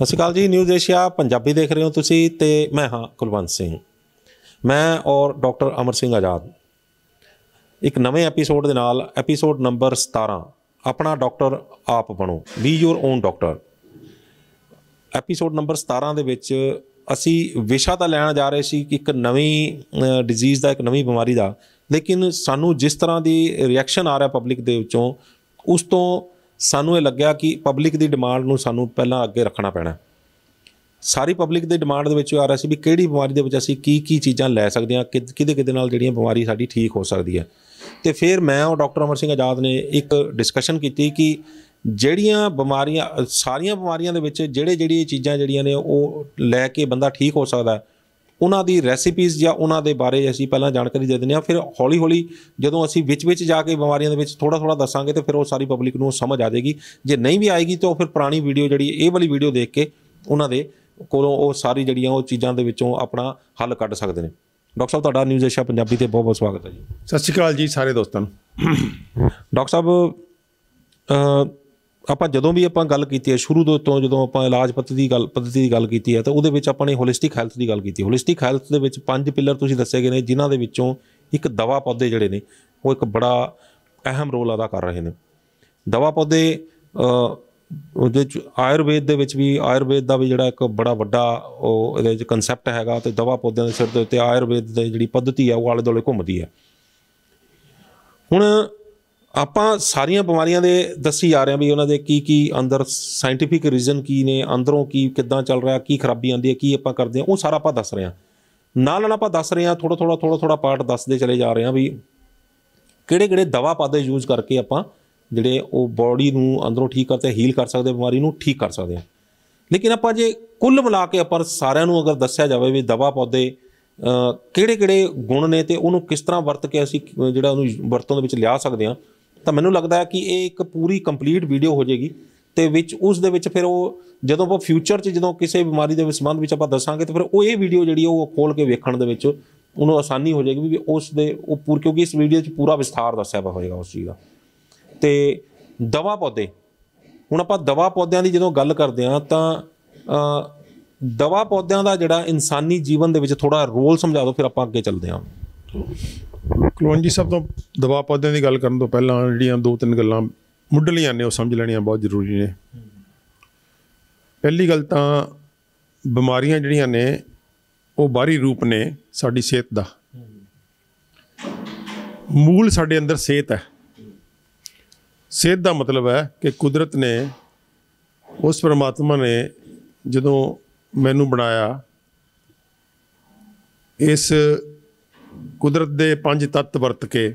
ਸਤਿ ਸ਼੍ਰੀ ਅਕਾਲ ਜੀ, news Asia, Punjabi ਦੇਖ ਰਹੇ ਹੋ ਤੁਸੀਂ ਤੇ ਮੈਂ ਹਾਂ ਕੁਲਵੰਤ ਸਿੰਘ। ਮੈਂ ਔਰ ਡਾਕਟਰ ਅਮਰ ਸਿੰਘ ਆਜ਼ਾਦ ਇੱਕ ਨਵੇਂ ਐਪੀਸੋਡ ਦੇ ਨਾਲ ਐਪੀਸੋਡ ਨੰਬਰ 17 ਆਪਣਾ ਡਾਕਟਰ ਆਪ ਬਣੋ be your own doctor episode number 17 ਦੇ ਵਿੱਚ ਅਸੀਂ ਵਿਸ਼ਾ ਤਾਂ ਲੈਣ ਜਾ ਰਹੇ ਸੀ ਕਿ ਇੱਕ ਨਵੀਂ ਡਿਜ਼ੀਜ਼ ਦਾ, ਇੱਕ ਨਵੀਂ ਬਿਮਾਰੀ ਦਾ, ਲੇਕਿਨ ਸਾਨੂੰ ਜਿਸ ਤਰ੍ਹਾਂ ਦੀ ਰਿਐਕਸ਼ਨ ਆ ਰਿਹਾ ਪਬਲਿਕ ਦੇ ਵਿੱਚੋਂ, ਉਸ ਤੋਂ ਸਾਨੂੰ ਇਹ ਲੱਗਿਆ ਕਿ ਪਬਲਿਕ ਦੀ ਡਿਮਾਂਡ ਨੂੰ ਸਾਨੂੰ ਪਹਿਲਾਂ ਅੱਗੇ ਰੱਖਣਾ ਪੈਣਾ। ਸਾਰੀ ਪਬਲਿਕ ਦੇ ਡਿਮਾਂਡ ਦੇ ਵਿੱਚ ਆ ਰਿਹਾ ਸੀ ਵੀ ਕਿਹੜੀ ਬਿਮਾਰੀ ਦੇ ਵਿੱਚ ਅਸੀਂ ਕੀ ਕੀ ਚੀਜ਼ਾਂ ਲੈ ਸਕਦੇ ਹਾਂ ਕਿ- ਕਿਹਦੇ ਕਿਹਦੇ ਨਾਲ ਜਿਹੜੀਆਂ ਬਿਮਾਰੀ ਸਾਡੀ ਠੀਕ ਹੋ ਸਕਦੀ ਹੈ। ਤੇ ਫਿਰ ਮੈਂ ਉਹ ਡਾਕਟਰ ਅਮਰ ਸਿੰਘ ਆਜ਼ਾਦ ਨੇ ਇੱਕ ਡਿਸਕਸ਼ਨ ਕੀਤੀ ਕਿ ਜਿਹੜੀਆਂ ਬਿਮਾਰੀਆਂ, ਸਾਰੀਆਂ ਬਿਮਾਰੀਆਂ ਦੇ ਵਿੱਚ ਜਿਹੜੇ ਜਿਹੜੀ ਚੀਜ਼ਾਂ ਜਿਹੜੀਆਂ ਨੇ ਉਹ ਲੈ ਕੇ ਬੰਦਾ ਠੀਕ ਹੋ ਸਕਦਾ ਹੈ ਉਹਨਾਂ ਦੀ ਰੈਸਿਪੀਜ਼ ਜਾਂ ਉਹਨਾਂ ਦੇ ਬਾਰੇ ਅਸੀਂ ਪਹਿਲਾਂ ਜਾਣਕਾਰੀ ਦੇ ਦਿੰਦੇ ਹਾਂ। ਫਿਰ ਹੌਲੀ ਹੌਲੀ ਜਦੋਂ ਅਸੀਂ ਵਿੱਚ ਵਿੱਚ ਜਾ ਕੇ ਬਿਮਾਰੀਆਂ ਦੇ ਵਿੱਚ ਥੋੜਾ ਥੋੜਾ ਦੱਸਾਂਗੇ ਤੇ ਫਿਰ ਉਹ ਸਾਰੀ ਪਬਲਿਕ ਨੂੰ ਸਮਝ ਆ ਜਾਏਗੀ। ਜੇ ਨਹੀਂ ਵੀ ਆਏਗੀ ਤਾਂ ਉਹ ਫਿਰ ਪੁਰਾਣੀ ਵੀਡੀਓ ਜਿਹੜੀ ਇਹ ਵਾਲੀ ਵੀਡੀਓ ਦੇਖ ਕੇ ਉਹਨਾਂ ਦੇ ਕੋਲੋਂ ਉਹ ਸਾਰੀ ਜਿਹੜੀਆਂ ਉਹ ਚੀਜ਼ਾਂ ਦੇ ਵਿੱਚੋਂ ਆਪਣਾ ਹੱਲ ਕੱਢ ਸਕਦੇ ਨੇ। ਡਾਕਟਰ ਸਾਹਿਬ ਤੁਹਾਡਾ ਨਿਊਜ਼ ਏਸ਼ੀਆ ਪੰਜਾਬੀ ਤੇ ਬਹੁਤ ਬਹੁਤ ਸਵਾਗਤ ਹੈ ਜੀ। ਸਤਿ ਸ਼੍ਰੀ ਅਕਾਲ ਜੀ ਸਾਰੇ ਦੋਸਤਾਂ ਨੂੰ। ਡਾਕਟਰ ਸਾਹਿਬ ਆਪਾਂ ਜਦੋਂ ਵੀ ਆਪਾਂ ਗੱਲ ਕੀਤੀ ਹੈ, ਸ਼ੁਰੂ ਤੋਂ ਜਦੋਂ ਆਪਾਂ ਇਲਾਜ ਪੱਧਤੀ ਦੀ ਗੱਲ, ਪੱਧਤੀ ਦੀ ਗੱਲ ਕੀਤੀ ਹੈ, ਤਾਂ ਉਹਦੇ ਵਿੱਚ ਆਪਾਂ ਨੇ ਹੋਲਿਸਟਿਕ ਹੈਲਥ ਦੀ ਗੱਲ ਕੀਤੀ ਹੋਲਿਸਟਿਕ ਹੈਲਥ ਦੇ ਵਿੱਚ ਪੰਜ ਪਿੱਲਰ ਤੁਸੀਂ ਦੱਸੇ ਗਏ ਨੇ, ਜਿਨ੍ਹਾਂ ਦੇ ਵਿੱਚੋਂ ਇੱਕ ਦਵਾ ਪੌਦੇ ਜਿਹੜੇ ਨੇ, ਉਹ ਇੱਕ ਬੜਾ ਅਹਿਮ ਰੋਲ ਅਦਾ ਕਰ ਰਹੇ ਨੇ। ਦਵਾ ਪੌਦੇ ਉਹਦੇ ਚ ਆਯੁਰਵੇਦ ਦੇ ਵਿੱਚ ਵੀ, ਆਯੁਰਵੇਦ ਦਾ ਵੀ ਜਿਹੜਾ ਇੱਕ ਬੜਾ ਵੱਡਾ, ਉਹ ਇਹਦੇ ਵਿੱਚ ਕਨਸੈਪਟ ਹੈਗਾ ਤੇ ਦਵਾ ਪੌਦਿਆਂ ਦੇ ਸਿਰ ਦੇ ਉੱਤੇ ਆਯੁਰਵੇਦ ਦੀ ਜਿਹੜੀ ਪੱਧਤੀ ਹੈ ਉਹ ਆਲੇ ਦੁਆਲੇ ਘੁੰਮਦੀ ਹੈ। ਹੁਣ ਆਪਾਂ ਸਾਰੀਆਂ ਬਿਮਾਰੀਆਂ ਦੇ ਦੱਸੀ ਜਾ ਰਹੇ ਹਾਂ ਵੀ ਉਹਨਾਂ ਦੇ ਕੀ ਕੀ ਅੰਦਰ ਸਾਇੰਟੀਫਿਕ ਰੀਜ਼ਨ ਕੀ ਨੇ, ਅੰਦਰੋਂ ਕੀ, ਕਿੱਦਾਂ ਚੱਲ ਰਿਹਾ, ਕੀ ਖਰਾਬੀ ਆਉਂਦੀ ਹੈ, ਕੀ ਆਪਾਂ ਕਰਦੇ ਹਾਂ, ਉਹ ਸਾਰਾ ਆਪਾਂ ਦੱਸ ਰਹੇ ਹਾਂ। ਨਾਲ ਨਾਲ ਆਪਾਂ ਦੱਸ ਰਹੇ ਹਾਂ ਥੋੜਾ ਥੋੜਾ ਥੋੜਾ ਥੋੜਾ ਪਾਰਟ ਦੱਸਦੇ ਚਲੇ ਜਾ ਰਹੇ ਹਾਂ ਵੀ ਕਿਹੜੇ ਕਿਹੜੇ ਦਵਾ ਪਾਦੇ ਯੂਜ਼ ਕਰਕੇ ਆਪਾਂ ਜਿਹੜੇ ਉਹ ਬਾਡੀ ਨੂੰ ਅੰਦਰੋਂ ਠੀਕ ਕਰਦੇ ਹੀਲ ਕਰ ਸਕਦੇ, ਬਿਮਾਰੀ ਨੂੰ ਠੀਕ ਕਰ ਸਕਦੇ ਹਾਂ। ਲੇਕਿਨ ਆਪਾਂ ਜੇ ਕੁੱਲ ਮਿਲਾ ਕੇ ਆਪਾਂ ਸਾਰਿਆਂ ਨੂੰ ਅਗਰ ਦੱਸਿਆ ਜਾਵੇ ਵੀ ਦਵਾ ਪੌਦੇ ਕਿਹੜੇ ਕਿਹੜੇ ਗੁਣ ਨੇ ਤੇ ਉਹਨੂੰ ਕਿਸ ਤਰ੍ਹਾਂ ਵਰਤ ਕੇ ਅਸੀਂ ਜਿਹੜਾ ਉਹਨੂੰ ਵਰਤੋਂ ਦੇ ਵਿੱਚ ਲਿਆ ਸਕਦੇ ਹਾਂ ਤਾਂ ਮੈਨੂੰ ਲੱਗਦਾ ਹੈ ਕਿ ਇਹ ਇੱਕ ਪੂਰੀ ਕੰਪਲੀਟ ਵੀਡੀਓ ਹੋ ਜਾਏਗੀ ਤੇ ਵਿੱਚ ਉਸ ਦੇ ਵਿੱਚ ਫਿਰ ਉਹ ਜਦੋਂ ਆਪਾਂ ਫਿਊਚਰ 'ਚ ਜਦੋਂ ਕਿਸੇ ਬਿਮਾਰੀ ਦੇ ਸੰਬੰਧ ਵਿੱਚ ਆਪਾਂ ਦੱਸਾਂਗੇ ਤਾਂ ਫਿਰ ਉਹ ਇਹ ਵੀਡੀਓ ਜਿਹੜੀ ਉਹ ਖੋਲ ਕੇ ਵੇਖਣ ਦੇ ਵਿੱਚ ਉਹਨੂੰ ਆਸਾਨੀ ਹੋ ਜਾਏਗੀ ਵੀ ਉਸ ਦੇ ਉਹ ਪੂਰ ਕਿਉਂਕਿ ਇਸ ਵੀਡੀਓ 'ਚ ਪੂਰਾ ਵਿਸਥਾਰ ਦੱਸਿਆ ਵਾ ਹੋਏਗਾ ਉਸ ਚੀਜ਼ ਦਾ। ਤੇ ਦਵਾ ਪੌਦੇ, ਹੁਣ ਆਪਾਂ ਦਵਾ ਪੌਦਿਆਂ ਦੀ ਜਦੋਂ ਗੱਲ ਕਰਦੇ ਹਾਂ ਤਾਂ ਦਵਾ ਪੌਦਿਆਂ ਦਾ ਜਿਹੜਾ ਇਨਸਾਨੀ ਜੀਵਨ ਦੇ ਵਿੱਚ ਥੋੜਾ ਰੋਲ ਸਮਝਾ ਦਿਓ, ਫਿਰ ਆਪਾਂ ਅੱਗੇ ਚੱਲਦੇ ਹਾਂ। ਕੁਲਵੰਤ ਜੀ ਸਭ ਤੋਂ ਦਬਾਅ ਪੌਦਿਆਂ ਦੀ ਗੱਲ ਕਰਨ ਤੋਂ ਪਹਿਲਾਂ ਜਿਹੜੀਆਂ ਦੋ ਤਿੰਨ ਗੱਲਾਂ ਮੁੱਢਲੀਆਂ ਨੇ, ਉਹ ਸਮਝ ਲੈਣੀਆਂ ਬਹੁਤ ਜ਼ਰੂਰੀ ਨੇ। ਪਹਿਲੀ ਗੱਲ ਤਾਂ ਬਿਮਾਰੀਆਂ ਜਿਹੜੀਆਂ ਨੇ, ਉਹ ਬਾਹਰੀ ਰੂਪ ਨੇ ਸਾਡੀ ਸਿਹਤ ਦਾ। ਮੂਲ ਸਾਡੇ ਅੰਦਰ ਸਿਹਤ ਹੈ। ਸਿਹਤ ਦਾ ਮਤਲਬ ਹੈ ਕਿ ਕੁਦਰਤ ਨੇ ਉਸ ਪਰਮਾਤਮਾ ਨੇ ਜਦੋਂ ਮੈਨੂੰ ਬਣਾਇਆ, ਇਸ ਕੁਦਰਤ ਦੇ ਪੰਜ ਤੱਤ ਵਰਤ ਕੇ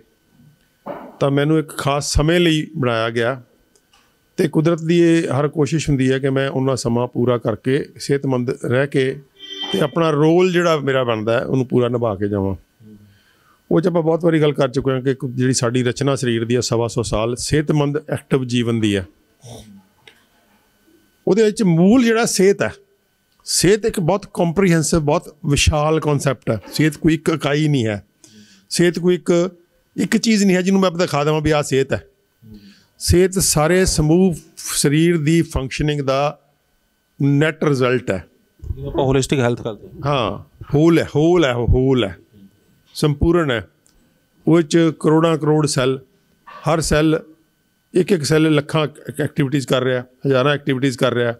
ਤਾਂ ਮੈਨੂੰ ਇੱਕ ਖਾਸ ਸਮੇਂ ਲਈ ਬਣਾਇਆ ਗਿਆ। ਤੇ ਕੁਦਰਤ ਦੀ ਇਹ ਹਰ ਕੋਸ਼ਿਸ਼ ਹੁੰਦੀ ਹੈ ਕਿ ਮੈਂ ਉਹਨਾਂ ਸਮਾਂ ਪੂਰਾ ਕਰਕੇ ਸਿਹਤਮੰਦ ਰਹਿ ਕੇ ਤੇ ਆਪਣਾ ਰੋਲ ਜਿਹੜਾ ਮੇਰਾ ਬਣਦਾ ਹੈ, ਉਹਨੂੰ ਪੂਰਾ ਨਿਭਾ ਕੇ ਜਾਵਾਂ। ਉਹ 'ਚ ਆਪਾਂ ਬਹੁਤ ਵਾਰੀ ਗੱਲ ਕਰ ਚੁੱਕੇ ਹਾਂ ਕਿ ਇੱਕ ਜਿਹੜੀ ਸਾਡੀ ਰਚਨਾ ਸਰੀਰ ਦੀ ਹੈ, ਸਵਾ ਸੌ ਸਾਲ ਸਿਹਤਮੰਦ ਐਕਟਿਵ ਜੀਵਨ ਦੀ ਹੈ। ਉਹਦੇ ਵਿੱਚ ਮੂਲ ਜਿਹੜਾ ਸਿਹਤ ਹੈ ਸਿਹਤ ਇੱਕ ਬਹੁਤ ਕੰਪਰੀਹੈਂਸਿਵ ਬਹੁਤ ਵਿਸ਼ਾਲ ਕਨਸੈਪਟ ਹੈ। ਸਿਹਤ ਕੋਈ ਇੱਕ ਇਕਾਈ ਨਹੀਂ ਹੈ। ਸਿਹਤ ਕੋਈ ਇੱਕ ਇੱਕ ਚੀਜ਼ ਨਹੀਂ ਹੈ ਜਿਹਨੂੰ ਮੈਂ ਦਿਖਾ ਦੇਵਾਂ ਵੀ ਆਹ ਸਿਹਤ ਹੈ। ਸਿਹਤ ਸਾਰੇ ਸਮੂਹ ਸਰੀਰ ਦੀ ਫੰਕਸ਼ਨਿੰਗ ਦਾ ਨੈਟ ਰਿਜ਼ਲਟ ਹੈ। ਜਿਵੇਂ ਆਪਾਂ ਹੋਲਿਸਟਿਕ ਹੈਲਥ ਕਰਦੇ ਹਾਂ। ਹਾਂ ਹੋਲ ਹੈ ਹੋਲ ਹੈ ਹੋਲ ਹੈ। ਸੰਪੂਰਨ ਹੈ। ਉਹ 'ਚ ਕਰੋੜਾਂ ਕਰੋੜ ਸੈੱਲ ਹਰ ਸੈੱਲ ਇੱਕ ਇੱਕ ਸੈੱਲ ਲੱਖਾਂ ਐਕਟੀਵਿਟੀਜ਼ ਕਰ ਰਿਹਾ ਹਜ਼ਾਰਾਂ ਐਕਟੀਵਿਟੀਜ਼ ਕਰ ਰਿਹਾ।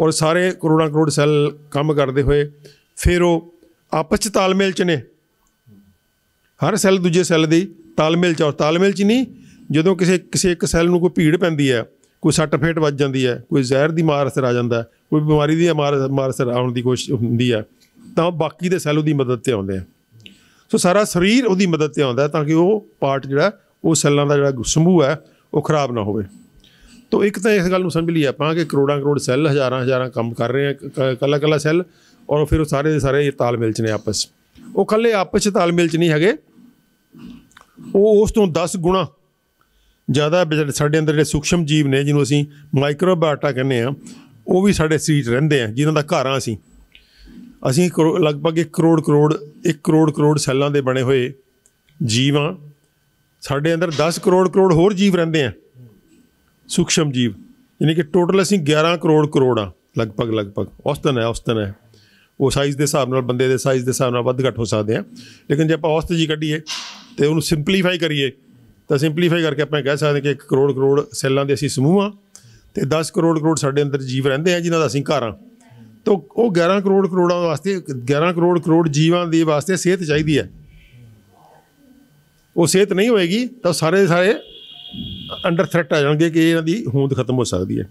ਔਰ ਸਾਰੇ ਕਰੋੜਾਂ ਕਰੋੜ ਸੈੱਲ ਕੰਮ ਕਰਦੇ ਹੋਏ ਫਿਰ ਉਹ ਆਪਸ 'ਚ ਤਾਲਮੇਲ 'ਚ ਨੇ। ਹਰ ਸੈੱਲ ਦੂਜੇ ਸੈੱਲ ਦੀ ਤਾਲਮੇਲ 'ਚ ਔਰ ਤਾਲਮੇਲ 'ਚ ਨਹੀਂ, ਜਦੋਂ ਕਿਸੇ ਕਿਸੇ ਇੱਕ ਸੈੱਲ ਨੂੰ ਕੋਈ ਭੀੜ ਪੈਂਦੀ ਹੈ, ਕੋਈ ਸੱਟ ਫੇਟ ਵੱਜ ਜਾਂਦੀ ਹੈ, ਕੋਈ ਜ਼ਹਿਰ ਦੀ ਮਾਰ ਅਸਰ ਆ ਜਾਂਦਾ ਕੋਈ ਬਿਮਾਰੀ ਦੀ ਮਾਰ ਮਾਰ ਅਸਰ ਆਉਣ ਦੀ ਕੋਸ਼ਿਸ਼ ਹੁੰਦੀ ਹੈ, ਤਾਂ ਬਾਕੀ ਦੇ ਸੈੱਲ ਉਹਦੀ ਮਦਦ ਤੇ ਆਉਂਦੇ ਆ। ਸੋ ਸਾਰਾ ਸਰੀਰ ਉਹਦੀ ਮਦਦ ਤੇ ਆਉਂਦਾ ਤਾਂ ਕਿ ਉਹ ਪਾਰਟ ਜਿਹੜਾ, ਉਹ ਸੈੱਲਾਂ ਦਾ ਜਿਹੜਾ ਸਮੂਹ ਹੈ, ਉਹ ਖਰਾਬ ਨਾ ਹੋਵੇ। ਤੋ ਇੱਕ ਤਾਂ ਇਸ ਗੱਲ ਨੂੰ ਸਮਝ ਲਈ ਆਪਾਂ ਕਿ ਕਰੋੜਾਂ ਕਰੋੜ ਸੈੱਲ, ਹਜ਼ਾਰਾਂ ਹਜ਼ਾਰਾਂ ਕੰਮ ਕਰ ਰਹੇ ਆ ਕੱਲਾ ਕੱਲਾ ਸੈੱਲ ਔਰ ਫਿਰ ਉਹ ਸਾਰੇ ਦੇ ਸਾਰੇ ਤਾਲਮੇਲ ਚ ਨੇ ਆਪਸ ਉਹ ਕੱਲੇ ਆਪਸ ਚ ਤਾਲਮੇਲ ਚ ਨਹੀਂ ਹੈਗੇ। ਉਹ ਉਸ ਤੋਂ 10 ਗੁਣਾ ਜ਼ਿਆਦਾ ਜਿਹੜੇ ਸਾਡੇ ਅੰਦਰ ਜਿਹੜੇ ਸੂਖਸ਼ਮ ਜੀਵ ਨੇ ਜਿਹਨੂੰ ਅਸੀਂ ਮਾਈਕਰੋਬਾਇਓਟਾ ਕਹਿੰਦੇ ਆ, ਉਹ ਵੀ ਸਾਡੇ ਸਰੀਰ 'ਚ ਰਹਿੰਦੇ ਆ, ਜਿਨ੍ਹਾਂ ਦਾ ਘਰ ਆ ਅਸੀਂ। ਅਸੀਂ ਕਰੋ- ਲਗਭਗ 1 ਕਰੋੜ ਕਰੋੜ 1 ਕਰੋੜ ਕਰੋੜ ਸੈੱਲਾਂ ਦੇ ਬਣੇ ਹੋਏ ਜੀਵ ਆ। ਸਾਡੇ ਅੰਦਰ 10 ਕਰੋੜ ਕਰੋੜ ਹੋਰ ਜੀਵ ਰਹਿੰਦੇ ਆ। ਸੂਖਸ਼ਮ ਜੀਵ। ਯਾਨੀ ਕਿ ਟੋਟਲ ਅਸੀਂ 11 ਕਰੋੜ ਕਰੋੜ ਆ ਲਗਭਗ ਲਗਭਗ। ਔਸਤਨ ਹੈ ਔਸਤਨ ਹੈ। ਉਹ ਸਾਈਜ਼ ਦੇ ਹਿਸਾਬ ਨਾਲ, ਬੰਦੇ ਦੇ ਸਾਈਜ਼ ਦੇ ਹਿਸਾਬ ਨਾਲ ਵੱਧ ਘੱਟ ਹੋ ਸਕਦੇ ਆ। ਲੇਕਿਨ ਜੇ ਆਪਾਂ ਔਸਤ ਜੀ ਕੱਢੀਏ ਤੇ ਉਹਨੂੰ ਸਿੰਪਲੀਫਾਈ ਕਰੀਏ, ਤਾਂ ਸਿੰਪਲੀਫਾਈ ਕਰਕੇ ਆਪਾਂ ਕਹਿ ਸਕਦੇ ਕਿ 1 ਕਰੋੜ ਕਰੋੜ ਸੈੱਲਾਂ ਦੇ ਅਸੀਂ ਸਮੂਹ ਆ ਤੇ 10 ਕਰੋੜ ਕਰੋੜ ਸਾਡੇ ਅੰਦਰ ਜੀਵ ਰਹਿੰਦੇ ਆ ਜਿਨ੍ਹਾਂ ਦਾ ਅਸੀਂ ਘਰ ਆ ਤਾਂ ਉਹ 11 ਕਰੋੜ ਕਰੋੜਾਂ ਵਾਸਤੇ 11 ਕਰੋੜ ਕਰੋੜ ਜੀਵਾਂ ਦੇ ਵਾਸਤੇ ਸਿਹਤ ਚਾਹੀਦੀ ਹੈ। ਉਹ ਸਿਹਤ ਨਹੀਂ ਹੋਏਗੀ ਤਾਂ ਸਾਰੇ ਸਾਰੇ ਅੰਡਰ ਥ੍ਰੈਟ ਆ ਜਾਣਗੇ ਕਿ ਇਹਨਾਂ ਦੀ ਹੋਂਦ ਖਤਮ ਹੋ ਸਕਦੀ ਹੈ।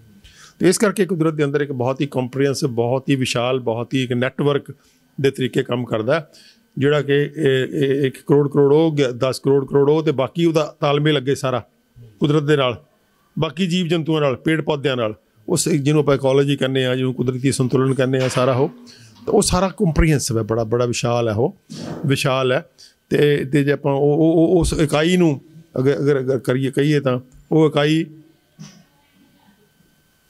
ਤੇ ਇਸ ਕਰਕੇ ਕੁਦਰਤ ਦੇ ਅੰਦਰ ਇੱਕ ਬਹੁਤ ਹੀ ਕੰਪਰੀਹੈਂਸਿਵ ਬਹੁਤ ਹੀ ਵਿਸ਼ਾਲ, ਬਹੁਤ ਹੀ ਇੱਕ ਨੈਟਵਰਕ ਦੇ ਤਰੀਕੇ ਕੰਮ ਕਰਦਾ ਜਿਹੜਾ ਕਿ 1 ਕਰੋੜ ਕਰੋੜ ਉਹ 10 ਕਰੋੜ ਕਰੋੜ ਉਹ ਤੇ ਬਾਕੀ ਉਹਦਾ ਤਾਲਮੇਲ ਲੱਗੇ ਸਾਰਾ ਕੁਦਰਤ ਦੇ ਨਾਲ, ਬਾਕੀ ਜੀਵ ਜੰਤੂਆਂ ਨਾਲ, ਪੇੜ ਪੌਦਿਆਂ ਨਾਲ, ਉਸ ਜਿਹਨੂੰ ਆਪਾਂ ਇਕੋਲੋਜੀ ਕਹਿੰਦੇ ਆ ਜਿਹਨੂੰ ਕੁਦਰਤੀ ਸੰਤੁਲਨ ਕਹਿੰਦੇ ਆ ਸਾਰਾ ਉਹ, ਤਾਂ ਉਹ ਸਾਰਾ ਕੰਪਰੀਹੈਂਸਿਵ ਹੈ, ਬੜਾ ਬੜਾ ਵਿਸ਼ਾਲ ਹੈ ਉਹ, ਵਿਸ਼ਾਲ ਹੈ, ਤੇ ਤੇ ਜੇ ਆਪਾਂ ਉਹ- ਉਹ, ਉਸ ਇਕਾਈ ਨੂੰ ਅਗਰ ਅਗਰ ਅਗਰ ਕਰੀਏ, ਕਹੀਏ ਤਾਂ ਉਹ ਇਕਾਈ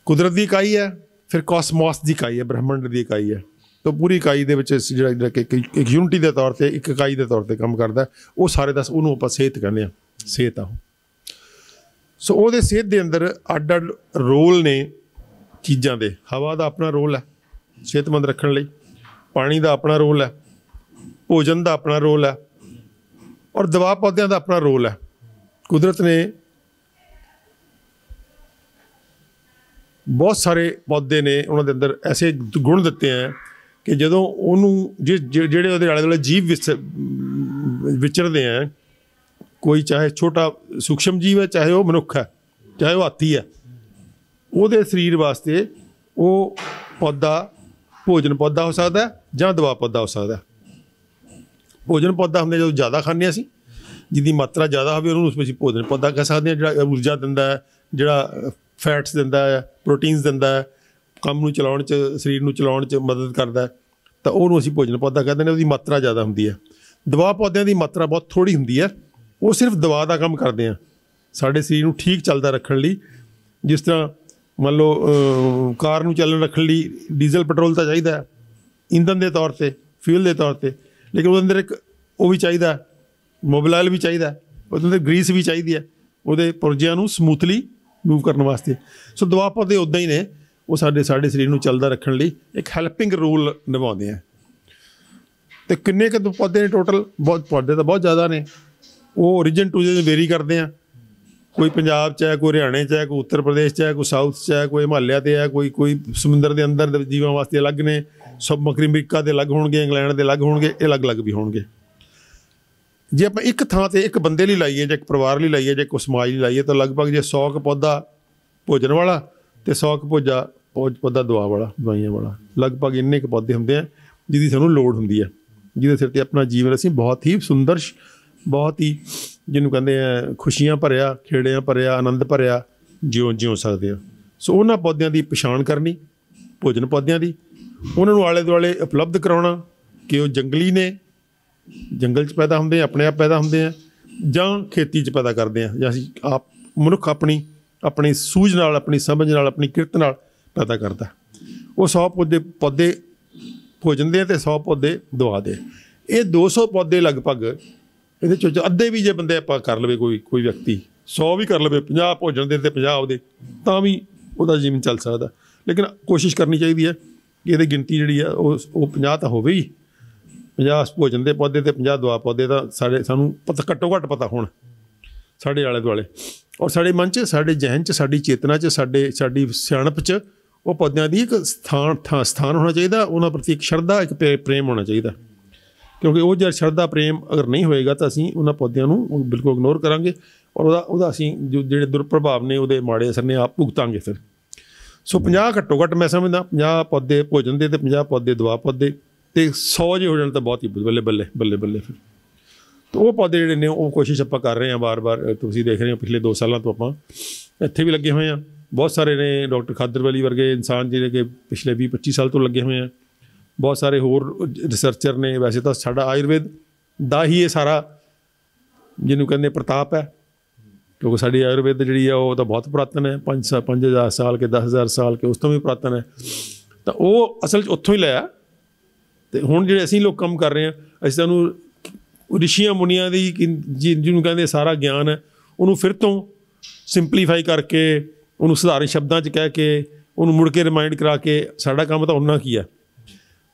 ਕੁਦਰਤ ਦੀ ਇਕਾਈ ਹੈ, ਫਿਰ ਕਾਸਮੋਸ ਦੀ ਇਕਾਈ ਹੈ, ਬ੍ਰਹਿਮੰਡ ਦੀ ਇਕਾਈ ਹੈ। ਤਾਂ ਪੂਰੀ ਇਕਾਈ ਦੇ ਵਿੱਚ ਜਿਹੜਾ ਜਿਹੜਾ ਕਿ ਇੱਕ- ਯੂਨਿਟੀ ਦੇ ਤੌਰ ਤੇ, ਇੱਕ ਇਕਾਈ ਦੇ ਤੌਰ ਤੇ ਕੰਮ ਕਰਦਾ ਉਹ ਸਾਰੇ ਦਾ, ਉਹਨੂੰ ਆਪਾਂ ਸਿਹਤ ਕਹਿੰਦੇ ਆ ਸਿਹਤ ਆ ਸੋ ਉਹਦੇ ਸਿਹਤ ਦੇ ਅੰਦਰ ਅੱਡ ਅੱਡ ਰੋਲ ਨੇ ਚੀਜ਼ਾਂ ਦੇ। ਹਵਾ ਦਾ ਆਪਣਾ ਰੋਲ ਹੈ, ਸਿਹਤਮੰਦ ਰੱਖਣ ਲਈ। ਪਾਣੀ ਦਾ ਆਪਣਾ ਰੋਲ ਹੈ, ਭੋਜਨ ਦਾ ਆਪਣਾ ਰੋਲ ਹੈ, ਔਰ ਦਵਾ ਪੌਦਿਆਂ ਦਾ ਆਪਣਾ ਰੋਲ ਹੈ। ਕੁਦਰਤ ਨੇ ਬਹੁਤ ਸਾਰੇ ਪੌਦੇ ਨੇ, ਉਹਨਾਂ ਦੇ ਅੰਦਰ ਐਸੇ ਗੁਣ ਦਿੱਤੇ ਆ ਕਿ ਜਦੋਂ ਉਹਨੂੰ ਜਿ- ਜਿਹੜੇ ਉਹਦੇ ਆਲੇ ਦੁਆਲੇ ਜੀਵ ਵਿਚ- ਵਿਚਰਦੇ ਆ ਕੋਈ ਚਾਹੇ ਛੋਟਾ ਸੂਖਸ਼ਮ ਜੀਵ ਹੈ, ਚਾਹੇ ਉਹ ਮਨੁੱਖ ਹੈ, ਚਾਹੇ ਉਹ ਹਾਥੀ ਹੈ, ਉਹਦੇ ਸਰੀਰ ਵਾਸਤੇ ਉਹ ਪੌਦਾ ਭੋਜਨ ਪੌਦਾ ਹੋ ਸਕਦਾ ਜਾਂ ਦਵਾ ਪੌਦਾ ਹੋ ਸਕਦਾ ਭੋਜਨ ਪੌਦਾ ਹੁੰਦੇ ਜਦੋਂ ਜ਼ਿਆਦਾ ਖਾਂਦੇ ਹਾਂ ਅਸੀਂ ਜਿਹਦੀ ਮਾਤਰਾ ਜ਼ਿਆਦਾ ਹੋਵੇ ਉਹਨੂੰ ਉਸ ਵਿੱਚ ਭੋਜਨ ਪੌਦਾ ਕਹਿ ਸਕਦੇ ਹਾਂ ਜਿਹੜਾ ਊਰਜਾ ਦਿੰਦਾ ਹੈ, ਜਿਹੜਾ ਫੈਟਸ ਦਿੰਦਾ ਹੈ ਪ੍ਰੋਟੀਨਸ ਦਿੰਦਾ ਹੈ, ਕੰਮ ਨੂੰ ਚਲਾਉਣ 'ਚ, ਸਰੀਰ ਨੂੰ ਚਲਾਉਣ 'ਚ ਮਦਦ ਕਰਦਾ ਹੈ, ਤਾਂ ਉਹਨੂੰ ਅਸੀਂ ਭੋਜਨ ਪੌਦਾ ਕਹਿੰਦੇ ਨੇ ਉਹਦੀ ਮਾਤਰਾ ਜ਼ਿਆਦਾ ਹੁੰਦੀ ਹੈ। ਦਵਾ ਪੌਦਿਆਂ ਦੀ ਮਾਤਰਾ ਬਹੁਤ ਥੋੜੀ ਹੁੰਦੀ ਹੈ, ਉਹ ਸਿਰਫ ਦਵਾ ਦਾ ਕੰਮ ਕਰਦੇ ਆ ਸਾਡੇ ਸਰੀਰ ਨੂੰ ਠੀਕ ਚੱਲਦਾ ਰੱਖਣ ਲਈ, ਜਿਸ ਤਰ੍ਹਾਂ ਮੰਨ ਲਓ ਕਾਰ ਨੂੰ ਚੱਲਣ ਰੱਖਣ ਲਈ ਡੀਜ਼ਲ, ਪੈਟਰੋਲ ਤਾਂ ਚਾਹੀਦਾ ਹੈ ਇੰਧਨ ਦੇ ਤੌਰ ਤੇ, ਫਿਊਲ ਦੇ ਤੌਰ ਤੇ, ਲੇਕਿਨ ਉਹਦੇ ਅੰਦਰ ਇੱਕ ਉਹ ਵੀ ਚਾਹੀਦਾ ਹੈ, ਵੀ ਚਾਹੀਦਾ ਉਹਦੇ ਅੰਦਰ ਗਰੀਸ ਵੀ ਚਾਹੀਦੀ ਹੈ ਉਹਦੇ ਪੁਰਜਿਆਂ ਨੂੰ ਸਮੂਥਲੀ ਮੂਵ ਕਰਨ ਵਾਸਤੇ। ਸੋ ਦਵਾ ਪੌਦੇ ਉਦਾਂ ਹੀ ਨੇ ਉਹ ਸਾਡੇ ਸਾਡੇ ਸਰੀਰ ਨੂੰ ਚੱਲਦਾ ਰੱਖਣ ਲਈ ਇੱਕ ਹੈਲਪਿੰਗ ਰੋਲ ਨਿਭਾਉਂਦੇ ਆ। ਤੇ ਕਿੰਨੇ ਕੁ ਪੌਦੇ ਨੇ ਟੋਟਲ? ਬਹੁਤ ਪੌਦੇ ਤਾਂ ਬਹੁਤ ਜ਼ਿਆਦਾ ਨੇ। ਉਹ ਰੀਜਨ ਟੂ ਰੀਜਨ ਵੇਰੀ ਕਰਦੇ ਆ। ਕੋਈ ਪੰਜਾਬ ਚ ਹੈ ਕੋਈ ਹਰਿਆਣੇ ਚ ਹੈ ਕੋਈ ਉੱਤਰ ਪ੍ਰਦੇਸ਼ ਚ ਹੈ ਕੋਈ ਸਾਊਥ ਚ ਹੈ ਕੋਈ ਹਿਮਾਲਿਆ ਤੇ ਹੈ ਕੋਈ ਕੋਈ ਸਮੁੰਦਰ ਦੇ ਅੰਦਰ ਜੀਵਾਂ ਵਾਸਤੇ ਅਲੱਗ ਨੇ। ਸਬ ਮਕਰੀ ਅਮਰੀਕਾ ਦੇ ਅਲੱਗ ਹੋਣਗੇ ਇੰਗਲੈਂਡ ਦੇ ਅਲੱਗ ਹੋਣਗੇ ਇਹ ਅਲੱਗ-ਅਲੱਗ ਵੀ ਹੋਣਗੇ। ਜੇ ਆਪਾਂ ਇੱਕ ਥਾਂ ਤੇ ਇੱਕ ਬੰਦੇ ਲਈ ਲਾਈਏ, ਜਾਂ ਇੱਕ ਪਰਿਵਾਰ ਲਈ ਲਾਈਏ, ਜਾਂ ਇੱਕ ਸਮਾਜ ਲਈ ਲਾਈਏ, ਤਾਂ ਲਗਭਗ ਜੇ 100 ਕੁ ਪੌਦਾ ਭੋਜਨ ਵਾਲਾ ਤੇ 100 ਕੁ ਭੋਜਾ ਪੌ- ਪੌਦਾ ਦਵਾ ਵਾਲਾ, ਦਵਾਈਆਂ ਵਾਲਾ, ਲਗਭਗ ਇੰਨੇ ਕੁ ਪੌਦੇ ਹੁੰਦੇ ਆ ਜਿਹਦੀ ਸਾਨੂੰ ਲੋੜ ਹੁੰਦੀ ਹੈ ਜਿਹਦੇ ਸਿਰ ਤੇ ਆਪਣਾ ਜੀਵਨ ਅਸੀਂ ਬਹੁਤ ਹੀ ਸੁੰਦਰ ਬਹੁਤ ਹੀ ਜਿਹਨੂੰ ਕਹਿੰਦੇ ਆ, ਖੁਸ਼ੀਆਂ ਭਰਿਆ, ਖੇੜਿਆਂ ਭਰਿਆ, ਆਨੰਦ ਭਰਿਆ, ਜਿਉ ਜਿਉ ਸਕਦੇ ਆ। ਸੋ ਉਹਨਾਂ ਪੌਦਿਆਂ ਦੀ ਪਛਾਣ ਕਰਨੀ, ਭੋਜਨ ਪੌਦਿਆਂ ਦੀ, ਉਹਨਾਂ ਨੂੰ ਆਲੇ ਦੁਆਲੇ ਉਪਲਬਧ ਕਰਾਉਣਾ, ਕਿ ਉਹ ਜੰਗਲੀ ਨੇ ਜੰਗਲ 'ਚ ਪੈਦਾ ਹੁੰਦੇ ਆ, ਆਪਣੇ ਆਪ ਪੈਦਾ ਹੁੰਦੇ ਆ, ਜਾਂ ਖੇਤੀ 'ਚ ਪੈਦਾ ਕਰਦੇ ਆ, ਜਾਂ ਅਸੀਂ ਆਪ ਮਨੁੱਖ ਆਪਣੀ ਆਪਣੀ ਸੂਝ ਨਾਲ, ਆਪਣੀ ਸਮਝ ਨਾਲ, ਆਪਣੀ ਕਿਰਤ ਨਾਲ ਪੈਦਾ ਕਰਦਾ। ਉਹ 100 ਪੌਦੇ ਪੌਦੇ ਭੋਜਨ ਦੇ ਆ ਤੇ 100 ਪੌਦੇ ਦਵਾ ਦੇ ਇਹ 200 ਪੌਦੇ ਲਗਭਗ ਇਹਦੇ ਚੋਂ ਅੱਧੇ ਵੀ ਜੇ ਬੰਦੇ ਆਪਾਂ ਕਰ ਲਵੇ ਕੋਈ ਕੋਈ ਵਿਅਕਤੀ 100 ਵੀ ਕਰ ਲਵੇ 50 ਭੋਜਨ ਦੇ ਤੇ 50 ਉਹਦੇ ਤਾਂ ਵੀ ਉਹਦਾ ਜੀਵਨ ਚੱਲ ਸਕਦਾ। ਲੇਕਿਨ ਕੋਸ਼ਿਸ਼ ਕਰਨੀ ਚਾਹੀਦੀ ਹੈ ਕਿ ਇਹਦੀ ਗਿਣਤੀ ਜਿਹੜੀ ਆ, ਉਹ ਉਹ 50 ਤਾਂ ਹੋਵੇ ਹੀ। 50 ਭੋਜਨ ਦੇ ਪੌਦੇ ਤੇ 50 ਦਵਾ ਪੌਦੇ ਦਾ ਸਾਡੇ ਸਾਨੂੰ ਪਤਾ ਘੱਟੋ ਘੱਟ ਪਤਾ ਹੋਣ। ਸਾਡੇ ਆਲੇ ਦੁਆਲੇ। ਔਰ ਸਾਡੇ ਮਨ 'ਚ, ਸਾਡੇ ਜ਼ਿਹਨ 'ਚ, ਸਾਡੀ ਚੇਤਨਾ 'ਚ, ਸਾਡੇ ਸਾਡੀ ਸਿਆਣਪ 'ਚ ਉਹ ਪੌਦਿਆਂ ਦੀ ਇੱਕ ਸਥਾਨ ਥਾਂ ਸਥਾਨ ਹੋਣਾ ਚਾਹੀਦਾ। ਉਹਨਾਂ ਪ੍ਰਤੀ ਇੱਕ ਸ਼ਰਧਾ, ਇੱਕ ਪ੍ਰੇ- ਪ੍ਰੇਮ ਹੋਣਾ ਚਾਹੀਦਾ। ਕਿਉਂਕਿ ਉਹ ਜੇ ਸ਼ਰਧਾ, ਪ੍ਰੇਮ ਅਗਰ ਨਹੀਂ ਹੋਏਗਾ ਤਾਂ ਅਸੀਂ ਉਹਨਾਂ ਪੌਦਿਆਂ ਨੂੰ ਬਿਲਕੁਲ ਇਗਨੋਰ ਕਰਾਂਗੇ ਔਰ ਉਹਦਾ ਉਹਦਾ ਅਸੀਂ ਜੋ ਜਿਹੜੇ ਦੁਰਪ੍ਰਭਾਵ ਨੇ ਉਹਦੇ ਮਾੜੇ ਅਸਰ ਨੇ ਆਪ ਭੁਗਤਾਂਗੇ ਫਿਰ। ਸੋ 50 ਘੱਟੋ ਘੱਟ ਮੈਂ ਸਮਝਦਾ। 50 ਪੌਦੇ ਭੋਜਨ ਦੇ ਤੇ 50 ਪੌਦੇ ਦਵਾ ਪੌਦੇ। ਤੇ 100 ਜੇ ਹੋ ਜਾਣ ਤਾਂ ਬਹੁਤ ਹੀ ਬੱਲੇ ਬੱਲੇ ਬੱਲੇ ਬੱਲੇ ਫਿਰ। ਤਾਂ ਉਹ ਪੌਦੇ ਜਿਹੜੇ ਨੇ, ਉਹ ਕੋਸ਼ਿਸ਼ ਆਪਾਂ ਕਰ ਰਹੇ ਹਾਂ ਬਾਰ-ਬਾਰ ਤੁਸੀਂ ਦੇਖ ਰਹੇ ਹੋ ਪਿਛਲੇ 2 ਸਾਲਾਂ ਤੋਂ ਆਪਾਂ। ਇੱਥੇ ਵੀ ਲੱਗੇ ਹੋਏ ਆ ਬਹੁਤ ਸਾਰੇ ਨੇ ਡਾਕਟਰ ਖਾਦਰ ਵਲੀ ਵਰਗੇ ਇਨਸਾਨ ਜਿਹੜੇ ਕਿ ਪਿਛਲੇ 20 25 ਸਾਲ ਤੋਂ ਲੱਗੇ ਹੋਏ ਆ ਬਹੁਤ ਸਾਰੇ ਹੋਰ ਰਿਸਰਚਰ ਨੇ, ਵੈਸੇ ਤਾਂ ਸਾਡਾ ਆਯੁਰਵੇਦ ਦਾ ਹੀ ਇਹ ਸਾਰਾ ਜਿਹਨੂੰ ਕਹਿੰਦੇ ਪ੍ਰਤਾਪ ਹੈ। ਕਿਉਂਕਿ ਸਾਡੀ ਆਯੁਰਵੇਦ ਜਿਹੜੀ ਆ, ਉਹ ਤਾਂ ਬਹੁਤ ਪੁਰਾਤਨ ਹੈ। 5 5000 ਸਾਲ ਕੇ 10000 ਸਾਲ ਕੇ ਉਸ ਤੋਂ ਵੀ ਪੁਰਾਤਨ ਹੈ। ਤਾਂ ਉਹ ਅਸਲ 'ਚ ਉੱਥੋਂ ਹੀ ਲਿਆ। ਤੇ ਹੁਣ ਜਿਹੜੇ ਅਸੀਂ ਲੋਕ ਕੰਮ ਕਰ ਰਹੇ ਹਾਂ, ਅਸੀਂ ਤੁਹਾਨੂੰ ਰਿਸ਼ੀਆਂ ਮੁਨੀਆਂ ਦੀ ਕਿ- ਜਿ- ਜਿਹਨੂੰ ਕਹਿੰਦੇ ਸਾਰਾ ਗਿਆਨ ਹੈ, ਉਹਨੂੰ ਫਿਰ ਤੋਂ ਸਿੰਪਲੀਫਾਈ ਕਰਕੇ, ਉਹਨੂੰ ਸਧਾਰਨ ਸ਼ਬਦਾਂ 'ਚ ਕਹਿ ਕੇ, ਉਹਨੂੰ ਮੁੜ ਕੇ ਰਿਮਾਈਂਡ ਕਰਾ ਕੇ, ਸਾਡਾ ਕੰਮ ਤਾਂ ਉਹਨਾਂ ਕੀ ਹੈ।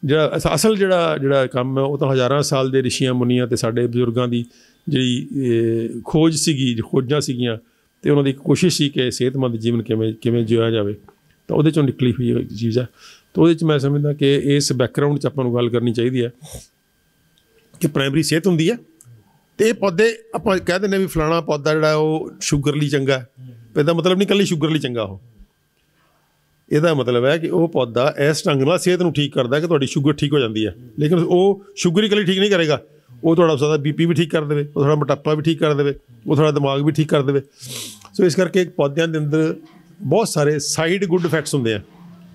ਜਿਹੜਾ ਅਸ- ਅਸਲ ਜਿਹੜਾ ਜਿਹੜਾ ਕੰਮ ਹੈ, ਉਹ ਤਾਂ ਹਜ਼ਾਰਾਂ ਸਾਲ ਦੇ ਰਿਸ਼ੀਆਂ ਮੁਨੀਆਂ ਤੇ ਸਾਡੇ ਬਜ਼ੁਰਗਾਂ ਦੀ ਜਿਹੜੀ ਖੋਜ ਸੀਗੀ ਖੋਜਾਂ ਸੀਗੀਆਂ, ਤੇ ਉਹਨਾਂ ਦੀ ਕੋਸ਼ਿਸ਼ ਸੀ ਕਿ ਸਿਹਤਮੰਦ ਜੀਵਨ ਕਿਵੇਂ ਕਿਵੇਂ ਜਿਉਇਆ ਜਾਵੇ। ਤਾਂ ਉਹਦੇ ਚੋਂ ਨਿਕਲੀ ਹੋਈ ਚੀਜ਼ ਹੈ ਤਾਂ ਉਹਦੇ ਚ ਮੈਂ ਸਮਝਦਾ ਕਿ ਇਸ ਬੈਕਗ੍ਰਾਉਂਡ ਚ ਆਪਾਂ ਨੂੰ ਗੱਲ ਕਰਨੀ ਚਾਹੀਦੀ ਹੈ ਕਿ ਪ੍ਰਾਇਮਰੀ ਸਿਹਤ ਹੁੰਦੀ ਹੈ ਤੇ ਇਹ ਪੌਦੇ ਆਪਾਂ ਕਹਿ ਦਿੰਦੇ ਵੀ ਫਲਾਣਾ ਪੌਦਾ ਜਿਹੜਾ ਉਹ ਸ਼ੂਗਰ ਲਈ ਚੰਗਾ ਹੈ। ਇਹਦਾ ਮਤਲਬ ਨਹੀਂ ਕੱਲੀ ਸ਼ੂਗਰ ਲਈ ਚੰਗਾ ਉਹ। ਇਹਦਾ ਮਤਲਬ ਹੈ ਕਿ ਉਹ ਪੌਦਾ ਇਸ ਢੰਗ ਨਾਲ ਸਿਹਤ ਨੂੰ ਠੀਕ ਕਰਦਾ ਕਿ ਤੁਹਾਡੀ ਸ਼ੂਗਰ ਠੀਕ ਹੋ ਜਾਂਦੀ ਹੈ। ਲੇਕਿਨ ਉਹ ਸ਼ੂਗਰ ਹੀ ਇਕੱਲੀ ਠੀਕ ਨਹੀਂ ਕਰੇਗਾ। ਉਹ ਤੁਹਾਡਾ ਸਾਦਾ ਬੀਪੀ ਵੀ ਠੀਕ ਕਰ ਦੇਵੇ, ਉਹ ਤੁਹਾਡਾ ਮੋਟਾਪਾ ਵੀ ਠੀਕ ਕਰ ਦੇਵੇ, ਉਹ ਤੁਹਾਡਾ ਦਿਮਾਗ ਵੀ ਠੀਕ ਕਰ ਦੇਵੇ। ਸੋ ਇਸ ਕਰਕੇ ਪੌਦਿਆਂ ਦੇ ਅੰਦਰ ਬਹੁਤ ਸਾਰੇ ਸਾਈਡ ਗੁੱਡ ਇਫੈਕਟਸ ਹੁੰਦੇ ਆ।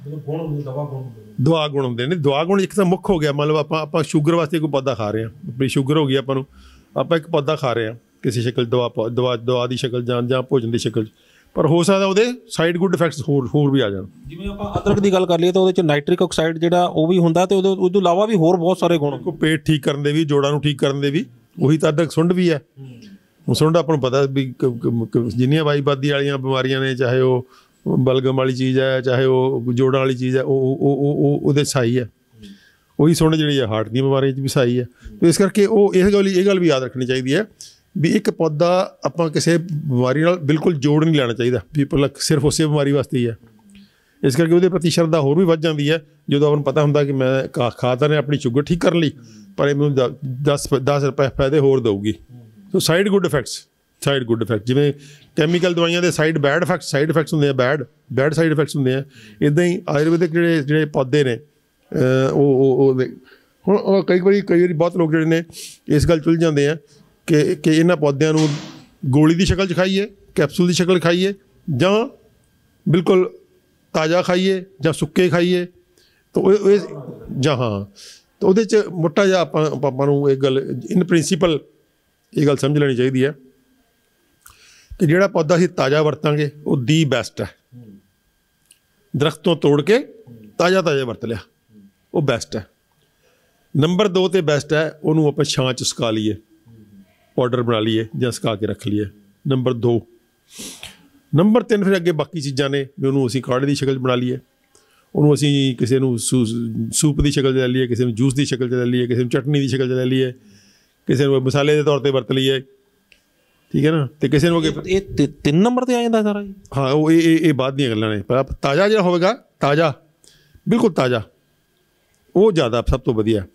ਗੁਣ ਹੁੰਦੇ ਦਵਾ ਗੁਣ ਹੁੰਦੇ ਦੁਆ ਗੁਣ ਹੁੰਦੇ ਨੇ। ਦੁਆ ਗੁਣ ਇੱਕ ਤਾਂ ਮੁੱਖ ਹੋ ਗਿਆ। ਮਤਲਬ ਆਪਾਂ ਆਪਾਂ ਸ਼ੂਗਰ ਵਾਸਤੇ ਕੋਈ ਪੌਦਾ ਖਾ ਰਹੇ ਹਾਂ। ਆਪਣੀ ਸ਼ੂਗਰ ਹੋ ਗਈ ਆਪਾਂ ਨੂੰ। ਆਪਾਂ ਇੱਕ ਪੌਦਾ ਖਾ ਰਹੇ ਹਾਂ। ਕਿਸੇ ਸ਼ਕਲ ਦਵਾ ਦਵਾ ਦਵਾ ਦੀ ਸ਼ਕਲ ਜਾਂ ਜਾਂ ਭੋਜਨ ਦੀ ਸ਼ਕਲ। 'ਚ। ਪਰ ਹੋ ਸਕਦਾ ਉਹਦੇ ਸਾਈਡ ਗੁੱਡ ਇਫੈਕਟਸ ਹੋਰ ਹੋਰ ਵੀ ਆ ਜਾਣ। ਜਿਵੇਂ ਆਪਾਂ ਅਦਰਕ ਦੀ ਗੱਲ ਕਰ ਲਈਏ ਤਾਂ ਉਹਦੇ ਚ ਨਾਈਟ੍ਰਿਕ ਆਕਸਾਈਡ ਜਿਹੜਾ ਉਹ ਵੀ ਹੁੰਦਾ ਤੇ ਉਹਦੇ ਉਹ ਤੋਂ ਇਲਾਵਾ ਵੀ ਹੋਰ ਬਹੁਤ ਸਾਰੇ ਗੁਣ। ਕੋ ਪੇਟ ਠੀਕ ਕਰਨ ਦੇ ਵੀ ਜੋੜਾਂ ਨੂੰ ਠੀਕ ਕਰਨ ਦੇ ਵੀ ਉਹੀ ਤਾਂ ਅਦਰਕ ਸੁੰਡ ਵੀ ਹੈ। ਸੁੰਡ ਆਪਾਂ ਨੂੰ ਪਤਾ ਵੀ ਜਿੰਨੀਆਂ ਵਾਈਬਾਦੀ ਵਾਲੀਆਂ ਬਿਮਾਰੀਆਂ ਨੇ ਚਾਹੇ ਉਹ ਬਲਗਮ ਵਾਲੀ ਚੀਜ਼ ਹੈ, ਚਾਹੇ ਉਹ ਜੋੜਾਂ ਵਾਲੀ ਚੀਜ਼ ਹੈ, ਉਹ ਉਹ, ਉਹ- ਉਹ ਉਹਦੇ ਸਹੀ ਹੈ। ਉਹੀ ਸੁੰਡ ਜਿਹੜੀ ਹੈ ਹਾਰਟ ਦੀ ਬਿਮਾਰੀ 'ਚ ਵੀ ਸਹੀ ਹੈ। ਤੇ ਇਸ ਕਰਕੇ ਉਹ ਇਹ ਗੱਲ ਇਹ ਗੱਲ ਵੀ ਯਾਦ ਰੱਖਣੀ ਚਾਹੀਦੀ ਹੈ ਵੀ ਇੱਕ ਪੌਦਾ ਆਪਾਂ ਕਿਸੇ ਬਿਮਾਰੀ ਨਾਲ ਬਿਲਕੁਲ ਜੋੜ ਨਹੀਂ ਲੈਣਾ ਚਾਹੀਦਾ, ਵੀ ਪਹਿਲਾਂ ਸਿਰਫ ਉਸੇ ਬਿਮਾਰੀ ਵਾਸਤੇ ਹੀ ਹੈ। ਇਸ ਕਰਕੇ ਉਹਦੇ ਪ੍ਰਤੀ ਸ਼ਰਧਾ ਹੋਰ ਵੀ ਵੱਧ ਜਾਂਦੀ ਹੈ। ਜਦੋਂ ਆਪਾਂ ਨੂੰ ਪਤਾ ਹੁੰਦਾ ਕਿ ਮੈਂ ਖਾ- ਖਾ ਤਾਂ ਨੇ ਆਪਣੀ ਸ਼ੂਗਰ ਠੀਕ ਕਰਨ ਲਈ, ਪਰ ਇਹ ਮੈਨੂੰ 10 10 ਰੁਪਏ ਫਾਇਦੇ ਹੋਰ ਦਊਗੀ। So side good effects side good effect ਜਿਵੇਂ ਕੈਮੀਕਲ ਦਵਾਈਆਂ ਦੇ side bad effect side effects ਹੁੰਦੇ ਆ ਬੈਡ ਬੈਡ ਸਾਈਡ ਇਫੈਕਟਸ ਹੁੰਦੇ ਆ। ਇਦਾਂ ਹੀ ਆਯੁਰਵੈਦਿਕ ਜਿਹੜੇ ਜਿਹੜੇ ਪੌਦੇ ਨੇ ਉਹ ਉਹ ਹੁਣ ਉਹ ਕਈ ਵਾਰੀ ਕਈ ਵਾਰੀ ਬਹੁਤ ਲੋਕ ਜਿਹੜੇ ਨੇ, ਇਸ ਗੱਲ ਚੁੱਲ ਜਾਂਦੇ ਆ ਕਿ ਕਿ ਇਹਨਾਂ ਪੌਦਿਆਂ ਨੂੰ ਗੋਲੀ ਦੀ ਸ਼ਕਲ 'ਚ ਖਾਈਏ ਕੈਪਸੂਲ ਦੀ ਸ਼ਕਲ ਖਾਈਏ ਜਾਂ ਬਿਲਕੁਲ ਤਾਜ਼ਾ ਖਾਈਏ, ਜਾਂ ਸੁੱਕੇ ਖਾਈਏ। ਤਾਂ ਉਹ ਇਹ ਜਾਂ ਹਾਂ, ਤਾਂ ਉਹਦੇ 'ਚ ਮੋਟਾ ਜਿਹਾ ਆਪਾਂ ਆਪਾਂ ਨੂੰ ਇਹ ਗੱਲ ਇਨ ਪ੍ਰਿੰਸੀਪਲ ਇਹ ਗੱਲ ਸਮਝ ਲੈਣੀ ਚਾਹੀਦੀ ਹੈ ਕਿ ਜਿਹੜਾ ਪੌਦਾ ਅਸੀਂ ਤਾਜ਼ਾ ਵਰਤਾਂਗੇ, ਉਹ ਦੀ ਬੈਸਟ ਹੈ। ਦਰਖਤ ਤੋਂ ਤੋੜ ਕੇ ਤਾਜ਼ਾ ਤਾਜ਼ਾ ਵਰਤ ਲਿਆ। ਉਹ ਬੈਸਟ ਹੈ। ਨੰਬਰ 2 ਤੇ ਬੈਸਟ ਹੈ, ਉਹਨੂੰ ਆਪਾਂ ਛਾਂ 'ਚ ਸੁਕਾ ਲਈਏ। ਪਾਊਡਰ ਬਣਾ ਲਈਏ ਜਾਂ ਸੁਕਾ ਕੇ ਰੱਖ ਲਈਏ। ਨੰਬਰ 2 ਨੰਬਰ 3 ਫਿਰ ਅੱਗੇ ਬਾਕੀ ਚੀਜ਼ਾਂ ਨੇ, ਵੀ ਉਹਨੂੰ ਅਸੀਂ ਕਾੜੇ ਦੀ ਸ਼ਕਲ 'ਚ ਬਣਾ ਲਈਏ। ਉਹਨੂੰ ਅਸੀਂ ਕਿਸੇ ਨੂੰ ਸੂ- ਸੂਪ ਦੀ ਸ਼ਕਲ 'ਚ ਲੈ ਲਈਏ, ਕਿਸੇ ਨੂੰ ਜੂਸ ਦੀ ਸ਼ਕਲ 'ਚ ਲੈ ਲਈਏ, ਕਿਸੇ ਨੂੰ ਚਟਨੀ ਦੀ ਸ਼ਕਲ 'ਚ ਲੈ ਲਈਏ। ਕਿਸੇ ਨੂੰ ਮਸਾਲੇ ਦੇ ਤੌਰ ਤੇ ਵਰਤ ਲਈਏ। ਠੀਕ ਹੈ ਨਾ? ਤੇ ਕਿਸੇ ਨੂੰ ਅੱਗੇ ਇਹ ਤਿੰਨ ਨੰਬਰ ਤੇ ਆ ਜਾਂਦਾ ਸਾਰਾ ਜੀ? ਹਾਂ ਉਹ ਇਹ ਇਹ ਬਾਅਦ ਦੀਆਂ ਗੱਲਾਂ ਨੇ। ਪਰ ਤਾਜ਼ਾ ਜਿਹੜਾ ਹੋਵੇਗਾ ਤਾਜ਼ਾ। ਬਿਲਕੁਲ ਤਾਜ਼ਾ। ਉਹ ਜ਼ਿਆਦਾ ਸਭ ਤੋਂ ਵਧੀਆ।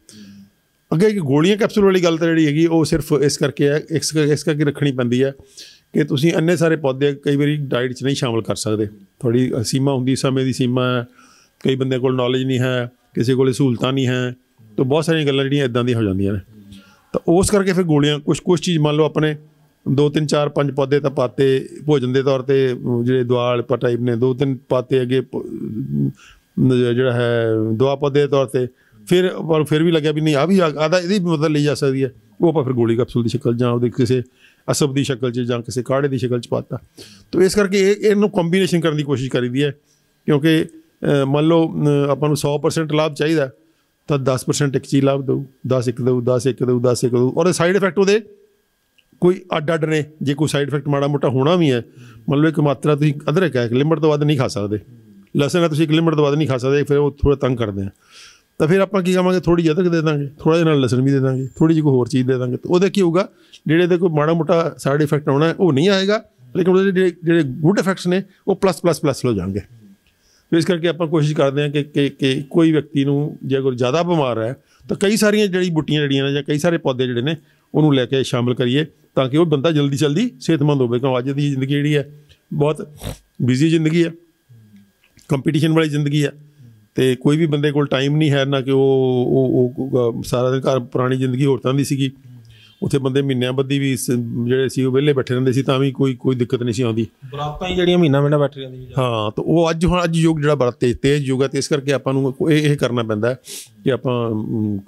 ਅੱਗੇ ਇੱਕ ਗੋਲੀਆਂ ਕੈਪਸੂਲ ਵਾਲੀ ਗੱਲ ਤਾਂ ਜਿਹੜੀ ਹੈਗੀ ਉਹ ਸਿਰਫ ਇਸ ਕਰਕੇ ਹੈ ਇਸ ਇਸ ਕਰਕੇ ਰੱਖਣੀ ਪੈਂਦੀ ਹੈ ਕਿ ਤੁਸੀਂ ਇੰਨੇ ਸਾਰੇ ਪੌਦੇ ਕਈ ਵਾਰੀ ਡਾਈਟ 'ਚ ਨਹੀਂ ਸ਼ਾਮਲ ਕਰ ਸਕਦੇ। ਥੋੜੀ ਸੀਮਾ ਹੁੰਦੀ ਸਮੇਂ ਦੀ ਸੀਮਾ ਹੈ ਕਈ ਬੰਦੇ ਕੋਲ ਨੌਲੇਜ ਨਹੀਂ ਹੈ ਕਿਸੇ ਕੋਲ ਸਹੂਲਤਾਂ ਨਹੀਂ ਹੈ ਤਾਂ ਬਹੁਤ ਸਾਰੀਆਂ ਗੱਲਾਂ ਜਿਹੜੀਆਂ ਇਦਾਂ ਦੀਆਂ ਹੋ ਜਾਂਦੀਆਂ ਨੇ। ਤਾਂ ਉਸ ਕਰਕੇ ਫਿਰ ਗੋਲੀਆਂ ਕੁਝ ਕੁਝ ਚੀਜ਼ ਮੰਨ ਲਓ ਆਪਣੇ ਦੋ ਤਿੰਨ ਚਾਰ ਪੰਜ ਪੌਦੇ ਤਾਂ ਪਾਤੇ ਭੋਜਨ ਦੇ ਤੌਰ ਤੇ ਜਿਹੜੇ ਦੁਆਲ ਟਾਈਪ ਨੇ ਦੋ ਤਿੰਨ ਪਾਤੇ ਅੱਗੇ ਜਿਹੜਾ ਹੈ, ਦੁਆ ਪੌਦੇ ਦੇ ਤੌਰ ਤੇ। ਫਿਰ ਪਰ ਫਿਰ ਵੀ ਲੱਗਿਆ ਵੀ ਨਹੀਂ ਆ ਵੀ ਆਦਾ ਇਹਦੀ ਵੀ ਮਦਦ ਲਈ ਜਾ ਸਕਦੀ ਹੈ। ਉਹ ਆਪਾਂ ਫਿਰ ਗੋਲੀ ਕਪਸੂਲ ਦੀ ਸ਼ਕਲ ਜਾਂ ਉਹਦੇ ਕਿਸੇ ਅਸਬ ਦੀ ਸ਼ਕਲ 'ਚ ਜਾਂ ਕਿਸੇ ਕਾੜੇ ਦੀ ਸ਼ਕਲ 'ਚ ਪਾਤਾ। ਤਾਂ ਇਸ ਕਰਕੇ ਇਹ, ਇਹਨੂੰ ਕੰਬੀਨੇਸ਼ਨ ਕਰਨ ਦੀ ਕੋਸ਼ਿਸ਼ ਕਰੀਦੀ ਹੈ, ਕਿਉਂਕਿ ਮੰਨ ਲਓ ਆਪਾਂ ਨੂੰ 100% ਲਾਭ ਚਾਹੀਦਾ ਤਾਂ 10% ਇੱਕ ਚੀਜ਼ ਲਾਭ ਦਊ 10 ਇੱਕ ਦਊ 10 ਇੱਕ ਦਊ 10 ਇੱਕ ਦਊ, ਔਰ ਸਾਈਡ ਇਫੈਕਟ ਉਹਦੇ ਕੋਈ ਅੱਡ ਅੱਡ ਨੇ, ਜੇ ਕੋਈ ਸਾਈਡ ਇਫੈਕਟ ਮਾੜਾ ਮੋਟਾ ਹੋਣਾ ਵੀ ਹੈ ਮਤਲਬ ਇੱਕ ਮਾਤਰਾ ਤੁਸੀਂ ਅਦਰਕ ਹੈ, ਇੱਕ ਲਿਮਟ ਤੋਂ ਵੱਧ ਨਹੀਂ ਖਾ ਸਕਦੇ। ਲਸਣ ਹੈ, ਤੁਸੀਂ ਇੱਕ ਲਿਮਟ ਤੋਂ ਵੱਧ ਨਹੀਂ ਖਾ ਸਕਦੇ, ਫਿਰ ਉਹ ਥੋੜਾ ਤੰਗ ਕਰਦੇ ਆ। ਤਾਂ ਫਿਰ ਆਪਾਂ ਕੀ ਕਹਾਂਗੇ ਥੋੜੀ ਜਿਹੀ ਅਦਰਕ ਦੇ ਦਾਂਗੇ ਥੋੜਾ ਜਿਹਾ ਨਾਲ ਲਸਣ ਵੀ ਦੇ ਦਾਂਗੇ ਥੋੜੀ ਜਿਹੀ ਕੋਈ ਹੋਰ ਚੀਜ਼ ਦੇ ਦਾਂਗੇ। ਤਾਂ ਉਹਦੇ ਕੀ ਹੋਊਗਾ, ਜਿਹੜੇ ਦੇ ਕੋਈ ਮਾੜਾ ਮੋਟਾ ਸਾਈਡ ਇਫੈਕਟ ਆਉਣਾ, ਉਹ ਨਹੀਂ ਆਏਗਾ, ਲੇਕਿਨ ਉਹਦੇ ਜਿਹੜੇ ਜਿਹੜੇ ਗੁੱਡ ਇਫੈਕਟਸ ਨੇ, ਉਹ ਪਲੱਸ ਪਲੱਸ ਪਲੱਸ ਹੋ ਜਾਣਗੇ। ਤੇ ਇਸ ਕਰਕੇ ਆਪਾਂ ਕੋਸ਼ਿਸ਼ ਕਰਦੇ ਹਾਂ ਕਿ ਕਿ ਕਿ ਕੋਈ ਵਿਅਕਤੀ ਨੂੰ ਜੇ ਕੋਈ ਜ਼ਿਆਦਾ ਬਿਮਾਰ ਹੈ, ਤਾਂ ਕਈ ਸਾਰੀਆਂ ਜਿਹੜੀ ਬੁੱਟੀਆਂ ਜਿਹੜੀਆਂ ਨੇ ਜਾਂ ਕਈ ਸਾਰੇ ਪੌਦੇ ਜਿਹੜੇ ਨੇ ਉਹਨੂੰ ਲੈ ਕੇ ਸ਼ਾਮਿਲ ਕਰੀਏ ਤਾਂ ਕਿ ਉਹ ਬੰਦਾ ਜਲਦੀ ਜਲਦੀ ਸਿਹਤਮੰਦ ਹੋਵੇ, ਕਿਉਂ ਅੱਜ ਦੀ ਜ਼ਿੰਦਗੀ ਜਿਹੜੀ ਹੈ ਬਹੁਤ ਬਿਜ਼ੀ ਜ਼ਿੰਦਗੀ ਹੈ ਕੰਪੀਟੀਸ਼ਨ ਵਾਲੀ ਜ਼ਿੰਦਗੀ ਹੈ ਤੇ ਕੋਈ ਵੀ ਬੰਦੇ ਕੋਲ ਟਾਈਮ ਨਹੀਂ ਹੈ ਨਾ ਕਿ ਉਹ ਉਹ, ਉਹ- ਉਹ, ਸਾਰਾ ਦਿਨ ਘਰ ਪੁਰਾਣੀ ਜ਼ਿੰਦਗੀ ਹੋਰ ਤਰ੍ਹਾਂ ਦੀ ਸੀਗੀ। ਉੱਥੇ ਬੰਦੇ ਮਹੀਨਿਆਂ ਬੱਦੀ ਵੀ ਸ- ਜਿਹੜੇ ਸੀ ਉਹ ਵਿਹਲੇ ਬੈਠੇ ਰਹਿੰਦੇ ਸੀ ਤਾਂ ਵੀ ਕੋਈ ਕੋਈ ਦਿੱਕਤ ਨਹੀਂ ਸੀ ਆਉਂਦੀ। ਬਰਾਤਾਂ ਹੀ ਜਿਹੜੀਆਂ ਮਹੀਨਾ ਮਹੀਨਾ ਬੈਠ ਜਾਂਦੀਆਂ ਜੀ ਹਾਂ ਤਾਂ ਉਹ ਅੱਜ ਹੁਣ ਅੱਜ ਯੁੱਗ ਜਿਹੜਾ ਬੜਾ ਤੇਜ਼ ਤੇਜ਼ ਯੁੱਗ ਹੈ ਤੇ ਇਸ ਕਰਕੇ ਆਪਾਂ ਨੂੰ ਇਹ ਇਹ ਕਰਨਾ ਪੈਂਦਾ ਕਿ ਆਪਾਂ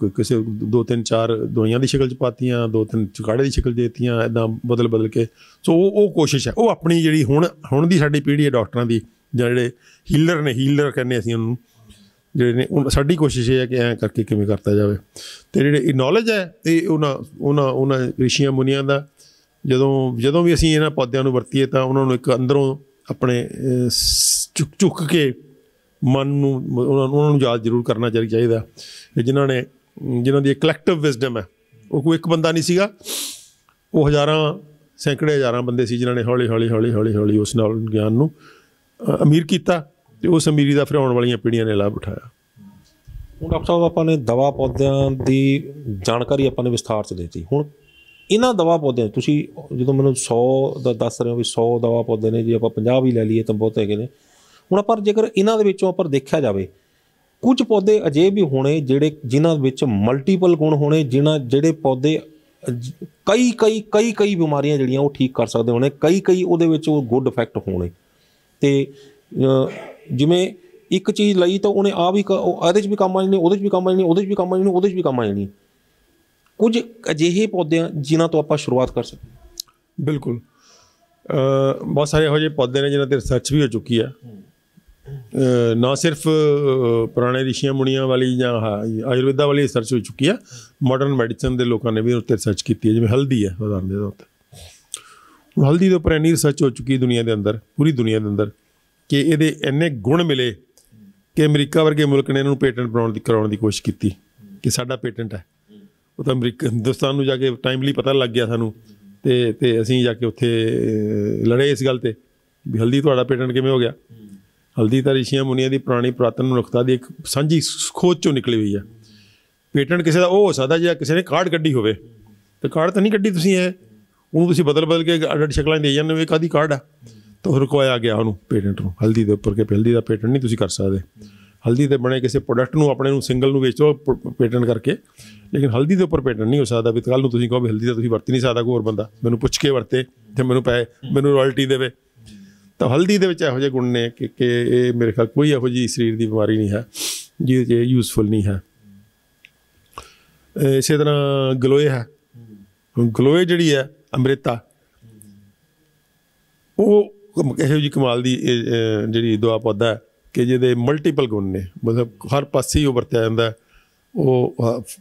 ਕਿਸੇ ਦੋ ਤਿੰਨ ਚਾਰ ਦਵਾਈਆਂ ਦੀ ਸ਼ਕਲ ਚ ਪਾਤੀਆਂ ਦੋ ਤਿੰਨ ਚੁਕਾੜੇ ਦੀ ਸ਼ਕਲ ਦੇਤੀਆਂ ਇਦਾਂ ਬਦਲ ਬਦਲ ਕੇ। ਸੋ ਉਹ ਉਹ ਕੋਸ਼ਿਸ਼ ਹੈ ਉਹ ਆਪਣੀ ਜਿਹੜੀ ਹੁਣ ਹੁਣ ਦੀ ਸਾਡੀ ਪੀੜ੍ਹੀ ਹੈ ਡਾਕਟਰਾਂ ਦੀ ਜਿਹੜੇ ਹੀਲਰ ਨੇ ਹੀਲਰ ਕਹਿੰਦੇ ਅਸੀਂ ਉਹਨੂੰ। ਜਿਹੜੇ ਨੇ ਉਹ ਸਾਡੀ ਕੋਸ਼ਿਸ਼ ਇਹ ਹੈ ਕਿ ਐਂ ਕਰਕੇ ਕਿਵੇਂ ਕਰਤਾ ਜਾਵੇ। ਤੇ ਜਿਹੜੇ ਇਹ ਨੌਲੇਜ ਹੈ ਇਹ ਉਹਨਾਂ ਉਹਨਾਂ ਉਹਨਾਂ ਰਿਸ਼ੀਆਂ ਮੁਨੀਆਂ ਦਾ ਜਦੋਂ ਜਦੋਂ ਵੀ ਅਸੀਂ ਇਹਨਾਂ ਪੌਦਿਆਂ ਨੂੰ ਵਰਤੀਏ ਤਾਂ ਉਹਨਾਂ ਨੂੰ ਇੱਕ ਅੰਦਰੋਂ ਆਪਣੇ ਅਹ, ਸ- ਝੁਕ ਝੁਕ ਕੇ ਮਨ ਨੂੰ ਉਹਨਾਂ ਨੂੰ ਯਾਦ ਜ਼ਰੂਰ ਕਰਨਾ ਚਾਹੀ- ਚਾਹੀਦਾ। ਜਿਨ੍ਹਾਂ ਨੇ ਜਿਨ੍ਹਾਂ ਦੀ ਕਲੈਕਟਿਵ ਵਿਜ਼ਡਮ ਹੈ ਉਹ ਕੋਈ ਇੱਕ ਬੰਦਾ ਨਹੀਂ ਸੀਗਾ। ਉਹ ਹਜ਼ਾਰਾਂ ਸੈਂਕੜੇ ਹਜ਼ਾਰਾਂ ਬੰਦੇ ਸੀ ਜਿਨ੍ਹਾਂ ਨੇ ਹੌਲੀ ਹੌਲੀ ਹੌਲੀ ਹੌਲੀ ਹੌਲੀ ਉਸ ਨਾਲ ਗਿਆਨ ਨੂੰ ਅਮੀਰ ਕੀਤਾ। ਤੇ ਉਸ ਅਮੀਰੀ ਦਾ ਫਿਰ ਆਉਣ ਵਾਲੀਆਂ ਪੀੜ੍ਹੀਆਂ ਨੇ ਲਾਭ ਉਠਾਇਆ। ਹੁਣ ਡਾਕਟਰ ਸਾਹਿਬ, ਆਪਾਂ ਨੇ ਦਵਾ ਪੌਦਿਆਂ ਦੀ ਜਾਣਕਾਰੀ ਆਪਾਂ ਨੇ ਵਿਸਥਾਰ ਚ ਦਿੱਤੀ। ਹੁਣ ਇਹਨਾਂ ਦਵਾ ਪੌਦਿਆਂ 'ਚ ਤੁਸੀਂ ਜਦੋਂ ਮੈਨੂੰ 100 ਦਾ ਦੱਸ ਰਹੇ ਹੋ ਵੀ 100 ਦਵਾ ਪੌਦੇ ਨੇ, ਜੇ ਆਪਾਂ 50 ਵੀ ਲੈ ਲਈਏ ਤਾਂ ਬਹੁਤ ਹੈਗੇ ਨੇ। ਹੁਣ ਆਪਾਂ ਜੇਕਰ ਇਹਨਾਂ ਦੇ ਵਿੱਚੋਂ ਆਪਾਂ ਦੇਖਿਆ ਜਾਵੇ, ਕੁਝ ਪੌਦੇ ਅਜੇ ਵੀ ਹੋਣੇ ਜਿਹੜੇ ਜਿਨ੍ਹਾਂ ਵਿੱਚ ਮਲਟੀਪਲ ਗੁਣ ਹੋਣੇ, ਜਿਨ੍ਹਾਂ ਜਿਹੜੇ ਪੌਦੇ ਕਈ ਕਈ ਕਈ ਕਈ ਬਿਮਾਰੀਆਂ ਜਿਹੜੀਆਂ ਉਹ ਠੀਕ ਕਰ ਸਕਦੇ ਹੋਣੇ, ਕਈ ਕਈ ਉਹਦੇ ਵਿੱਚ ਉਹ ਗੁੱਡ ਇਫੈਕਟ ਹੋਣੇ। ਤੇ ਜਿਵੇਂ ਇੱਕ ਚੀਜ਼ ਲਈ ਤਾਂ ਉਹਨੇ ਆ ਵੀ ਕ- ਉਹ ਇਹਦੇ 'ਚ ਵੀ ਕੰਮ ਆ ਜਾਣੀ, ਉਹਦੇ 'ਚ ਵੀ ਕੰਮ ਆ ਜਾਣੀ, ਉਹਦੇ 'ਚ ਵੀ ਕੰਮ ਆ ਜਾਣੀ, ਉਹਦੇ 'ਚ ਵੀ ਕੰਮ ਆ ਜਾਣੀ। ਕੁਝ ਅਜਿਹੇ ਪੌਦਿਆਂ ਜਿਨ੍ਹਾਂ ਤੋਂ ਆਪਾਂ ਸ਼ੁਰੂਆਤ ਕਰ ਸਕਦੇ ਬਿਲਕੁਲ। ਬਹੁਤ ਸਾਰੇ ਇਹੋ ਜਿਹੇ ਪੌਦੇ ਨੇ ਜਿਨ੍ਹਾਂ ਤੇ ਰਿਸਰਚ ਵੀ ਹੋ ਚੁੱਕੀ ਆ ਨਾ ਸਿਰਫ ਪੁਰਾਣੇ ਰਿਸ਼ੀਆਂ ਮੁਨੀਆਂ ਵਾਲੀ ਜਾਂ ਆਹ ਆਯੁਰਵੇਦਾ ਵਾਲੀ ਰਿਸਰਚ ਹੋ ਚੁੱਕੀ ਆ ਮਾਡਰਨ ਮੈਡੀਸਨ ਦੇ ਲੋਕਾਂ ਨੇ ਵੀ ਉੱਤੇ ਰਿਸਰਚ ਕੀਤੀ ਹੈ, ਜਿਵੇਂ ਹਲਦੀ ਹੈ, ਉਦਾਹਰਨ ਦੇ ਤੌਰ ਤੇ। ਹਲਦੀ ਦੇ ਉੱਪਰ ਇੰਨੀ ਰਿਸਰਚ ਹੋ ਚੁੱਕੀ ਹੈ ਦੁਨੀਆ ਦੇ ਅੰਦਰ, ਪੂਰੀ ਦੁਨੀਆ ਦੇ ਅੰਦਰ। ਕਿ ਇਹਦੇ ਇੰਨੇ ਗੁਣ ਮਿਲੇ ਕਿ ਅਮਰੀਕਾ ਵਰਗੇ ਮੁਲਕ ਨੇ ਇਹਨੂੰ ਪੇਟੈਂਟ ਬਣਾਉਣ ਦੀ, ਕਰਾਉਣ ਦੀ ਕੋਸ਼ਿਸ਼ ਕੀਤੀ ਕਿ ਸਾਡਾ ਪੇਟੈਂਟ ਹੈ। ਉਹ ਤਾਂ ਅਮਰੀਕਾ, ਹਿੰਦੁਸਤਾਨ ਨੂੰ ਜਾ ਕੇ ਟਾਈਮਲੀ ਪਤਾ ਲੱਗ ਗਿਆ ਸਾਨੂੰ ਤੇ ਤੇ ਅਸੀਂ ਜਾ ਕੇ ਉੱਥੇ ਲੜੇ ਇਸ ਗੱਲ ਤੇ ਵੀ ਹਲਦੀ ਤੁਹਾਡਾ ਪੇਟੈਂਟ ਕਿਵੇਂ ਹੋ ਗਿਆ? ਹਲਦੀ ਤਾਂ ਰਿਸ਼ੀਆਂ ਮੁਨੀਆਂ ਦੀ ਪੁਰਾਣੀ ਪ੍ਰਾਤਨ ਮਨੁੱਖਤਾ ਦੀ ਇੱਕ ਸਾਂਝੀ ਖੋਜ ਚੋਂ ਨਿਕਲੀ ਹੋਈ ਹੈ ਪੇਟੈਂਟ ਕਿਸੇ ਦਾ ਉਹ ਹੋ ਸਕਦਾ ਜੇ ਕਿਸੇ ਨੇ ਕਾਰਡ ਕੱਢੀ ਹੋਵੇ। ਤੇ ਕਾਰਡ ਤਾਂ ਨਹੀਂ ਕੱਢੀ ਤੁਸੀਂ ਇਹ ਉਹਨੂੰ ਤੁਸੀਂ ਬਦਲ ਬਦਲ ਕੇ ਅੱਡ ਅੱਡ ਸ਼ਕਲਾਂ ਦੇ ਜਾਂਦੇ ਹੋ, ਇਹ ਕਾਦੀ ਕਾਰਡ ਆ? ਤਾਂ ਉਹ ਰੁਕਵਾਇਆ ਗਿਆ ਉਹਨੂੰ ਪੇਟੈਂਟ ਨੂੰ। ਹਲਦੀ ਦੇ ਉੱਪਰ ਕਿ ਹਲਦੀ ਦਾ ਪੇਟੈਂਟ ਨਹੀਂ ਤੁਸੀਂ ਕਰ ਸਕਦੇ। ਹਲਦੀ ਦੇ ਬਣੇ ਕਿਸੇ ਪ੍ਰੋਡਕਟ ਨੂੰ, ਆਪਣੇ ਨੂੰ ਸਿੰਗਲ ਨੂੰ ਵੇਚੋ ਪੇਟੈਂਟ ਕਰਕੇ। ਲੇਕਿਨ ਹਲਦੀ ਦੇ ਉੱਪਰ ਪੇਟੈਂਟ ਨਹੀਂ ਹੋ ਸਕਦਾ ਵੀ ਕੱਲ ਨੂੰ ਤੁਸੀਂ ਕਹੋ ਵੀ ਹਲਦੀ ਦਾ ਤੁਸੀਂ ਵਰਤ ਨਹੀਂ ਸਕਦਾ ਕੋਈ ਹੋਰ ਬੰਦਾ। ਮੈਨੂੰ ਪੁੱਛ ਕੇ ਵਰਤੇ ਤੇ ਮੈਨੂੰ ਪਏ, ਮੈਨੂੰ ਰਾਇਲਟੀ ਦੇਵੇ। ਤਾਂ ਹਲਦੀ ਦੇ ਵਿੱਚ ਇਹੋ ਜਿਹੇ ਗੁਣ ਨੇ ਕਿ ਕਿ ਇਹ ਮੇਰੇ ਖਿਆਲ ਕੋਈ ਇਹੋ ਜਿਹੀ ਸਰੀਰ ਦੀ ਬਿਮਾਰੀ ਨਹੀਂ ਹੈ, ਜਿਹਦੇ 'ਚ ਇਹ ਯੂਸਫੁਲ ਨਹੀਂ ਹੈ। ਇਸੇ ਤਰ੍ਹਾਂ ਗਲੋਏ ਹੈ। ਗਲੋਏ ਜਿਹੜੀ ਹੈ, ਅੰਮ੍ਰਿਤਾ, ਉਹ ਇਹੋ ਜਿਹੀ ਕਮਾਲ ਦੀ ਜਿਹੜੀ ਦੁਆ ਪੌਦਾ ਹੈ ਕਿ ਜਿਹਦੇ ਮਲਟੀਪਲ ਗੁਣ ਨੇ। ਮਤਲਬ ਹਰ ਪਾਸੇ ਹੀ ਉਹ ਵਰਤਿਆ ਜਾਂਦਾ ਉਹ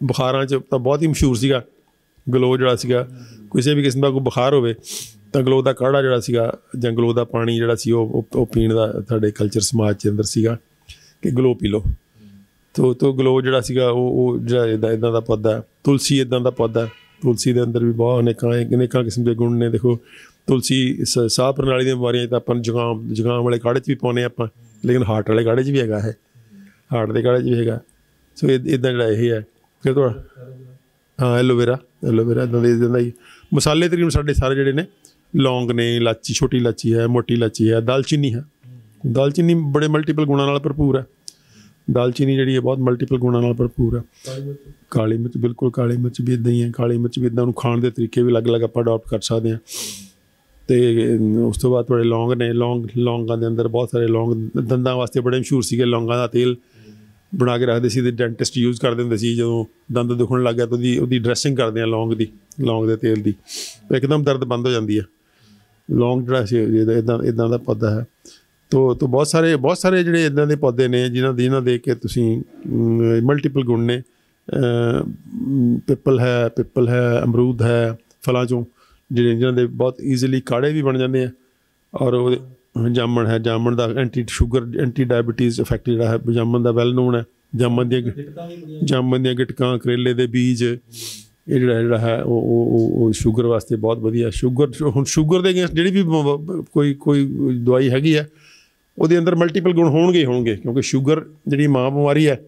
ਬੁਖਾਰਾਂ 'ਚ ਤਾਂ ਬਹੁਤ ਹੀ ਮਸ਼ਹੂਰ ਸੀਗਾ। ਗਲੋ ਜਿਹੜਾ ਸੀਗਾ, ਕਿਸੇ ਵੀ ਕਿਸਮ ਦਾ ਕੋਈ ਬੁਖਾਰ ਹੋਵੇ ਤਾਂ ਗਲੋ ਦਾ ਕਾੜਾ ਜਿਹੜਾ ਸੀਗਾ ਜਾਂ ਗਲੋ ਦਾ ਪਾਣੀ ਜਿਹੜਾ ਸੀ ਉਹ, ਉਹ- ਪੀਣ ਦਾ ਸਾਡੇ ਕਲਚਰ ਸਮਾਜ ਦੇ ਅੰਦਰ ਸੀਗਾ ਕਿ ਗਲੋ ਪੀ ਲਓ। ਤੋ ਤੋ ਗਲੋ ਜਿਹੜਾ ਸੀਗਾ, ਉਹ ਉਹ ਜਿਹੜਾ ਇਦਾਂ ਇਦਾਂ ਦਾ ਪੌਦਾ ਤੁਲਸੀ ਇਦਾਂ ਦਾ ਪੌਦਾ ਹੈ। ਤੁਲਸੀ ਦੇ ਅੰਦਰ ਵੀ ਬਹੁਤ ਅਨੇਕਾਂ ਅਨੇਕਾਂ ਕਿਸਮ ਦੇ ਗੁਣ ਨੇ। ਦੇਖੋ ਤੁਲਸੀ ਸਾਹ ਪ੍ਰਣਾਲੀ ਦੀਆਂ ਬਿਮਾਰੀਆਂ ਤਾਂ ਆਪਾਂ ਨੂੰ ਜ਼ੁਕਾਮ ਜ਼ੁਕਾਮ ਵਾਲੇ ਕਾੜੇ 'ਚ ਵੀ ਪਾਉਂਦੇ ਆਪਾਂ, ਲੇਕਿਨ ਹਾਰਟ ਵਾਲੇ ਕਾੜੇ 'ਚ ਵੀ ਹੈਗਾ ਹੈ ਹਾਰਟ ਦੇ ਕਾੜੇ 'ਚ ਵੀ ਹੈਗਾ। ਸੋ ਇਦਾਂ ਜਿਹੜਾ ਇਹ ਹੈ। ਫਿਰ ਤੁਹਾਡਾ ਹਾਂ ਐਲੋਵੇਰਾ ਐਲੋਵੇਰਾ ਇਦਾਂ ਦੇ ਇਦਾਂ ਦਾ ਹੀ। ਮਸਾਲੇ ਤਕਰੀਬਨ ਸਾਡੇ ਸਾਰੇ ਜਿਹੜੇ ਨੇ, ਲੌਂਗ ਨੇ, ਇਲਾਚੀ, ਛੋਟੀ ਇਲਾਚੀ ਹੈ, ਮੋਟੀ ਇਲਾਚੀ ਹੈ, ਦਾਲਚੀਨੀ ਹੈ। ਦਾਲਚੀਨੀ ਬੜੇ ਮਲਟੀਪਲ ਗੁਣਾਂ ਨਾਲ ਭਰਪੂਰ ਹੈ। ਦਾਲਚੀਨੀ ਜਿਹੜੀ ਹੈ ਬਹੁਤ ਮਲਟੀਪਲ ਗੁਣਾਂ ਨਾਲ ਭਰਪੂਰ ਹੈ। ਕਾਲੀ ਮਿਰਚ, ਬਿਲਕੁਲ ਕਾਲੀ ਮਿਰਚ ਵੀ ਇਦਾਂ ਹੀ ਹੈ। ਕਾਲੀ ਮਿਰਚ ਵੀ ਇਦਾਂ ਨੂੰ ਖਾਣ ਦੇ ਤਰੀਕੇ ਵੀ ਅਲੱਗ-ਅਲੱਗ ਆਪਾਂ ਅਡਾਪਟ ਕਰ ਸਕਦੇ ਹਾਂ। ਤੇ ਉਸ ਤੋਂ ਬਾਅਦ ਤੁਹਾਡੇ ਲੌਂਗ ਨੇ। ਲੌਂਗ, ਲੌਂਗਾਂ ਦੇ ਅੰਦਰ ਬਹੁਤ ਸਾਰੇ ਲੌਂਗ ਦੰਦਾਂ ਵਾਸਤੇ ਬੜੇ ਮਸ਼ਹੂਰ ਸੀਗੇ। ਲੌਂਗਾਂ ਦਾ ਤੇਲ ਬਣਾ ਕੇ ਰੱਖਦੇ ਸੀ ਤੇ ਡੈਂਟਿਸਟ ਯੂਜ਼ ਕਰਦੇ ਹੁੰਦੇ ਸੀ। ਜਦੋਂ ਦੰਦ ਦੁਖਣ ਲੱਗ ਗਿਆ ਤਾਂ ਉਹਦੀ ਉਹਦੀ ਡਰੈਸਿੰਗ ਕਰਦੇ ਆ ਲੌਂਗ ਦੀ, ਲੌਂਗ ਦੇ ਤੇਲ ਦੀ। ਤਾਂ ਇੱਕਦਮ ਦਰਦ ਬੰਦ ਹੋ ਜਾਂਦੀ ਆ। ਲੌਂਗ ਜਿਹੜਾ ਸੀ ਜਿਹਦਾ ਇਦਾਂ ਇਦਾਂ ਦਾ ਪੌਦਾ ਹੈ। ਤੋ ਤੋ ਬਹੁਤ ਸਾਰੇ ਬਹੁਤ ਸਾਰੇ ਜਿਹੜੇ ਇਦਾਂ ਦੇ ਪੌਦੇ ਨੇ, ਜਿਨ੍ਹਾਂ ਦੀ ਇਹਨਾਂ ਦੇ ਕੇ ਤੁਸੀਂ ਮਲਟੀਪਲ ਗੁਣ ਨੇ। ਪਿੱਪਲ ਹੈ ਪਿੱਪਲ ਹੈ, ਅਮਰੂਦ ਹੈ, ਫਲਾਂ ਚੋਂ। ਜਿਹੜੇ ਜਿਹਨਾਂ ਦੇ ਬਹੁਤ ਈਜ਼ੀਲੀ ਕਾੜੇ ਵੀ ਬਣ ਜਾਂਦੇ ਆ। ਔਰ ਉਹਦੇ ਜਾਮਣ ਹੈ ਜਾਮਣ ਦਾ anti sugar anti diabetes effect ਜਿਹੜਾ ਹੈ ਜਾਮਣ ਦਾ ਵੈਲ ਨੋਨ ਹੈ। ਜਾਮਣ ਦੀਆਂ ਜਾਮਣ ਦੀਆਂ ਗਿਟਕਾਂ ਕਰੇਲੇ ਦੇ ਬੀਜ ਇਹ ਜਿਹੜਾ ਜਿਹੜਾ ਹੈ ਉਹ ਉਹ ਉਹ- ਸ਼ੂਗਰ ਵਾਸਤੇ ਬਹੁਤ ਵਧੀਆ। ਸ਼ੂਗਰ ਹੁਣ ਸ਼ੂਗਰ ਦੇ against ਜਿਹੜੀ ਵੀ ਕੋਈ ਕੋਈ ਦਵਾਈ ਹੈਗੀ ਹੈ ਉਹਦੇ ਅੰਦਰ ਮਲਟੀਪਲ ਗੁਣ ਹੋਣਗੇ ਹੋਣਗੇ ਕਿਉਂਕਿ ਸ਼ੂਗਰ ਜਿਹੜੀ ਮਾਂ ਬਿਮਾਰੀ ਹੈ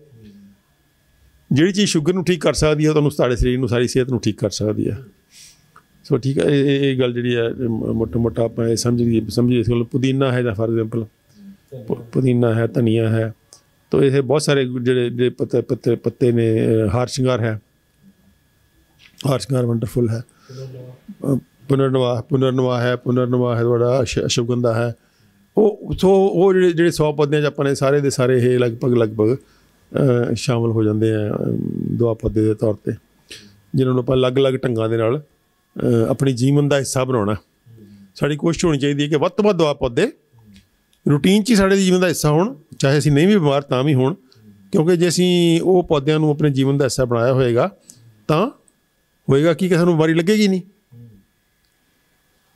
ਜਿਹੜੀ ਚੀਜ਼ ਸ਼ੂਗਰ ਨੂੰ ਠੀਕ ਕਰ ਸਕਦੀ ਹੈ ਉਹ ਤੁਹਾਨੂੰ ਤੁਹਾਡੇ ਸਰੀਰ ਨੂੰ ਸਾਰੀ ਸਿਹਤ ਨੂੰ ਠੀਕ ਕਰ ਸਕਦੀ ਹੈ। ਸੋ ਠੀਕ ਹੈ ਇਹ ਇਹ- ਗੱਲ ਜਿਹੜੀ ਹੈ ਮੋਟਾ ਮੋਟਾ ਆਪਾਂ ਇਹ ਸਮਝ ਲਈਏ ਸਮਝੀਏ ਇਸ ਗੱਲ ਪੁਦੀਨਾ ਹੈ ਜਾਂ ਫਾਰ ਐਗਜ਼ਾਮਪਲ। ਪੁਦੀਨਾ ਹੈ ਧਨੀਆ ਹੈ। ਤੋ ਇਹ ਬਹੁਤ ਸਾਰੇ ਜਿਹੜੇ ਜਿਹੜੇ ਪੱਤੇ ਪੱਤੇ ਪੱਤੇ ਨੇ ਹਾਰ ਸ਼ਿੰਗਾਰ ਹੈ। ਹਾਰ ਸ਼ਿੰਗਾਰ ਵੰਡਰਫੁਲ ਹੈ। ਪੁਨਰਨਵਾ ਪੁਨਰਨਵਾ ਹੈ ਪੁਨਰਨਵਾ ਹੈ ਤੁਹਾਡਾ ਅਸ਼- ਅਸ਼ਵਗੰਧਾ ਹੈ। ਉਹ ਸੋ ਉਹ ਜਿਹੜੇ ਜਿਹੜੇ 100 ਪੌਦਿਆਂ ਚ ਆਪਾਂ ਨੇ ਸਾਰੇ ਦੇ ਸਾਰੇ ਇਹ ਲਗਭਗ ਲਗਭਗ ਸ਼ਾਮਲ ਹੋ ਜਾਂਦੇ ਆ ਦੁਆ ਪੌਦੇ ਦੇ ਤੌਰ ਤੇ ਜਿਨ੍ਹਾਂ ਨੂੰ ਆਪਾਂ ਅਲੱਗ-ਅਲੱਗ ਢੰਗਾਂ ਦੇ ਨਾਲ ਆਪਣੇ ਜੀਵਨ ਦਾ ਹਿੱਸਾ ਬਣਾਉਣਾ। ਸਾਡੀ ਕੋਸ਼ਿਸ਼ ਹੋਣੀ ਚਾਹੀਦੀ ਹੈ ਕਿ ਵੱਧ ਤੋਂ ਵੱਧ ਦੁਆ ਪੌਦੇ ਰੂਟੀਨ 'ਚ ਹੀ ਸਾਡੇ ਜੀਵਨ ਦਾ ਹਿੱਸਾ ਹੋਣ, ਚਾਹੇ ਅਸੀਂ ਨਹੀਂ ਵੀ ਬਿਮਾਰ ਤਾਂ ਵੀ ਹੋਣ, ਕਿਉਂਕਿ ਜੇ ਅਸੀਂ ਉਹ ਪੌਦਿਆਂ ਨੂੰ ਆਪਣੇ ਜੀਵਨ ਦਾ ਹਿੱਸਾ ਬਣਾਇਆ ਹੋਏਗਾ, ਤਾਂ ਹੋਏਗਾ ਕੀ ਕਿ ਸਾਨੂੰ ਬਿਮਾਰੀ ਲੱਗੇਗੀ ਨਹੀਂ।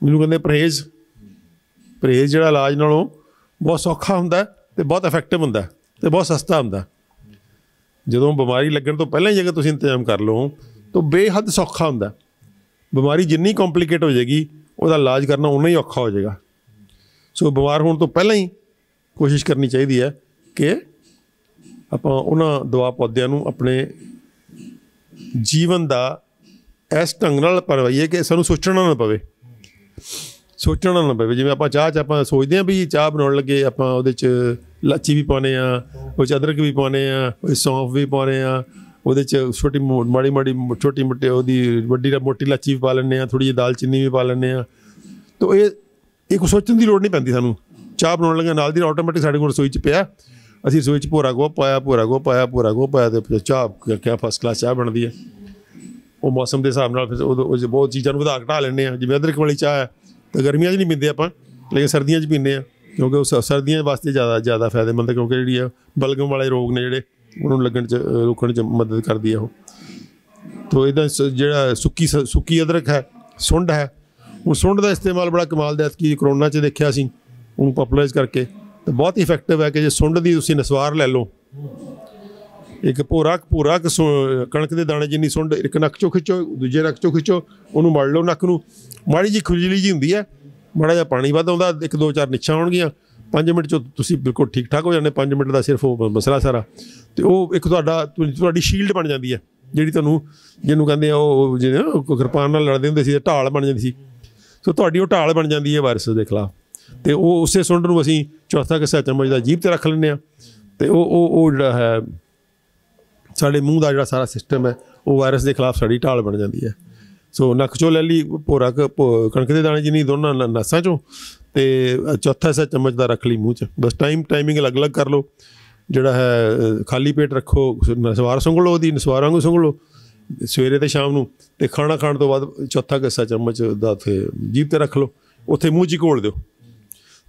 ਮੈਨੂੰ ਕਹਿੰਦੇ ਪਰਹੇਜ਼ ਪਰਹੇਜ਼ ਜਿਹੜਾ ਇਲਾਜ ਨਾਲੋਂ ਬਹੁਤ ਸੌਖਾ ਹੁੰਦਾ ਹੈ ਤੇ ਬਹੁਤ ਇਫੈਕਟਿਵ ਹੁੰਦਾ ਹੈ ਤੇ ਬਹੁਤ ਸਸਤਾ ਹੁੰਦਾ ਜਦੋਂ ਬਿਮਾਰੀ ਲੱਗਣ ਤੋਂ ਪਹਿਲਾਂ ਹੀ ਜੇਕਰ ਤੁਸੀਂ ਇੰਤਜ਼ਾਮ ਕਰ ਲਓ, ਤਾਂ ਬੇਹੱਦ ਸੌਖਾ ਹੁੰਦਾ ਬਿਮਾਰੀ ਜਿੰਨੀ ਕੰਪਲਿਕੇਟ ਹੋ ਜਾਏਗੀ, ਉਹਦਾ ਇਲਾਜ ਕਰਨਾ ਉਨਾ ਹੀ ਔਖਾ ਹੋ ਜਾਏਗਾ। ਸੋ ਬਿਮਾਰ ਹੋਣ ਤੋਂ ਪਹਿਲਾਂ ਹੀ ਕੋਸ਼ਿਸ਼ ਕਰਨੀ ਚਾਹੀਦੀ ਹੈ ਕਿ ਆਪਾਂ ਉਹਨਾਂ ਦਵਾ ਪੌਦਿਆਂ ਨੂੰ ਆਪਣੇ ਜੀਵਨ ਦਾ ਇਸ ਢੰਗ ਨਾਲ ਪਰਵਾਈਏ ਕਿ ਸਾਨੂੰ ਸੋਚਣਾ ਨਾ ਪਵੇ। ਸੋਚਣਾ ਨਾ ਪਵੇ। ਜਿਵੇਂ ਆਪਾਂ ਚਾਹ ਚ ਆਪਾਂ ਸੋਚਦੇ ਹਾਂ ਵੀ ਚਾਹ ਬਣਾਉਣ ਲੱਗੇ ਆਪਾਂ ਉਹਦੇ ਚ ਲਾਚੀ ਵੀ ਪਾਉਨੇ ਆ ਉਹ ਚ ਅਦਰਕ ਵੀ ਪਾਉਨੇ ਆ ਉਹ ਸੌਂਫ ਵੀ ਪਾਉਨੇ ਆ ਉਹਦੇ ਚ ਛੋਟੀ ਮੋ- ਮਾੜੀ ਮਾੜੀ ਛੋਟੀ ਮੋਟੀ ਉਹਦੀ ਵੱਡੀ ਜਾਂ ਮੋਟੀ ਲਾਚੀ ਵੀ ਪਾ ਲੈਂਦੇ ਆ ਥੋੜੀ ਜਿਹੀ ਦਾਲਚੀਨੀ ਵੀ ਪਾ ਲੈਂਦੇ ਆ ਤਾਂ ਇਹ ਇਹ ਕੋਈ ਸੋਚਣ ਦੀ ਲੋੜ ਨਹੀਂ ਪੈਂਦੀ ਸਾਨੂੰ। ਚਾਹ ਬਣਾਉਣ ਲੱਗੇ ਨਾਲ ਦੀ ਆਟੋਮੈਟਿਕ ਸਾਡੇ ਕੋਲ ਰਸੋਈ ਚ ਪਿਆ। ਅਸੀਂ ਰਸੋਈ ਚ ਭੋਰਾ ਗੋ ਪਾਇਆ, ਭੋਰਾ ਗੋ ਪਾਇਆ, ਭੋਰਾ ਗੋ ਪਾਇਆ ਤੇ ਚਾਹ ਕਿਆ ਫਸਟ ਕਲਾਸ ਚਾਹ ਬਣਦੀ ਹੈ। ਉਹ ਮੌਸਮ ਦੇ ਹਿਸਾਬ ਨਾਲ ਫਿਰ ਉਹ ਬਹੁਤ ਚੀਜ਼ਾਂ ਨੂੰ ਵਧਾ ਘਟਾ ਲੈਂਦੇ ਆ ਜਿਵੇਂ ਅਦਰਕ ਵਾਲੀ ਚਾਹ ਹੈ, ਤਾਂ ਗਰਮੀਆਂ 'ਚ ਨਹੀਂ ਪੀਂਦੇ ਆਪਾਂ, ਲੇਕਿਨ ਸਰਦੀਆਂ 'ਚ ਪੀਂਦੇ ਆ ਕਿਉਂਕਿ ਉਹ ਸ- ਸਰਦੀਆਂ ਵਾਸਤੇ ਜ਼ਿਆਦਾ ਜ਼ਿਆਦਾ ਫਾਇਦੇਮੰਦ ਕਿਉਂਕਿ ਜਿਹੜੀ ਆ ਬਲਗਮ ਵਾਲੇ ਰੋਗ ਨੇ ਜਿਹੜੇ ਉਹਨੂੰ ਲੱਗਣ 'ਚ ਰੋਕਣ 'ਚ ਮਦਦ ਕਰਦੀ ਹੈ ਉਹ। ਤੋ ਇਹਦਾ ਸ- ਜਿਹੜਾ ਸੁੱਕੀ ਸ- ਸੁੱਕੀ ਅਦਰਕ ਹੈ, ਸੁੰਡ ਹੈ, ਉਹ ਸੁੰਡ ਦਾ ਇਸਤੇਮਾਲ ਬੜਾ ਕਮਾਲ ਦਾ ਕਿ ਕਰੋਨਾ 'ਚ ਦੇਖਿਆ ਸੀ ਉਹਨੂੰ ਪਪੂਲਰਾਈਜ਼ ਕਰਕੇ, ਤੇ ਬਹੁਤ ਇਫੈਕਟਿਵ ਹੈ ਕਿ ਜੇ ਸੁੰਡ ਦੀ ਤੁਸੀਂ ਨਸਵਾਰ ਲੈ ਲਓ। ਇੱਕ ਭੋਰਾ ਭੋਰਾ ਕੁ ਸੁ- ਕਣਕ ਦੇ ਦਾਣੇ ਜਿੰਨੀ ਸੁੰਡ, ਇੱਕ ਨੱਕ ਚੋਂ ਖਿੱਚੋ, ਦੂਜੇ ਨੱਕ ਚੋਂ ਖਿੱਚੋ, ਉਹਨੂੰ ਮੜ ਲਓ ਨੱਕ ਨੂੰ। ਮਾੜੀ ਜੀ ਖੁਜਲੀ ਜੀ ਹੁੰਦੀ ਹੈ, ਮਾੜਾ ਜਿਹਾ ਪਾਣੀ ਵੱਧ ਆਉਂਦਾ, ਇੱਕ ਦੋ ਚਾਰ ਨਿੱਛਾਂ ਹੋਣਗੀਆਂ 5 ਮਿੰਟ ਚ ਤੁਸੀਂ ਬਿਲਕੁਲ ਠੀਕ ਠਾਕ ਹੋ ਜਾਂਦੇ 5 ਮਿੰਟ ਦਾ ਸਿਰਫ ਉਹ ਮਸਲਾ ਸਾਰਾ। ਤੇ ਉਹ ਇੱਕ ਤੁਹਾਡਾ ਤੁਹਾਡੀ ਸ਼ੀਲਡ ਬਣ ਜਾਂਦੀ ਹੈ, ਜਿਹੜੀ ਤੁਹਾਨੂੰ, ਜਿਹਨੂੰ ਕਹਿੰਦੇ ਆ ਉਹ ਜਿਹਨੇ ਕਿਰਪਾਨ ਨਾਲ ਲੜਦੇ ਹੁੰਦੇ ਸੀ ਤੇ ਢਾਲ ਬਣ ਜਾਂਦੀ ਸੀ। ਸੋ ਤੁਹਾਡੀ ਉਹ ਢਾਲ ਬਣ ਜਾਂਦੀ ਹੈ ਵਾਇਰਸ ਦੇ ਖਿਲਾਫ। ਤੇ ਉਹ ਉਸੇ ਸੁੰਡ ਨੂੰ ਅਸੀਂ ਚੌਥਾ ਕਿੱਸਾ ਚਮਚ ਦਾ ਜੀਭ ਤੇ ਰੱਖ ਲੈਂਦੇ ਆ ਤੇ ਉਹ ਉਹ ਉਹ ਜਿਹੜਾ ਹੈ, ਸਾਡੇ ਮੂੰਹ ਦਾ ਜਿਹੜਾ ਸਾਰਾ ਸਿਸਟਮ ਹੈ, ਉਹ ਵਾਇਰਸ ਦੇ ਖਿਲਾਫ ਸਾਡੀ ਢਾਲ ਬਣ ਜਾਂਦੀ ਹੈ। ਸੋ ਨੱਕ ਚੋਂ ਲੈ ਲਈ, ਭੋਰਾ ਕੁ ਕਣਕ ਦੇ ਦਾਣੇ ਜਿੰਨੀ ਦੋਨਾਂ ਨ- ਨਸਾਂ ਚੋਂ ਤੇ ਚੌਥਾ ਹਿੱਸਾ ਚਮਚ ਦਾ ਰੱਖ ਲਈ ਮੂੰਹ 'ਚ। ਬਸ ਟਾਈਮ ਟਾਈਮਿੰਗ ਅਲੱਗ-ਅਲੱਗ ਕਰ ਲਓ। ਜਿਹੜਾ ਹੈ ਖਾਲੀ ਪੇਟ ਰੱਖੋ ਨਸਵਾਰ ਸੁੰਘ ਲਓ, ਉਹਦੀ ਨਸਵਾਰ ਵਾਂਗੂ ਸੁੰਘ ਲਓ, ਸਵੇਰੇ ਤੇ ਸ਼ਾਮ ਨੂੰ। ਤੇ ਖਾਣਾ ਖਾਣ ਤੋਂ ਬਾਅਦ ਚੌਥਾ ਕੁ ਹਿੱਸਾ ਚਮਚ ਦਾ ਤੇ ਜੀਭ ਤੇ ਰੱਖ ਲਓ। ਉੱਥੇ ਮੂੰਹ 'ਚ ਘੋਲ ਦਿਓ।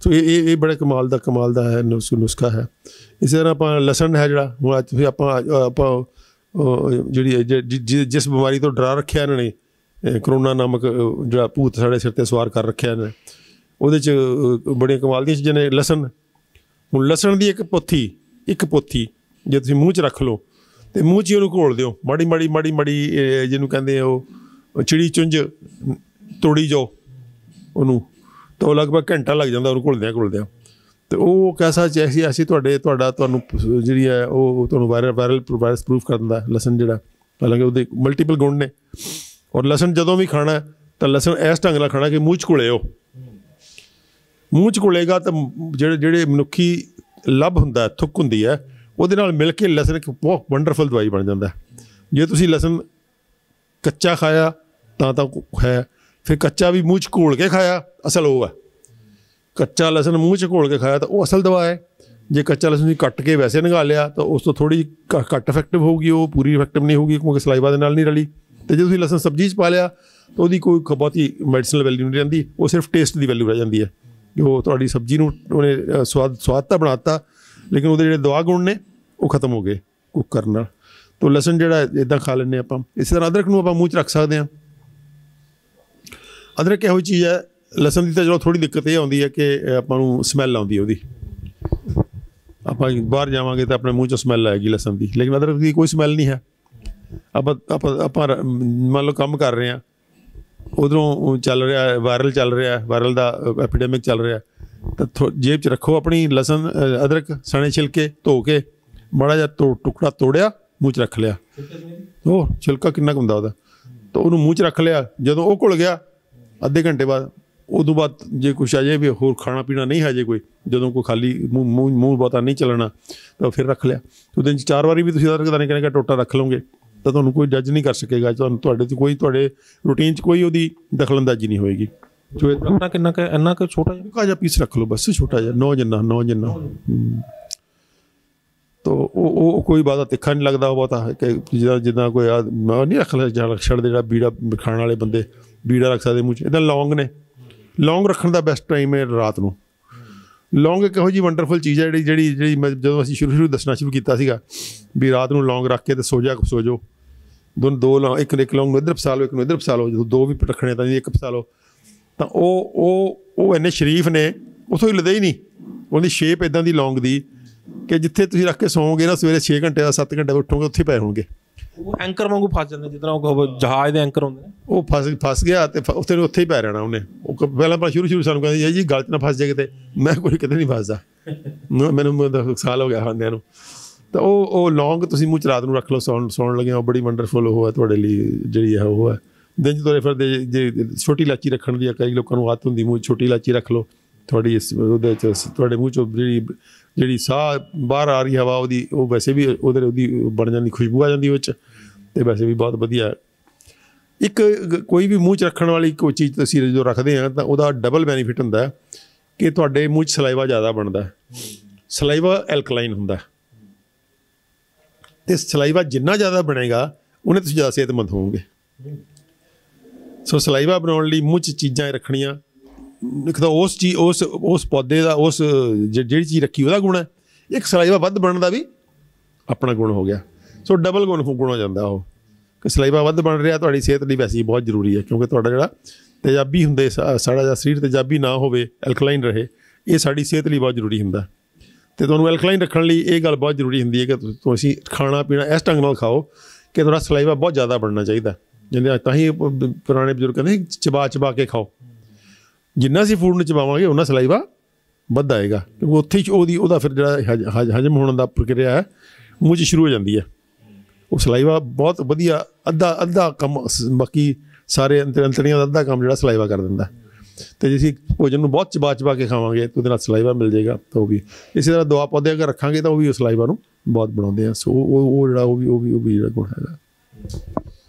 ਸੋ ਇਹ ਇਹ ਇਹ ਬੜਾ ਕਮਾਲ ਦਾ ਕਮਾਲ ਦਾ ਹੈ, ਨੁਸ- ਨੁਸਖਾ ਹੈ। ਇਸੇ ਤਰ੍ਹਾਂ ਆਪਾਂ ਲਸਣ ਹੈ ਜਿਹੜਾ, ਹੁਣ ਅੱਜ ਤੁਸੀਂ ਆਪਾਂ ਆਪਾਂ ਜਿਹੜੀ ਜ- ਜਿਸ ਬਿਮਾਰੀ ਤੋਂ ਡਰਾ ਰੱਖਿਆ ਇਹਨਾਂ ਨੇ ਕਰੋਨਾ ਨਾਮਕ ਜਿਹੜਾ ਭੂਤ ਸਾਡੇ ਸਿਰ ਤੇ ਸਵਾਰ ਕਰ ਰੱਖਿਆ ਇਹਨਾਂ ਨੇ। ਉਹਦੇ ਚ ਅ, ਬੜੀਆਂ ਕਮਾਲ ਦੀਆਂ ਚੀਜ਼ਾਂ ਨੇ ਲਸਣ। ਹੁਣ ਲਸਣ ਦੀ ਇੱਕ ਪੋਥੀ ਇੱਕ ਪੋਥੀ ਜੇ ਤੁਸੀਂ ਮੂੰਹ 'ਚ ਰੱਖ ਲਓ ਤੇ ਮੂੰਹ 'ਚ ਹੀ ਉਹਨੂੰ ਘੋਲ ਦਿਓ। ਮਾੜੀ ਮਾੜੀ ਮਾੜੀ ਮਾੜੀ ਜਿਹਨੂੰ ਕਹਿੰਦੇ ਉਹ ਚਿੜੀ ਚੁੰਝ ਤੋੜੀ ਜਾਓ ਉਹਨੂੰ। ਤਾਂ ਉਹ ਲਗਭਗ ਘੰਟਾ ਲੱਗ ਜਾਂਦਾ ਉਹਨੂੰ ਘੁਲਦਿਆਂ ਘੁਲਦਿਆਂ। ਤੇ ਉਹ ਕੈਸਾ ਐਸੀ ਐਸੀ ਤੁਹਾਡੇ ਤੁਹਾਡਾ ਤੁਹਾਨੂੰ ਜਿਹੜੀ ਹੈ ਉਹ ਤੁਹਾਨੂੰ ਵਾਇਰਲ ਵਾਇਰਲ ਵਾਇਰਸ ਪ੍ਰੂਫ ਕਰ ਦਿੰਦਾ ਲਸਣ ਜਿਹੜਾ। ਹਾਲਾਂਕਿ ਉਹਦੇ ਮਲਟੀਪਲ ਗੁਣ ਨੇ। ਔਰ ਲਸਣ ਜਦੋਂ ਵੀ ਖਾਣਾ ਤਾਂ ਲਸਣ ਇਸ ਢੰਗ ਨਾਲ ਖਾਣਾ ਕਿ ਮੂੰਹ 'ਚ ਘੁਲਿਓ। ਮੂੰਹ 'ਚ ਘੁਲੇਗਾ ਤਾਂ ਜਿਹੜੇ ਜਿਹੜੇ ਮਨੁੱਖੀ ਲੱਭ ਹੁੰਦਾ ਥੁੱਕ ਹੁੰਦੀ ਹੈ, ਉਹਦੇ ਨਾਲ ਮਿਲ ਕੇ ਲਸਣ ਇੱਕ ਬਹੁਤ ਵੰਡਰਫੁਲ ਦਵਾਈ ਬਣ ਜਾਂਦਾ ਜੇ ਤੁਸੀਂ ਲਸਣ ਕੱਚਾ ਖਾਇਆ, ਤਾਂ ਤਾਂ ਹੈ। ਫਿਰ ਕੱਚਾ ਵੀ ਮੂੰਹ 'ਚ ਘੋਲ ਕੇ ਖਾਇਆ, ਅਸਲ ਉਹ ਹੈ। ਕੱਚਾ ਲਸਣ ਮੂੰਹ 'ਚ ਘੋਲ ਕੇ ਖਾਇਆ, ਤਾਂ ਉਹ ਅਸਲ ਦਵਾ ਹੈ। ਜੇ ਕੱਚਾ ਲਸਣ ਤੁਸੀਂ ਕੱਟ ਕੇ ਵੈਸੇ ਨਗਾ ਲਿਆ, ਤਾਂ ਉਸ ਤੋਂ ਥੋੜੀ ਘੱਟ ਇਫੈਕਟਿਵ ਹੋਊਗੀ ਉਹ, ਪੂਰੀ ਇਫੈਕਟਿਵ ਨਹੀਂ ਹੋਊਗੀ, ਕਿਉਂਕਿ ਸਲਾਈਵਾ ਦੇ ਨਾਲ ਨਹੀਂ ਰਲੀ। ਤੇ ਜੇ ਤੁਸੀਂ ਲਸਣ ਸਬਜ਼ੀ 'ਚ ਪਾ ਲਿਆ, ਤਾਂ ਉਹਦੀ ਕੋਈ ਬਹੁਤੀ ਮੈਡੀਸਨਲ ਵੈਲਿਊ ਨਹੀਂ ਰਹਿੰਦੀ, ਉਹ ਸਿਰਫ ਟੇਸਟ ਦੀ ਵੈਲਿਊ ਰਹਿ ਜਾਂਦੀ ਹੈ। ਜੋ ਤੁਹਾਡੀ ਸਬਜ਼ੀ ਨੂੰ ਉਹਨੇ ਅ, ਸਵਾਦ ਸਵਾਦ ਤਾਂ ਬਣਾਤਾ ਲੇਕਿਨ ਉਹਦੇ ਜਿਹੜੇ ਦਵਾ ਗੁਣ ਨੇ ਉਹ ਖਤਮ ਹੋ ਗਏ ਕੁੱਕ ਕਰਨ ਨਾਲ। ਤਾਂ ਲਸਣ ਜਿਹੜਾ ਇਦਾਂ ਖਾ ਲੈਂਦੇ ਆਪਾਂ। ਇਸੇ ਤਰ੍ਹਾਂ ਅਦਰਕ ਨੂੰ ਆਪਾਂ ਮੂੰਹ 'ਚ ਰੱਖ ਸਕਦੇ ਹਾਂ। ਅਦਰਕ ਇਹੋ ਜਿਹੀ ਚੀਜ਼ ਹੈ ਲਸਣ ਦੀ ਤਾਂ ਚਲੋ ਥੋੜੀ ਦਿੱਕਤ ਇਹ ਆਉਂਦੀ ਹੈ ਕਿ ਆਪਾਂ ਨੂੰ ਸਮੈਲ ਆਉਂਦੀ ਹੈ ਉਹਦੀ। ਆਪਾਂ ਬਾਹਰ ਜਾਵਾਂਗੇ ਤਾਂ ਆਪਣੇ ਮੂੰਹ 'ਚ ਸਮੈਲ ਆਏਗੀ ਲਸਣ ਦੀ। ਲੇਕਿਨ ਅਦਰਕ ਦੀ ਕੋਈ ਸਮੈਲ ਨਹੀਂ ਹੈ। ਆਪਾਂ ਆਪਾਂ ਆਪਾਂ ਮੰਨ ਲਓ ਕੰਮ ਕਰ ਰਹੇ ਹਾਂ। ਉਧਰੋਂ ਚੱਲ ਰਿਹਾ ਵਾਇਰਲ ਚੱਲ ਰਿਹਾ ਵਾਇਰਲ ਦਾ ਐਪੀਡੈਮਿਕ ਚੱਲ ਰਿਹਾ ਤਾਂ ਥੋ- ਜੇਬ 'ਚ ਰੱਖੋ ਆਪਣੀ ਲਸਣ ਅਦਰਕ, ਸਣੇ ਛਿਲਕੇ, ਧੋ ਕੇ ਮਾੜਾ ਜਿਹਾ ਟੁ- ਟੁਕੜਾ ਤੋੜਿਆ, ਮੂੰਹ 'ਚ ਰੱਖ ਲਿਆ। ਉਹ ਛਿਲਕਾ ਕਿੰਨਾ ਕੁ ਹੁੰਦਾ ਉਹਦਾ? ਤਾਂ ਉਹਨੂੰ ਮੂੰਹ 'ਚ ਰੱਖ ਲਿਆ, ਜਦੋਂ ਉਹ ਘੁਲ ਗਿਆ, ਅੱਧੇ ਘੰਟੇ ਬਾਅਦ, ਉਦੋਂ ਬਾਅਦ ਜੇ ਕੁਛ ਅਜੇ ਵੀ ਹੋਰ ਖਾਣਾ ਪੀਣਾ ਨਹੀਂ ਹੈ ਜੇ ਕੋਈ, ਜਦੋਂ ਕੋਈ ਖਾਲੀ ਮੂੰਹ ਮੂੰਹ ਮੂੰਹ ਬਹੁਤਾ ਨਹੀਂ ਚੱਲਣਾ, ਤਾਂ ਫਿਰ ਰੱਖ ਲਿਆ। ਉਹ ਦਿਨ 'ਚ ਚਾਰ ਵਾਰੀ ਵੀ ਤੁਸੀਂ ਅਦਰਕ ਦਾ ਨਿੱਕਾ ਨਿੱਕਾ ਟੋਟਾ ਰੱਖ ਲਓਗੇ। ਤਾਂ ਤੁਹਾਨੂੰ ਕੋਈ ਜੱਜ ਨਹੀਂ ਕਰ ਸਕੇਗਾ ਤੁਹਾਨੂੰ ਤੁਹਾਡੇ ਤੇ ਕੋਈ ਤੁਹਾਡੇ ਰੂਟੀਨ 'ਚ ਕੋਈ ਉਹਦੀ ਦਖਲਅੰਦਾਜ਼ੀ ਨਹੀਂ ਹੋਏਗੀ। ਜੋ ਇਹ ਇੰਨਾ ਕਿੰਨਾ ਕੁ ਇੰਨਾ ਕੁ ਛੋਟਾ ਜਿਹਾ? ਨਿੱਕਾ ਜਿਹਾ ਪੀਸ ਰੱਖ ਲਓ ਬਸ ਛੋਟਾ ਜਿਹਾ ਨੌ ਜਿੰਨਾ ਨੌ ਜਿੰਨਾ। ਤੋ ਉਹ ਉਹ ਕੋਈ ਬਾਦਾ ਤਿੱਖਾ ਨਹੀਂ ਲੱਗਦਾ ਉਹ ਬਹੁਤਾ ਕਿ ਜਿੱਦਾਂ ਜਿੱਦਾਂ ਕੋਈ ਆ- ਮੈਂ ਨਹੀਂ ਰੱਖ ਲਿਆ ਜਾਂ ਦੇ ਜਿਹੜਾ ਬੀੜਾ ਖਾਣ ਵਾਲੇ ਬੰਦੇ ਬੀੜਾ ਰੱਖ ਸਕਦੇ ਮੂੰਹ 'ਚ। ਇਹਦਾ ਲੌਂਗ ਨੇ। ਲੌਂਗ ਰੱਖਣ ਦਾ ਬੈਸਟ ਟਾਈਮ ਹੈ ਰਾਤ ਨੂੰ। ਲੌਂਗ ਇੱਕ ਇਹੋ ਜੀ ਵੰਡਰਫੁਲ ਚੀਜ਼ ਹੈ ਜਿਹੜੀ ਜਿਹੜੀ ਜਿਹੜੀ ਮੈਂ ਜਦੋਂ ਅਸੀਂ ਸ਼ੁਰੂ ਸ਼ੁਰੂ ਦੱਸਣਾ ਸ਼ੁਰੂ ਕੀਤਾ ਸੀਗਾ ਵੀ ਰਾਤ ਨੂੰ ਲੌਂਗ ਰੱਖ ਕੇ ਤੇ ਸੋ ਜਾ, ਸੋ ਜਾਓ। ਦੋ ਦੋ ਲੌਂਗ ਇੱਕ ਇੱਕ ਲੌਂਗ ਨੂੰ ਇੱਧਰ ਫਸਾ ਲਓ, ਇੱਕ ਨੂੰ ਇੱਧਰ ਫਸਾ ਲਓ। ਜਦੋਂ ਦੋ ਵੀ ਰੱਖਣੇ ਤਾਂ ਇੱਕ ਫਸਾ ਲਓ। ਤਾਂ ਉਹ ਉਹ ਉਹ ਇੰਨੇ ਸ਼ਰੀਫ ਨੇ, ਉਥੋਂ ਲਦੇ ਹੀ ਨਹੀਂ। ਉਹਦੀ ਸ਼ੇਪ ਇਦਾਂ ਦੀ ਲੌਂਗ ਦੀ ਕਿ ਜਿੱਥੇ ਤੁਸੀਂ ਰੱਖ ਕੇ ਸੌਂਗੇ ਨਾ ਸਵੇਰੇ 6 ਘੰਟੇ ਦਾ 7 ਘੰਟੇ ਉੱਠੋਗੇ, ਉੱਥੇ ਪਏ ਹੋਣਗੇ। ਉਹ ਐਂਕਰ ਵਾਂਗੂ ਫਸ ਜਾਂਦੇ ਜਿੱਦਾਂ ਉਹ ਜਹਾਜ਼ ਦੇ ਐਂਕਰ ਹੁੰਦੇ ਨੇ। ਉਹ ਫਸ ਫਸ ਗਿਆ ਤੇ ਉੱਥੇ ਉੱਥੇ ਹੀ ਪੈ ਰਹਿਣਾ ਉਹਨੇ। ਉਹ ਪਹਿਲਾਂ ਪਰ ਸ਼ੁਰੂ ਸ਼ੁਰੂ ਸਾਨੂੰ ਕਹਿੰਦੇ ਜੀ ਗਲ 'ਚ ਨਾ ਫਸ ਜਾਏ ਕਿਤੇ। ਮੈਂ ਕੋਈ ਕਿਤੇ ਨਹੀਂ ਫਸਦਾ। ਮੈਨੂੰ ਸਾਲ ਹੋ ਗਿਆ ਖਾਂਦਿਆਂ ਨੂੰ। ਤਾਂ ਉਹ ਉਹ ਲੌਂਗ ਤੁਸੀਂ ਮੂੰਹ ਚ ਰਾਤ ਨੂੰ ਰੱਖ ਲਓ ਸੌਣ ਸੌਣ ਲੱਗੇ ਉਹ ਬੜੀ ਵੰਡਰਫੁਲ ਉਹ ਹੈ ਤੁਹਾਡੇ ਲਈ ਜਿਹੜੀ ਹੈ ਉਹ ਹੈ। ਦਿਨ ਚ ਤੋਰੇ ਫਿਰਦੇ ਜੇ ਛੋਟੀ ਲਾਚੀ ਰੱਖਣ ਦੀ ਆ, ਕਈ ਲੋਕਾਂ ਨੂੰ ਆਦਤ ਹੁੰਦੀ ਮੂੰਹ ਛੋਟੀ ਲਾਚੀ ਰੱਖ ਲਓ। ਤੁਹਾਡੀ ਇਸ- ਉਹਦੇ ਚ ਤੁਹਾਡੇ ਮੂੰਹ ਚੋਂ ਜਿਹੜੀ ਜਿਹੜੀ ਸਾਹ ਬਾਹਰ ਆ ਰਹੀ ਹਵਾ ਉਹਦੀ, ਉਹ ਵੈਸੇ ਵੀ ਉਹਦੇ ਉਹਦੀ ਬਣ ਜਾਂਦੀ, ਖੁਸ਼ਬੂ ਆ ਜਾਂਦੀ ਉਹ 'ਚ ਤੇ ਵੈਸੇ ਵੀ ਬਹੁਤ ਵਧੀਆ। ਇੱਕ ਕੋਈ ਵੀ ਮੂੰਹ 'ਚ ਰੱਖਣ ਵਾਲੀ ਕੋਈ ਚੀਜ਼ ਤੁਸੀਂ ਜਦੋਂ ਰੱਖਦੇ ਆ, ਤਾਂ ਉਹਦਾ ਡਬਲ ਬੈਨੀਫਿਟ ਹੁੰਦਾ ਕਿ ਤੁਹਾਡੇ ਮੂੰਹ 'ਚ ਸਲਾਈਵਾ ਜ਼ਿਆਦਾ ਬਣਦਾ ਸਲਾਈਵਾ ਐਲਕਲਾਈਨ ਹੁੰਦਾ ਹੈ। ਤੇ ਸਲਾਈਵਾ ਜਿੰਨਾ ਜ਼ਿਆਦਾ ਬਣੇਗਾ, ਉਹਨੇ ਤੁਸੀਂ ਜ਼ਿਆਦਾ ਸਿਹਤਮੰਦ ਹੋਵੋਗੇ। ਸੋ ਸਲਾਈਵਾ ਬਣਾਉਣ ਲਈ ਮੂੰਹ 'ਚ ਚੀਜ਼ਾਂ ਰੱਖਣੀਆਂ। ਇੱਕ ਤਾਂ ਉਸ ਚੀਜ਼ ਉਸ ਉਸ ਪੌਦੇ ਦਾ ਉਸ ਜਿ- ਜਿਹੜੀ ਚੀਜ਼ ਰੱਖੀ ਉਹਦਾ ਗੁਣ ਹੈ। ਇੱਕ ਸਲਾਈਵਾ ਵੱਧ ਬਣਨ ਦਾ ਵੀ ਆਪਣਾ ਗੁਣ ਹੋ ਗਿਆ। ਸੋ ਡਬਲ ਗੁਣ ਗੁਣ ਹੋ ਜਾਂਦਾ ਉਹ। ਕਿ ਸਲਾਈਵਾ ਵੱਧ ਬਣ ਰਿਹਾ ਤੁਹਾਡੀ ਸਿਹਤ ਲਈ ਵੈਸੇ ਹੀ ਬਹੁਤ ਜ਼ਰੂਰੀ ਹੈ ਕਿਉਂਕਿ ਤੁਹਾਡਾ ਜਿਹੜਾ ਤੇਜ਼ਾਬੀ ਹੁੰਦੇ ਸਾਡਾ ਜਿਹੜਾ ਸਰੀਰ ਤੇਜ਼ਾਬੀ ਨਾ ਹੋਵੇ ਐਲਕਲਾਈਨ ਰਹੇ ਇਹ ਸਾਡੀ ਸਿਹਤ ਲਈ ਬਹੁਤ ਜ਼ਰੂਰੀ ਹੁੰਦਾ। ਤੇ ਤੁਹਾਨੂੰ ਐਲਕਲਾਈਨ ਰੱਖਣ ਲਈ ਇਹ ਗੱਲ ਬਹੁਤ ਜ਼ਰੂਰੀ ਹੁੰਦੀ ਹੈ ਕਿ ਤੁਸੀਂ ਖਾਣਾ ਪੀਣਾ ਇਸ ਢੰਗ ਨਾਲ ਖਾਓ ਕਿ ਤੁਹਾਡਾ ਸਲਾਈਵਾ ਬਹੁਤ ਜ਼ਿਆਦਾ ਬਣਨਾ ਚਾਹੀਦਾ। ਜਿੰਦੇ ਤਾਂ ਹੀ ਪੁਰਾਣੇ ਬਜ਼ੁਰਗ ਕਹਿੰਦੇ ਸੀ, ਚਬਾ ਚਬਾ ਕੇ ਖਾਓ। ਜਿੰਨਾ ਅਸੀਂ ਫੂਡ ਨੂੰ ਚਬਾਵਾਂਗੇ ਉਹਨਾਂ ਸਲਾਈਵਾ ਵੱਧ ਆਏਗਾ। ਕਿਉਂਕਿ ਉੱਥੇ ਹੀ ਉਹਦੀ ਉਹਦਾ ਫਿਰ ਜਿਹੜਾ ਹਜ- ਹਜ- ਹਜਮ ਹੋਣ ਦਾ ਪ੍ਰਕਿਰਿਆ ਹੈ, ਮੂੰਹ 'ਚ ਸ਼ੁਰੂ ਹੋ ਜਾਂਦੀ ਹੈ। ਉਹ ਸਲਾਈਵਾ ਬਹੁਤ ਵਧੀਆ ਅੱਧਾ ਅੱਧਾ ਕੰਮ ਸ- ਬਾਕੀ ਸਾਰੇ ਅੰਤਰ ਅੰਤੜੀਆਂ ਦਾ ਅੱਧਾ ਕੰਮ ਜਿਹੜਾ ਸਲਾਈਵਾ ਕਰ ਦਿੰਦਾ। ਤੇ ਜੇ ਅਸੀਂ ਭੋਜਨ ਨੂੰ ਬਹੁਤ ਚਬਾ ਚਬਾ ਕੇ ਖਾਵਾਂਗੇ, ਤਾਂ ਉਹਦੇ ਨਾਲ ਸਲਾਈਵਾ ਮਿਲ ਜਾਏਗਾ, ਤਾਂ ਉਹ ਵੀ। ਇਸੇ ਤਰ੍ਹਾਂ ਦਵਾ ਪੌਦੇ ਅਗਰ ਰੱਖਾਂਗੇ, ਤਾਂ ਉਹ ਵੀ ਉਸ ਸਲਾਈਵਾ ਨੂੰ ਬਹੁਤ ਬਣਾਉਂਦੇ ਆ। ਸੋ ਉਹ ਉਹ ਜਿਹੜਾ ਉਹ ਵੀ ਉਹ ਵੀ ਉਹ ਵੀ ਜਿਹੜਾ ਗੁਣ ਹੈਗਾ।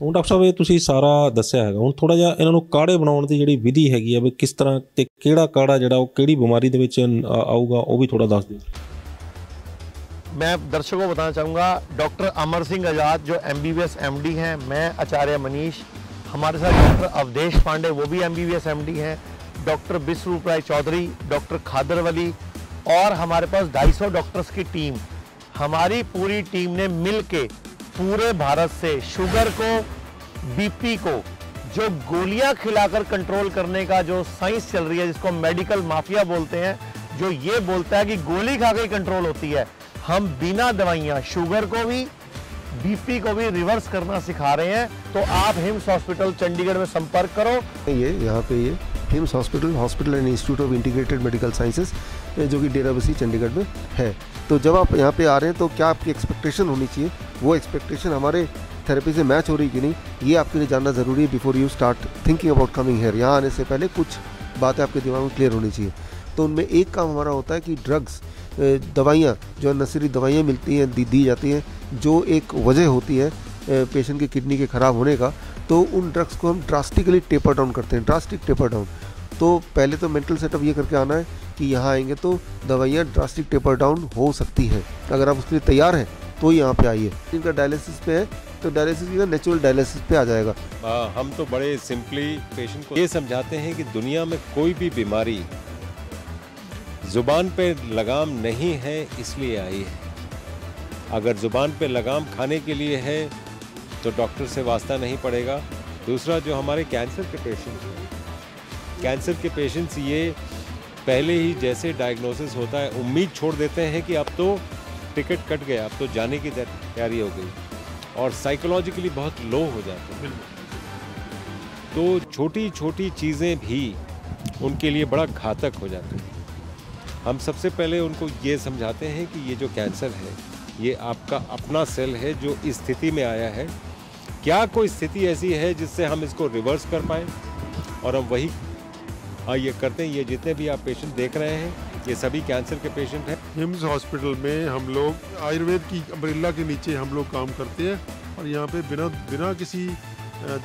ਹੁਣ ਡਾਕਟਰ ਸਾਹਿਬ ਇਹ ਤੁਸੀਂ ਸਾਰਾ ਦੱਸਿਆ ਹੈਗਾ ਹੁਣ ਥੋੜਾ ਜਿਹਾ ਇਹਨਾਂ ਨੂੰ ਕਾੜੇ ਬਣਾਉਣ ਦੀ ਜਿਹੜੀ ਵਿਧੀ ਹੈਗੀ ਆ ਵੀ ਕਿਸ ਤਰ੍ਹਾਂ ਤੇ ਕਿਹੜਾ ਕਾੜਾ ਜਿਹੜਾ ਉਹ ਕਿਹੜੀ ਬਿਮਾਰੀ ਦੇ ਵਿੱਚ ਆ- ਆਊਗਾ ਉਹ ਵੀ ਥੋੜਾ ਦੱਸ ਦਿਓ मैं दर्शकों को बताना चाहूँगा डॉक्टर अमर सिंह आज़ाद जो M B B S M D हैं मैं आचार्य मनीष हमारे साथ डॉक्टर अवधेश पांडे वो भी M B B S M D हैं डॉक्टर विश्वरूप राय चौधरी डॉक्टर खादर वली और हमारे पास 250 डॉक्टर्स की टीम हमारी पूरी टीम ने मिल के पूरे भारत से शुगर को बीपी को, जो गोलियाँ खिलाकर कंट्रोल करने का जो साइंस चल रही है, जिसको मेडिकल माफिया बोलते हैं, जो ये बोलता है कि गोली खा के कंट्रोल होती है, हम बिना दवाइयाँ, शुगर को भी बीपी को भी रिवर्स करना सिखा रहे हैं। तो आप हिम्स हॉस्पिटल चंडीगढ़ में संपर्क करो। ये, यहाँ पे ये, HIIMS hospital hospital and institute of integrated medical sciences जो कि डेराबसी चंडीगढ़ में है। तो जब आप यहाँ पे आ रहे हैं तो क्या आपकी एक्सपेक्टेशन होनी चाहिए? वो एक्सपेक्टेशन हमारे थेरेपी से मैच हो रही कि नहीं ये आपके लिए जानना ज़रूरी है before you start thinking about coming here यहाँ आने से पहले कुछ बातें आपके दिमाग में क्लियर होनी चाहिए। तो उनमें एक काम हमारा होता है कि ड्रग्स दवाइयाँ जो नशीली दवाइयाँ मिलती हैं दी, दी जाती हैं जो एक वजह होती है पेशेंट की किडनी के ख़राब होने का तो उन ड्रग्स को हम ड्रास्टिकली टेपर डाउन करते हैं ड्रास्टिक टेपर डाउन तो पहले तो मेंटल सेटअप ये करके आना है कि यहाँ आएँगे तो दवाइयाँ ड्रास्टिक टेपर डाउन हो सकती हैं। अगर आप उसके लिए तैयार हैं तो यहाँ पे आइए। इनका डायलिसिस पे है तो डायलिसिस का नेचुरल डायलिसिस पे आ जाएगा। आ, हम तो बड़े सिंपली पेशेंट को ये समझाते हैं कि दुनिया में कोई भी बीमारी ज़ुबान पे लगाम नहीं है इसलिए आई है। अगर ज़ुबान पे लगाम खाने के लिए है तो डॉक्टर से वास्ता नहीं पड़ेगा। दूसरा जो हमारे कैंसर के पेशेंट्स हैं कैंसर के पेशेंट्स ये पहले ही जैसे डायग्नोसिस होता है उम्मीद छोड़ देते हैं कि अब तो टिकट कट गया अब तो जाने की तैयारी हो गई। और साइकोलॉजिकली बहुत लो हो जाते हैं। तो छोटी छोटी चीज़ें भी उनके लिए बड़ा घातक हो जाती हैं। हम सबसे पहले उनको ये समझाते हैं कि ये जो कैंसर है ये आपका अपना सेल है जो इस स्थिति में आया है। क्या कोई स्थिति ऐसी है जिससे हम इसको रिवर्स कर पाएँ और हम वही ये करते हैं ये जितने भी आप पेशेंट देख रहे हैं ये सभी कैंसर के पेशेंट हैं। हिम्स हॉस्पिटल में हम लोग आयुर्वेद की अम्ब्रेला के नीचे हम लोग काम करते हैं और यहाँ पे बिना बिना किसी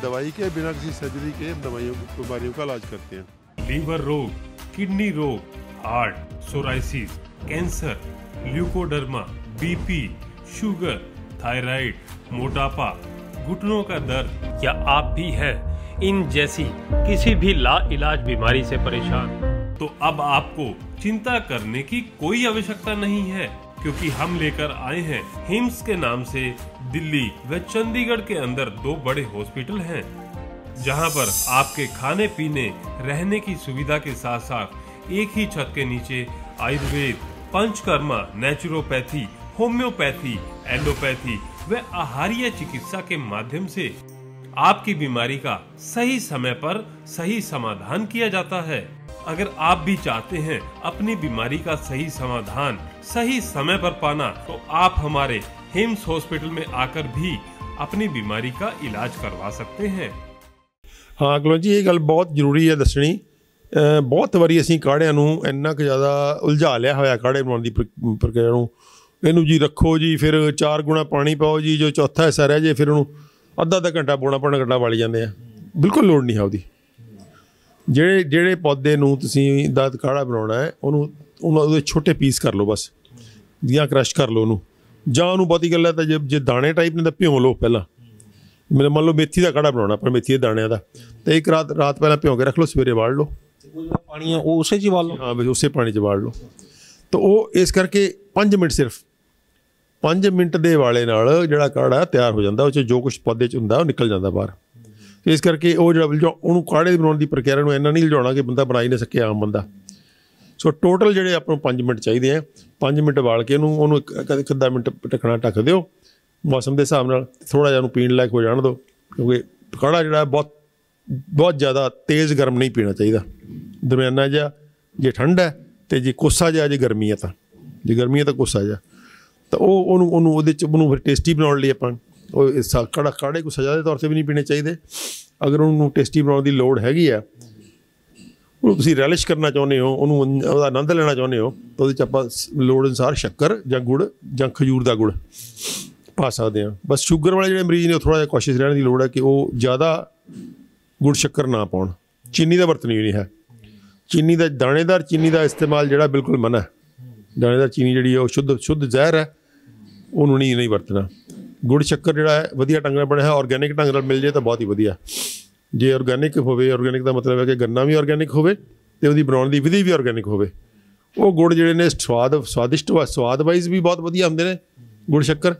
दवाई के बिना किसी सर्जरी के दवाइयों बीमारियों का इलाज करते हैं। लीवर रोग किडनी रोग heart psoriasis cancer leucoderma BP sugar thyroid मोटापा घुटनों का दर्द। क्या आप भी हैं इन जैसी किसी भी ला इलाज बीमारी से परेशान। तो अब आपको चिंता करने की कोई आवश्यकता नहीं है, क्योंकि हम लेकर आए हैं हिम्स के नाम से दिल्ली व चंडीगढ़ के अंदर दो बड़े हॉस्पिटल हैं, जहाँ पर आपके खाने पीने, रहने की सुविधा के साथ साथ एक ही छत के नीचे Ayurveda, Panchakarma naturopathy homoeopathy allopathy व आहारीय चिकित्सा के माध्यम से आपकी बीमारी का सही समय पर सही समाधान किया जाता है अगर आप भी चाहते हैं अपनी बीमारी का सही समाधान सही समय पर पाना तो आप हमारे हिम्स हॉस्पिटल में आकर भी अपनी बीमारी का इलाज करवा सकते हैं ਹਾਂ ਅਗਲੋ ਜੀ ਇਹ ਗੱਲ ਬਹੁਤ ਜ਼ਰੂਰੀ ਹੈ ਦੱਸਣੀ ਅ, ਬਹੁਤ ਵਾਰੀ ਅਸੀਂ ਕਾੜਿਆਂ ਨੂੰ ਇੰਨਾ ਕੁ ਜ਼ਿਆਦਾ ਉਲਝਾ ਲਿਆ ਹੋਇਆ ਕਾੜੇ ਬਣਾਉਣ ਦੀ ਪ੍ਰ- ਪ੍ਰਕਿਰਿਆ ਨੂੰ ਇਹਨੂੰ ਜੀ ਰੱਖੋ ਜੀ ਫਿਰ ਚਾਰ ਗੁਣਾ ਪਾਣੀ ਪਾਓ ਜੀ ਜੋ ਚੌਥਾ ਹਿੱਸਾ ਰਹਿ ਜੇ ਫਿਰ ਉਹਨੂੰ ਅੱਧਾ ਅੱਧਾ ਘੰਟਾ ਪੌਣਾ ਪੌਣਾ ਘੰਟਾ ਵਾਲੀ ਜਾਂਦੇ ਆ। ਬਿਲਕੁਲ ਲੋੜ ਨਹੀਂ ਹੈ ਉਹਦੀ। ਜਿਹੜੇ ਜਿਹੜੇ ਪੌਦੇ ਨੂੰ ਤੁਸੀਂ ਦਾ ਕਾੜਾ ਬਣਾਉਣਾ ਹੈ ਉਹਨੂੰ ਉਹਨੂੰ ਉਹਦੇ ਛੋਟੇ ਪੀਸ ਕਰ ਲਓ ਬਸ। ਜਾਂ ਕ੍ਰਸ਼ ਕਰ ਲਓ ਉਹਨੂੰ। ਜਾਂ ਉਹਨੂੰ ਬਹੁਤੀ ਗੱਲ ਹੈ ਤਾਂ ਜੇ ਜੇ ਦਾਣੇ ਟਾਈਪ ਨੇ ਤਾਂ ਭਿਉਂ ਲਓ ਪਹਿਲਾਂ। ਮੇਰੇ ਮੰਨ ਲਓ ਮੇਥੀ ਦਾ ਕਾੜਾ ਬਣਾਉਣਾ ਪਰ ਮੇਥੀ ਦੇ ਦਾਣਿਆਂ ਦਾ। ਤੇ ਇੱਕ ਰਾਤ ਰਾਤ ਪਹਿਲਾਂ ਭਿਉਂ ਕੇ ਰੱਖ ਲਓ ਸਵੇਰੇ ਵਾੜ ਲਓ। ਉਹ ਜਿਹੜਾ ਪਾਣੀ ਆ ਉਹ ਉਸੇ ਜੀ ਵੱਲ ਹਾਂ ਵੀ ਉਸੇ ਪਾਣੀ 'ਚ ਵਾੜ ਲਓ। ਤਾਂ ਉਹ ਇਸ ਕਰਕੇ 5 ਮਿੰਟ ਸਿਰਫ 5 ਮਿੰਟ ਦੇ ਵਾਲੇ ਨਾਲ ਜਿਹੜਾ ਕਾੜਾ ਤਿਆਰ ਹੋ ਜਾਂਦਾ, ਉਹ 'ਚ ਜੋ ਕੁਝ ਪੌਦੇ 'ਚ ਹੁੰਦਾ, ਉਹ ਨਿਕਲ ਜਾਂਦਾ ਬਾਹਰ। ਇਸ ਕਰਕੇ ਉਹ ਜਿਹੜਾ ਉਲਝਾ ਉਹਨੂੰ ਕਾੜੇ ਬਣਾਉਣ ਦੀ ਪ੍ਰਕਿਰਿਆ ਨੂੰ ਇੰਨਾ ਨਹੀਂ ਲਿਜਾਉਣਾ ਕਿ ਬੰਦਾ ਬਣਾ ਹੀ ਨਾ ਸਕੇ ਆਮ ਬੰਦਾ। ਸੋ ਟੋਟਲ ਜਿਹੜੇ ਆਪਾਂ ਨੂੰ 5 ਮਿੰਟ ਚਾਹੀਦੇ ਆ 5 ਮਿੰਟ ਵਾਲ ਕੇ ਉਹਨੂੰ ਉਹਨੂੰ ਇੱਕ, ਇੱਕ- ਇੱਕ ਅੱਧਾ ਮਿੰਟ ਢੱਕਣਾ ਢੱਕ ਦਿਓ, ਮੌਸਮ ਦੇ ਹਿਸਾਬ ਨਾਲ ਥੋੜਾ ਜਿਹਾ ਉਹਨੂੰ ਪੀਣ ਲਾਇਕ ਹੋ ਜਾਣ ਦਿਓ ਕਿਉਂਕਿ ਕਾੜਾ ਜਿਹੜਾ ਬਹੁਤ ਬਹੁਤ ਜ਼ਿਆਦਾ ਤੇਜ਼ ਗਰਮ ਨਹੀਂ ਪੀਣਾ ਚਾਹੀਦਾ। ਦਰਮਿਆਨਾ ਜਿਹਾ, ਜੇ ਠੰਡ ਹੈ, ਤੇ ਜੇ ਕੋਸਾ ਜਿਹਾ, ਜੇ ਗਰਮੀ ਹੈ ਤਾਂ। ਜੇ ਗਰਮੀ ਹੈ ਤਾਂ ਕੋਸਾ ਜਿਹਾ। ਤਾਂ ਉਹ ਉਹਨੂੰ ਉਹਨੂੰ ਉਹਦੇ ਚ ਉਹਨੂੰ ਫਿਰ ਟੇਸਟੀ ਬਣਾਉਣ ਲਈ ਆਪਾਂ ਉਹ ਇਸ ਕਾੜਾ ਕਾੜੇ ਕੋ ਸਜ਼ਾ ਦੇ ਤੌਰ ਤੇ ਵੀ ਨਹੀਂ ਪੀਣੇ ਚਾਹੀਦੇ। ਅਗਰ ਉਹਨੂੰ ਟੇਸਟੀ ਬਣਾਉਣ ਦੀ ਲੋੜ ਹੈਗੀ ਆ ਉਹ ਤੁਸੀਂ ਰੈਲਿਸ਼ ਕਰਨਾ ਚਾਹੁੰਦੇ ਹੋ, ਉਹਨੂੰ ਉਹਦਾ ਆਨੰਦ ਲੈਣਾ ਚਾਹੁੰਦੇ ਹੋ, ਤਾਂ ਉਹਦੇ ਚ ਆਪਾਂ ਲੋੜ ਅਨੁਸਾਰ ਸ਼ੱਕਰ ਜਾਂ ਗੁੜ ਜਾਂ ਖਜੂਰ ਦਾ ਗੁੜ ਪਾ ਸਕਦੇ ਹਾਂ। ਬਸ ਸ਼ੂਗਰ ਵਾਲੇ ਜਿਹੜੇ ਮਰੀਜ਼ ਨੇ ਉਹ ਥੋੜਾ ਜਿਹਾ ਕੋਸ਼ਿਸ਼ ਰਹਿਣ ਦੀ ਲੋੜ ਹੈ ਕਿ ਉਹ ਜ਼ਿਆਦਾ ਗੁੜ ਸ਼ੱਕਰ ਨਾ ਪਾਉਣ। ਚੀਨੀ ਦਾ ਵਰਤਣੀ ਨਹੀਂ ਹੈ। ਚੀਨੀ ਦਾ ਦਾਣੇਦਾਰ ਚੀਨੀ ਦਾ ਇਸਤੇਮਾਲ ਜਿਹੜਾ ਬਿਲਕੁਲ ਮਨਾ ਹੈ। ਦਾਣੇਦਾਰ ਚੀਨੀ ਜਿਹੜੀ ਹੈ ਉਹ ਸ਼ੁੱਧ ਸ਼ੁੱਧ ਜ਼ਹਿਰ ਹੈ। ਉਹਨੂੰ ਨਹੀਂ ਨਹੀਂ ਵਰਤਣਾ। ਗੁੜ ਸ਼ੱਕਰ ਜਿਹੜਾ ਹੈ, ਵਧੀਆ ਢੰਗ ਨਾਲ ਬਣਿਆ ਹੈ ਆਰਗੇਨਿਕ ਢੰਗ ਨਾਲ ਮਿਲ ਜੇ ਤਾਂ ਬਹੁਤ ਹੀ ਵਧੀਆ। ਜੇ ਆਰਗੇਨਿਕ ਹੋਵੇ ਆਰਗੇਨਿਕ ਦਾ ਮਤਲਬ ਹੈ ਕਿ ਗੰਨਾ ਵੀ ਆਰਗੇਨਿਕ ਹੋਵੇ ਤੇ ਉਹਦੀ ਬਣਾਉਣ ਦੀ ਵਿਧੀ ਵੀ ਆਰਗੇਨਿਕ ਹੋਵੇ। ਉਹ ਗੁੜ ਜਿਹੜੇ ਨੇ ਸਵਾਦ ਸਵਾਦਿਸ਼ਟ ਵਾ- ਸਵਾਦ ਵਾਈਜ਼ ਵੀ ਬਹੁਤ ਵਧੀਆ ਹੁੰਦੇ ਨੇ ਗੁੜ ਸ਼ੱਕਰ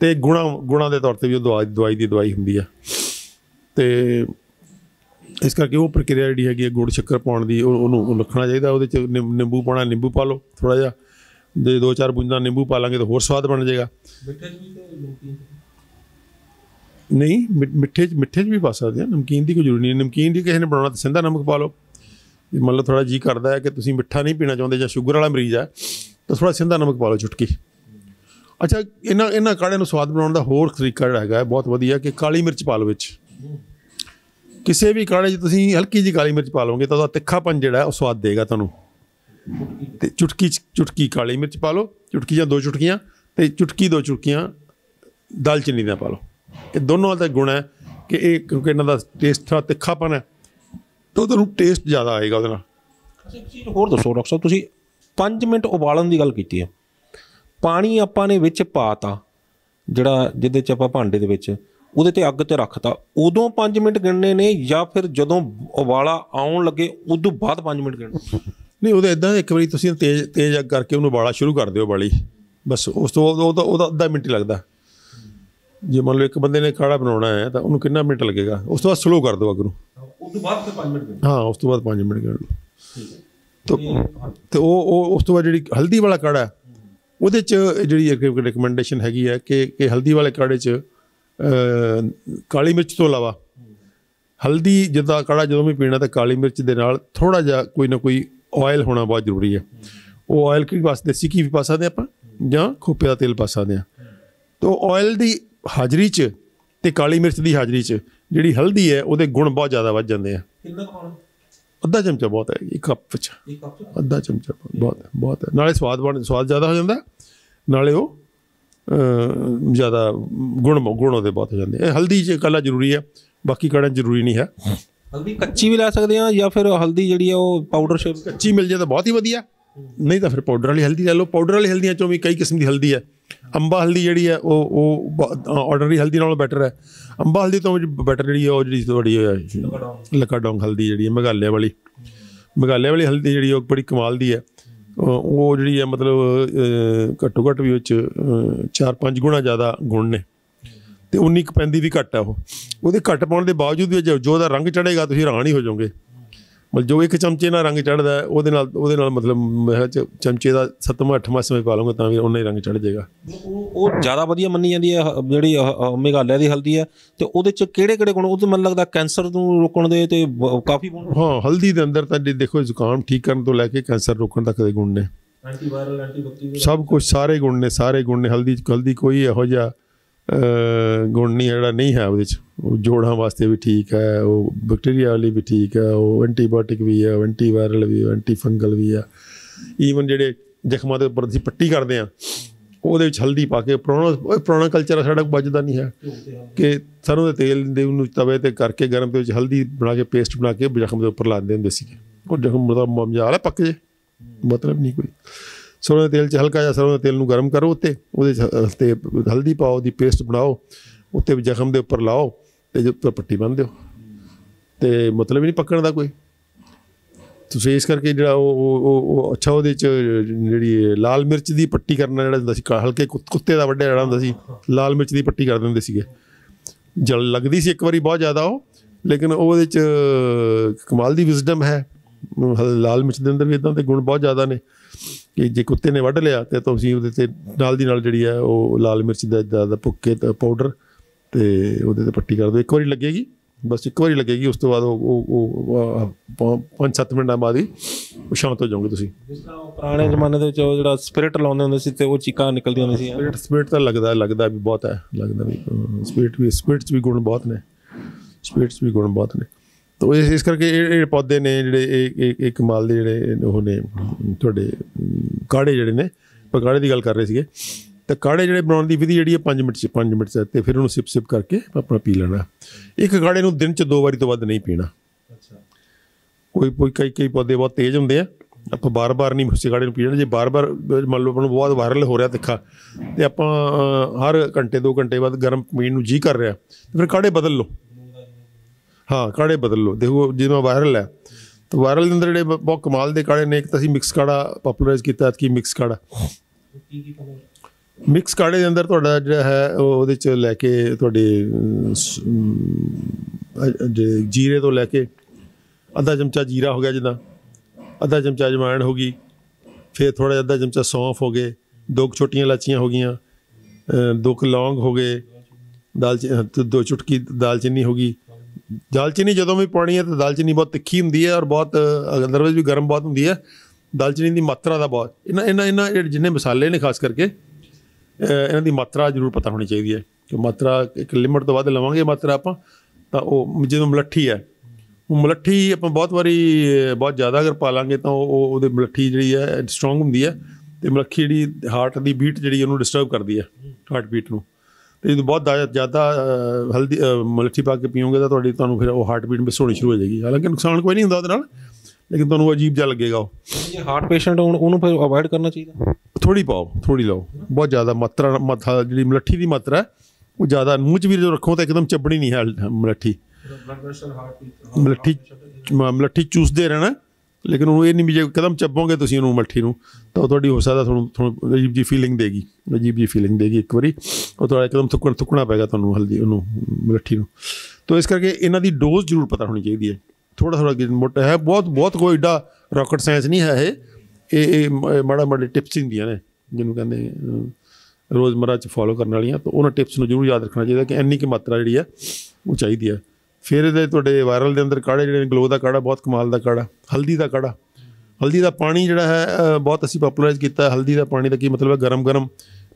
ਤੇ ਗੁਣਾ ਗੁਣਾ ਦੇ ਤੌਰ ਤੇ ਵੀ ਉਹ ਦਵਾਈ ਦਵਾਈ ਦੀ ਦਵਾਈ ਹੁੰਦੀ ਆ। ਤੇ ਇਸ ਕਰਕੇ ਉਹ ਪ੍ਰਕਿਰਿਆ ਜਿਹੜੀ ਹੈਗੀ ਹੈ ਗੁੜ ਸ਼ੱਕਰ ਪਾਉਣ ਦੀ, ਉਹ- ਉਹਨੂੰ ਰੱਖਣਾ ਚਾਹੀਦਾ, ਉਹਦੇ ਚ ਨਿੰ- ਨਿੰਬੂ ਪਾਉਣਾ, ਨਿੰਬੂ ਪਾ ਲਓ ਥੋੜਾ ਜਿਹਾ। ਜੇ ਦੋ ਚਾਰ ਬੂੰਦਾਂ ਨਿੰਬੂ ਪਾ ਲਾਂਗੇ ਤਾਂ ਹੋਰ ਸਵਾਦ ਬਣ ਜਾਏਗਾ। ਨਹੀਂ ਮਿੱਠੇ ਚ ਮਿੱਠੇ ਚ ਵੀ ਪਾ ਸਕਦੇ ਆ ਨਮਕੀਨ ਦੀ ਕੋਈ ਜ਼ਰੂਰੀ ਨਹੀਂ ਨਮਕੀਨ ਦੀ ਕਿਸੇ ਨੇ ਬਣਾਉਣਾ ਤਾਂ ਸਿੰਧਾ ਨਮਕ ਪਾ ਲਓ। ਜੇ ਮੰਨ ਲਓ ਥੋੜਾ ਜੀ ਕਰਦਾ ਹੈ ਕਿ ਤੁਸੀਂ ਮਿੱਠਾ ਨਹੀਂ ਪੀਣਾ ਚਾਹੁੰਦੇ ਜਾਂ ਸ਼ੂਗਰ ਵਾਲਾ ਮਰੀਜ਼ ਹੈ ਤਾਂ ਥੋੜਾ ਸਿੰਧਾ ਨਮਕ ਪਾ ਲਓ ਚੁਟਕੀ ਅੱਛਾ ਇਹਨਾਂ ਇਹਨਾਂ ਕਾੜਿਆਂ ਨੂੰ ਸਵਾਦ ਬਣਾਉਣ ਦਾ ਹੋਰ ਤਰੀਕਾ ਜਿਹੜਾ ਹੈਗਾ ਬਹੁਤ ਵਧੀਆ ਕਿ ਕਾਲੀ ਮਿਰਚ ਪਾ ਲਓ ਵਿੱਚ। ਕਿਸੇ ਵੀ ਕਾੜੇ 'ਚ ਤੁਸੀਂ ਹਲਕੀ ਜਿਹੀ ਕਾਲੀ ਮਿਰਚ ਪਾ ਲਓਗੇ ਤਾਂ ਉਹਦਾ ਤਿੱਖਾਪਨ ਜਿਹੜਾ ਉਹ ਸਵਾਦ ਦੇਗਾ ਤੁਹਾਨੂੰ। ਤੇ ਚੁਟਕੀ ਚੁਟਕੀ ਕਾਲੀ ਮਿਰਚ ਪਾ ਲਓ ਚੁਟਕੀ ਜਾਂ ਦੋ ਚੁਟਕੀਆਂ ਤੇ ਚੁਟਕੀ ਦੋ ਚੁਟਕੀਆਂ ਦਾਲਚੀਨੀ ਦਾ ਪਾ ਲਓ। ਇਹ ਦੋਨੋਂ ਦਾ ਗੁਣ ਹੈ ਕਿ ਇਹ ਕਿਉਂਕਿ ਇਹਨਾਂ ਦਾ ਟੇਸਟ ਥੋੜਾ ਤਿੱਖਾਪਨ ਹੈ ਤਾਂ ਤੁਹਾਨੂੰ ਟੇਸਟ ਜ਼ਿਆਦਾ ਆਏਗਾ ਉਹਦੇ ਨਾਲ। ਹੋਰ ਦੱਸੋ ਡਾਕਟਰ ਸਾਹਿਬ, ਤੁਸੀਂ 5 ਮਿੰਟ ਉਬਾਲਣ ਦੀ ਗੱਲ ਕੀਤੀ ਹੈ। ਪਾਣੀ ਆਪਾਂ ਨੇ ਵਿੱਚ ਪਾਤਾ, ਜਿਹੜਾ ਜਿਹਦੇ ਚ ਆਪਾਂ ਭਾਂਡੇ ਦੇ ਵਿੱਚ, ਉਹਦੇ ਤੇ ਅੱਗ ਤੇ ਰੱਖਤਾ, ਉਦੋਂ 5 ਮਿੰਟ ਗਿਣਨੇ ਨੇ ਜਾਂ ਫਿਰ ਜਦੋਂ ਉਬਾਲਾ ਆਉਣ ਲੱਗੇ, ਉਦੋਂ ਬਾਅਦ 5 ਮਿੰਟ ਗਿਣਨੇ ਨਹੀਂ ਉਹਦਾ ਇਦਾਂ ਇੱਕ ਵਾਰੀ ਤੁਸੀਂ ਤੇਜ਼ ਤੇਜ਼ ਅੱਗ ਕਰਕੇ ਉਹਨੂੰ ਬਾਲਾ ਸ਼ੁਰੂ ਕਰ ਦਿਓ ਬਾਲੀ ਬਸ ਉਸ ਤੋਂ ਉਹਦਾ ਉਹਦਾ ਅੱਧਾ ਮਿੰਟ ਲੱਗਦਾ। ਜੇ ਮੰਨ ਲਓ ਇੱਕ ਬੰਦੇ ਨੇ ਕਾੜਾ ਬਣਾਉਣਾ ਹੈ ਤਾਂ ਉਹਨੂੰ ਕਿੰਨਾ ਮਿੰਟ ਲੱਗੇਗਾ? ਉਸ ਤੋਂ ਬਾਅਦ ਸਲੋ ਕਰ ਦਿਓ ਅੱਗ ਨੂੰ। ਉਦੋਂ ਬਾਅਦ ਫਿਰ 5 ਮਿੰਟ ਹਾਂ ਉਸ ਤੋਂ ਬਾਅਦ 5 ਮਿੰਟ ਕਰ ਲਓ ਤਾਂ ਤੇ ਉਹ ਉਹ ਉਸ ਤੋਂ ਬਾਅਦ ਜਿਹੜੀ ਹਲਦੀ ਵਾਲਾ ਕਾੜਾ ਉਹਦੇ ਚ ਜਿਹੜੀ ਰਿਕਮੈਂਡੇਸ਼ਨ ਹੈਗੀ ਹੈ ਕਿ ਕਿ ਹਲਦੀ ਵਾਲੇ ਕਾੜੇ ਚ ਕਾਲੀ ਮਿਰਚ ਤੋਂ ਇਲਾਵਾ ਹਲਦੀ ਜਿੱਦਾਂ ਕਾੜਾ ਜਦੋਂ ਵੀ ਪੀਣਾ ਤਾਂ ਕਾਲੀ ਮਿਰਚ ਦੇ ਨਾਲ ਥੋੜਾ ਜਿਹਾ ਕੋਈ ਨਾ ਕੋਈ ਆਇਲ ਹੋਣਾ ਬਹੁਤ ਜ਼ਰੂਰੀ ਹੈ। ਉਹ ਆਇਲ ਕਿਹੜੀ ਵਾਸਤੇ ਦੇਸੀ ਘੀ ਵੀ ਪਾ ਸਕਦੇ ਆਪਾਂ ਜਾਂ ਖੋਪੇ ਦਾ ਤੇਲ ਪਾ ਸਕਦੇ ਆ ਤੋ ਆਇਲ ਦੀ ਹਾਜ਼ਰੀ 'ਚ ਤੇ ਕਾਲੀ ਮਿਰਚ ਦੀ ਹਾਜ਼ਰੀ 'ਚ ਜਿਹੜੀ ਹਲਦੀ ਹੈ ਉਹਦੇ ਗੁਣ ਬਹੁਤ ਜ਼ਿਆਦਾ ਵੱਧ ਜਾਂਦੇ ਆ। ਕਿੰਨਾ ਪਾਉਣਾ? ਅੱਧਾ ਚਮਚਾ ਬਹੁਤ ਹੈ ਇੱਕ ਕੱਪ ਇੱਕ ਕੱਪ ਅੱਧਾ ਚਮਚਾ ਬਹੁਤ ਹੈ ਬਹੁਤ ਹੈ। ਨਾਲੇ ਸਵਾਦ ਬਣ ਸਵਾਦ ਜ਼ਿਆਦਾ ਹੋ ਜਾਂਦਾ ਨਾਲੇ ਉਹ ਜ਼ਿਆਦਾ ਗੁਣ ਗੁਣ ਉਹਦੇ ਬਹੁਤ ਹੋ ਜਾਂਦੇ ਹਲਦੀ 'ਚ ਕੱਲਾ ਜ਼ਰੂਰੀ ਹੈ ਬਾਕੀ ਕਾੜਾ ਜ਼ਰੂਰੀ ਨਹੀਂ ਹੈ। ਹਲਦੀ ਕੱਚੀ ਵੀ ਲੈ ਸਕਦੇ ਆ ਜਾਂ ਫਿਰ ਹਲਦੀ ਜਿਹੜੀ ਆ ਉਹ ਪਾਊਡਰ ਸ਼ੇਪ ਕੱਚੀ ਮਿਲ ਜਾਏ ਤਾਂ ਬਹੁਤ ਹੀ ਵਧੀਆ। ਨਹੀਂ ਤਾਂ ਫਿਰ ਪਾਊਡਰ ਵਾਲੀ ਹਲਦੀ ਲੈ ਲਓ। ਪਾਊਡਰ ਵਾਲੀ ਹਲਦੀਆਂ ਚੋਂ ਵੀ ਕਈ ਕਿਸਮ ਦੀ ਹਲਦੀ ਹੈ। ਅੰਬਾ ਹਲਦੀ ਜਿਹੜੀ ਹੈ, ਉਹ ਉਹ ਆਰਡਨਰੀ ਹਲਦੀ ਨਾਲੋਂ ਬੈਟਰ ਹੈ। ਅੰਬਾ ਹਲਦੀ ਤੋਂ ਬੈਟਰ ਜਿਹੜੀ ਹੈ, ਉਹ ਜਿਹੜੀ ਤੁਹਾਡੀ ਲਕਾਡੋਂਗ ਹਲਦੀ ਜਿਹੜੀ ਹੈ, ਮੇਘਾਲਿਆ ਵਾਲੀ। ਮੇਘਾਲਿਆ ਵਾਲੀ ਹਲਦੀ ਜਿਹੜੀ ਉਹ ਬੜੀ ਕਮਾਲ ਦੀ ਹੈ। ਉਹ ਜਿਹੜੀ ਹੈ, ਮਤਲਬ ਘੱਟੋ ਘੱਟ ਵੀ ਉਹ ਚ 4-5 ਗੁਣਾ ਜ਼ਿਆਦਾ ਗੁਣ ਨੇ। ਤੇ ਉਨੀ ਕੁ ਪੈਂਦੀ ਵੀ ਘੱਟ ਆ ਉਹ। ਉਹਦੇ ਘੱਟ ਪਾਉਣ ਦੇ ਬਾਵਜੂਦ ਵੀ ਜੋ ਜੋ ਉਹਦਾ ਰੰਗ ਚੜੇਗਾ ਤੁਸੀਂ ਹੈਰਾਨ ਹੀ ਹੋ ਜਾਓਗੇ। ਮਤਲਬ ਜੋ ਇੱਕ ਚਮਚੇ ਨਾਲ ਰੰਗ ਚੜਦਾ ਉਹਦੇ ਨਾਲ ਉਹਦੇ ਨਾਲ ਮਤਲਬ ਮੈਂ ਚਮਚੇ ਦਾ ਸੱਤਵਾਂ ਅੱਠਵਾਂ ਸਮੇਂ ਪਾ ਲਵਾਂਗਾ ਤਾਂ ਵੀ ਉਹਨਾਂ ਹੀ ਰੰਗ ਚੜ ਜਾਏਗਾ। ਉਹ ਉਹ ਜ਼ਿਆਦਾ ਵਧੀਆ ਮੰਨੀ ਜਾਂਦੀ ਹੈ ਜਿਹੜੀ ਮੇਘਾਲਿਆ ਦੀ ਹਲਦੀ ਹੈ। ਤੇ ਉਹਦੇ ਚ ਕਿਹੜੇ ਕਿਹੜੇ ਗੁਣ? ਉਹ ਤੇ ਮੈਨੂੰ ਲੱਗਦਾ ਕੈਂਸਰ ਨੂੰ ਰੋਕਣ ਦੇ ਤੇ ਕਾਫੀ ਗੁਣ ਹਾਂ ਹਲਦੀ ਦੇ ਅੰਦਰ ਤਾਂ ਜੇ ਦੇਖੋ ਜ਼ੁਕਾਮ ਠੀਕ ਕਰਨ ਤੋਂ ਲੈ ਕੇ ਕੈਂਸਰ ਰੋਕਣ ਤੱਕ ਦੇ ਗੁਣ ਨੇ। ਐਂਟੀਵਾਇਰਲ ਐਂਟੀਬੈਕਟੀਰੀਅਲ ਸਭ ਕੁਝ ਸਾਰੇ ਗੁਣ ਨੇ ਸਾਰੇ ਗੁਣ ਨੇ। ਹਲਦੀ ਹਲਦੀ ਕੋਈ ਇਹੋ ਜਿਹਾ ਗੁਣ ਨਹੀਂ, ਜਿਹੜਾ ਨਹੀਂ ਹੈ ਉਹਦੇ ਚ। ਉਹ ਜੋੜਾਂ ਵਾਸਤੇ ਵੀ ਠੀਕ ਹੈ, ਉਹ ਬੈਕਟੀਰੀਆ ਵਾਲੀ ਵੀ ਠੀਕ ਹੈ, ਉਹ ਐਂਟੀਬਾਇਓਟਿਕ ਵੀ ਹੈ ਐਂਟੀਵਾਇਰਲ ਵੀ ਹੈ ਐਂਟੀ ਫੰਗਲ ਵੀ ਹੈ। ਈਵਨ ਜਿਹੜੇ ਜ਼ਖਮਾਂ ਦੇ ਉੱਪਰ ਅਸੀਂ ਪੱਟੀ ਕਰਦੇ ਆ ਉਹਦੇ ਵਿੱਚ ਹਲਦੀ ਪਾ ਕੇ ਪੁਰਾਣਾ ਪੁਰਾਣਾ ਕਲਚਰ ਸਾਡਾ ਵੱਜਦਾ ਨਹੀਂ ਹੈ। ਕਿ ਸਰੋਂ ਦੇ ਤੇਲ ਦੇ ਉਹਨੂੰ ਤਵੇ ਤੇ ਕਰਕੇ ਗਰਮ ਦੇ ਵਿੱਚ ਹਲਦੀ ਬਣਾ ਕੇ ਪੇਸਟ ਬਣਾ ਕੇ ਜ਼ਖਮ ਦੇ ਉੱਪਰ ਲਾਉਂਦੇ ਹੁੰਦੇ ਸੀਗੇ। ਉਹ ਜ਼ਖਮ ਦਾ ਮਮਜਾਲ ਹੈ ਪੱਕ ਜੇ। ਮਤਲਬ ਨਹੀਂ ਕੋਈ। ਸਰੋਂ ਦੇ ਤੇਲ 'ਚ ਹਲਕਾ ਜਿਹਾ ਸਰੋਂ ਦੇ ਤੇਲ ਨੂੰ ਗਰਮ ਕਰੋ ਉੱਤੇ, ਉਹਦੇ 'ਚ ਹ- ਤੇ ਹਲਦੀ ਪਾਓ ਦੀ ਪੇਸਟ ਬਣਾਓ, ਉੱਤੇ ਜ਼ਖਮ ਦੇ ਉੱਪਰ ਲਾਓ ਤੇ ਜੇ ਪੱਟੀ ਬੰਨ੍ਹ ਦਿਓ। ਤੇ ਮਤਲਬ ਹੀ ਨਹੀਂ ਪੱਕਣ ਦਾ ਕੋਈ। ਤੁਸੀਂ ਇਸ ਕਰਕੇ ਜਿਹੜਾ ਉਹ, ਉਹ- ਉਹ ਉਹ ਅੱਛਾ ਉਹਦੇ 'ਚ ਜਿਹੜੀ ਲਾਲ ਮਿਰਚ ਦੀ ਪੱਟੀ ਕਰਨਾ ਜਿਹੜਾ ਹੁੰਦਾ ਸੀ, ਕਾ- ਹਲਕੇ ਕੁ- ਕੁੱਤੇ ਦਾ ਵੱਡਾ ਜਿਹੜਾ ਹੁੰਦਾ ਸੀ, ਲਾਲ ਮਿਰਚ ਦੀ ਪੱਟੀ ਕਰ ਦਿੰਦੇ ਸੀਗੇ। ਜਲ ਲੱਗਦੀ ਸੀ ਇੱਕ ਵਾਰੀ ਬਹੁਤ ਜ਼ਿਆਦਾ ਉਹ, ਲੇਕਿਨ ਉਹਦੇ 'ਚ ਕਮਾਲ ਦੀ ਵਿਜ਼ਡਮ ਹੈ। ਲਾਲ ਮਿਰਚ ਦੇ ਅੰਦਰ ਵੀ ਇਦਾਂ ਦੇ ਗੁਣ ਬਹੁਤ ਜ਼ਿਆਦਾ ਨੇ। ਕਿ ਜੇ ਕੁੱਤੇ ਨੇ ਵੱਢ ਲਿਆ ਤੇ ਤੁਸੀਂ ਉਹਦੇ ਤੇ ਨਾਲ ਦੀ ਨਾਲ ਜਿਹੜੀ ਹੈ ਉਹ ਲਾਲ ਮਿਰਚ ਦਾ ਦਾ ਦਾ ਭੁੱਕੇ ਤੇ ਪਾਊਡਰ ਤੇ ਉਹਦੇ ਤੇ ਪੱਟੀ ਕਰ ਦਿਓ। ਇੱਕ ਵਾਰੀ ਲੱਗੇਗੀ ਬਸ ਇੱਕ ਵਾਰੀ ਲੱਗੇਗੀ ਉਸ ਤੋਂ ਬਾਅਦ ਉਹ ਉਹ- ਉਹ 5-7 ਮਿੰਟਾਂ ਬਾਅਦ ਹੀ ਉਹ ਸ਼ਾਂਤ ਹੋ ਜਾਓਗੇ ਤੁਸੀਂ। ਜਿਸ ਤਰ੍ਹਾਂ ਪੁਰਾਣੇ ਜ਼ਮਾਨੇ ਦੇ ਵਿੱਚ ਉਹ ਜਿਹੜਾ ਸਪਿਰਿਟ ਲਾਉਂਦੇ ਹੁੰਦੇ ਸੀ ਤੇ ਉਹ ਚੀਕਾਂ ਨਿਕਲਦੀਆਂ ਹੁੰਦੀਆਂ ਸੀ। ਸਪਿਰਿਟ ਸਪਿਰਿਟ ਤਾਂ ਲੱਗਦਾ ਲੱਗਦਾ ਵੀ ਬਹੁਤ ਹੈ ਲੱਗਦਾ ਵੀ ਸਪਿਰਿਟ ਵੀ ਸਪਿਰਿਟ 'ਚ ਵੀ ਗੁਣ ਬਹੁਤ ਨੇ। ਸਪਿਰਿਟ 'ਚ ਵੀ ਗੁਣ ਬਹੁਤ ਨੇ। ਤਾਂ ਇਸ ਇਸ ਕਰਕੇ ਇਹ ਪੌਦੇ ਨੇ ਜਿਹੜੇ ਇਹ ਇਹ- ਇਹ ਕਮਾਲ ਦੇ ਜਿਹੜੇ ਉਹ ਨੇ ਤੁਹਾਡੇ ਕਾੜੇ ਜਿਹੜੇ ਨੇ ਆਪਾਂ ਕਾੜੇ ਦੀ ਗੱਲ ਕਰ ਰਹੇ ਸੀਗੇ। ਤਾਂ ਕਾੜੇ ਜਿਹੜੇ ਬਣਾਉਣ ਦੀ ਵਿਧੀ ਜਿਹੜੀ ਹੈ 5 ਮਿੰਟ 'ਚ 5 ਮਿੰਟ 'ਚ ਤੇ ਫਿਰ ਉਹਨੂੰ ਸਿਪ ਸਿਪ ਕਰਕੇ ਆਪਣਾ ਪੀ ਲੈਣਾ। ਇੱਕ ਕਾੜੇ ਨੂੰ ਦਿਨ 'ਚ ਦੋ ਵਾਰੀ ਤੋਂ ਵੱਧ ਨਹੀਂ ਪੀਣਾ। ਕੋਈ ਕੋਈ ਕਈ ਕਈ ਪੌਦੇ ਬਹੁਤ ਤੇਜ਼ ਹੁੰਦੇ ਆ। ਆਪਾਂ ਬਾਰ-ਬਾਰ ਨਹੀਂ ਉਸੇ ਕਾੜੇ ਨੂੰ ਪੀਣਾ। ਜੇ ਬਾਰ-ਬਾਰ ਮੰਨ ਲਓ ਆਪਾਂ ਨੂੰ ਬਹੁਤ ਵਾਇਰਲ ਹੋ ਰਿਹਾ ਤਿੱਖਾ ਤੇ ਆਪਾਂ ਹਰ ਘੰਟੇ 2 ਘੰਟੇ ਬਾਅਦ ਗਰਮ ਪੀਣ ਨੂੰ ਜੀ ਕਰ ਰਿਹਾ ਤੇ ਫਿਰ ਕਾੜੇ ਬਦਲ ਲਓ। ਹਾਂ, ਕਾੜੇ ਬਦਲ ਲਓ। ਦੇਖੋ, ਜਿਵੇਂ ਵਾਇਰਲ ਹੈ, ਤਾਂ ਵਾਇਰਲ ਦੇ ਅੰਦਰ ਜਿਹੜੇ ਬ- ਬਹੁਤ ਕਮਾਲ ਦੇ ਕਾੜੇ ਨੇ, ਇੱਕ ਤਾਂ ਅਸੀਂ ਮਿਕਸ ਕਾੜਾ ਪਪੂਲਰਾਈਜ਼ ਕੀਤਾ ਕਿ ਮਿਕਸ ਕਾੜਾ। ਮਿਕਸ ਕਾੜੇ ਦੇ ਅੰਦਰ ਤੁਹਾਡਾ ਜਿਹੜਾ ਹੈ, ਉਹ ਉਹਦੇ ਚ ਲੈ ਕੇ ਤੁਹਾਡੇ ਜੀਰੇ ਤੋਂ ਲੈ ਕੇ ਅੱਧਾ ਚਮਚਾ ਜੀਰਾ ਹੋ ਗਿਆ ਜਿੱਦਾਂ, ਅੱਧਾ ਚਮਚਾ ਅਜਵਾਇਣ ਹੋ ਗਈ, ਫਿਰ ਥੋੜਾ ਜਿਹਾ ਅੱਧਾ ਚਮਚਾ ਸੌਂਫ ਹੋ ਗਏ, ਦੋ ਕੁ ਛੋਟੀਆਂ ਇਲਾਚੀਆਂ ਹੋ ਗਈਆਂ ਦੋ ਕੁ ਲੌਂਗ ਹੋ ਗਏ ਦਾਲਚੀਨੀ ਦੋ ਚੁਟਕੀ ਦਾਲਚੀਨੀ ਹੋ ਗਈ ਦਾਲਚੀਨੀ ਜਦੋਂ ਵੀ ਪਾਉਣੀ ਹੈ ਤਾਂ ਦਾਲਚੀਨੀ ਬਹੁਤ ਤਿੱਖੀ ਹੁੰਦੀ ਹੈ ਔਰ ਬਹੁਤ ਅਦਰਵਾਈਜ਼ ਵੀ ਗਰਮ ਬਹੁਤ ਹੁੰਦੀ ਹੈ। ਦਾਲਚੀਨੀ ਦੀ ਮਾਤਰਾ ਦਾ ਬਹੁਤ, ਇਹਨਾਂ ਇਹਨਾਂ ਇਹਨਾਂ ਜਿੰਨੇ ਮਸਾਲੇ ਨੇ ਖਾਸ ਕਰਕੇ ਇਹਨਾਂ ਦੀ ਮਾਤਰਾ ਜ਼ਰੂਰ ਪਤਾ ਹੋਣੀ ਚਾਹੀਦੀ ਹੈ ਕਿ ਮਾਤਰਾ ਇੱਕ ਲਿਮਟ ਤੋਂ ਵੱਧ ਲਵਾਂਗੇ ਮਾਤਰਾ ਆਪਾਂ, ਤਾਂ ਉਹ ਜਦੋਂ ਮਲੱਠੀ ਹੈ, ਉਹ ਮਲੱਠੀ ਆਪਾਂ ਬਹੁਤ ਵਾਰੀ, ਬਹੁਤ ਜ਼ਿਆਦਾ ਅਗਰ ਪਾ ਲਾਂਗੇ ਤਾਂ ਉਹ, ਉਹ- ਉਹਦੇ ਮਲੱਠੀ ਜਿਹੜੀ ਹੈ ਸਟਰੋਂਗ ਹੁੰਦੀ ਹੈ ਤੇ ਮਲੱਠੀ ਜਿਹੜੀ ਹਾਰਟ ਦੀ ਬੀਟ ਜਿਹੜੀ ਉਹਨੂੰ ਡਿਸਟਰਬ ਕਰਦੀ ਹੈ ਹਾਰਟ ਬੀਟ ਨੂੰ। ਤੇ ਜਦੋਂ ਬਹੁਤ ਜ਼ਿਆਦਾ- ਹਲਦੀ ਮਲੱਠੀ ਪਾ ਕੇ ਪੀਓਗੇ ਤਾਂ ਤੁਹਾਡੀ ਤੁਹਾਨੂੰ ਫਿਰ ਉਹ ਹਾਰਟ ਬੀਟ ਮਿਸ ਹੋਣੀ ਸ਼ੁਰੂ ਹੋ ਜਾਏਗੀ। ਹਾਲਾਂਕਿ ਨੁਕਸਾਨ ਕੋਈ ਨਹੀਂ ਹੁੰਦਾ ਉਹਦੇ ਨਾਲ ਲੇਕਿਨ ਤੁਹਾਨੂੰ ਅਜੀਬ ਜਿਹਾ ਲੱਗੇਗਾ ਉਹ। ਜੇ ਹਾਰਟ ਪੇਸ਼ੈਂਟ ਹੋਣ ਉਹਨੂੰ ਫਿਰ ਅਵੋਇਡ ਕਰਨਾ ਚਾਹੀਦਾ? ਥੋੜੀ ਪਾਓ ਥੋੜੀ ਲਓ। ਬਹੁਤ ਜ਼ਿਆਦਾ ਮਾਤਰਾ ਮਾਤਰਾ ਜਿਹੜੀ ਮਲੱਠੀ ਦੀ ਮਾਤਰਾ ਉਹ ਜ਼ਿਆਦਾ ਮੂੰਹ 'ਚ ਵੀ ਜਦੋਂ ਰੱਖੋ ਤਾਂ ਇੱਕਦਮ ਚੱਬਣੀ ਨਹੀਂ ਹੈ ਮਲੱਠੀ। ਮਲੱਠੀ ਮਲੱਠੀ ਚੂਸਦੇ ਰਹਿਣਾ। ਲੇਕਿਨ ਉਹਨੂੰ ਇਹ ਨਹੀਂ ਵੀ ਜੇ ਕਦਮ ਚੱਬੋਗੇ ਤੁਸੀਂ ਉਹਨੂੰ ਮੱਠੀ ਨੂੰ ਤਾਂ ਉਹ ਤੁਹਾਡੀ ਹੋ ਸਕਦਾ ਤੁਹਾਨੂੰ ਤੁਹਾਨੂੰ ਅਜੀਬ ਜੀ ਫੀਲਿੰਗ ਦੇਗੀ ਅਜੀਬ ਜੀ ਫੀਲਿੰਗ ਦੇਗੀ ਇੱਕ ਵਾਰੀ। ਉਹ ਤੁਹਾਡਾ ਇੱਕਦਮ ਥੁੱਕਣ ਥੁੱਕਣਾ ਪਏਗਾ ਤੁਹਾਨੂੰ ਹਲਦੀ ਉਹਨੂੰ ਮੱਠੀ ਨੂੰ। ਤਾਂ ਇਸ ਕਰਕੇ ਇਹਨਾਂ ਦੀ ਡੋਜ਼ ਜ਼ਰੂਰ ਪਤਾ ਹੋਣੀ ਚਾਹੀਦੀ ਹੈ। ਥੋੜਾ ਥੋੜਾ ਮੋਟਾ ਹੈ ਬਹੁਤ ਬਹੁਤ ਕੋਈ ਏਡਾ ਰਾਕਟ ਸਾਇੰਸ ਨਹੀਂ ਹੈ ਇਹ। ਇਹ ਇਹ ਮਾੜਾ ਮਾੜੇ ਟਿਪਸ ਹੁੰਦੀਆਂ ਨੇ ਜਿਹਨੂੰ ਕਹਿੰਦੇ ਅਹ, ਰੋਜ਼ਮਰਾ ਚ ਫੋਲੋ ਕਰਨ ਵਾਲੀਆਂ। ਤਾਂ ਉਹਨਾਂ ਟਿਪਸ ਨੂੰ ਜ਼ਰੂਰ ਯਾਦ ਰੱਖਣਾ ਚਾਹੀਦਾ ਕਿ ਇੰਨੀ ਕਿ ਮਾਤਰਾ ਜਿਹੜੀ ਹੈ ਉਹ ਚਾਹੀਦੀ ਹੈ। ਫਿਰ ਇਹਦੇ ਤੁਹਾਡੇ ਵਾਇਰਲ ਦੇ ਅੰਦਰ ਕਾੜੇ ਜਿਹੜੇ ਨੇ ਗਲੋ ਦਾ ਕਾੜਾ, ਬਹੁਤ ਕਮਾਲ ਦਾ ਕਾੜਾ, ਹਲਦੀ ਦਾ ਕਾੜਾ। ਹਲਦੀ ਦਾ ਪਾਣੀ ਜਿਹੜਾ ਹੈ ਬਹੁਤ ਅਸੀਂ ਪਪੂਲਰਾਈਜ਼ ਕੀਤਾ ਹਲਦੀ ਦਾ ਪਾਣੀ ਦਾ ਕੀ ਮਤਲਬ ਹੈ? ਗਰਮ ਗਰਮ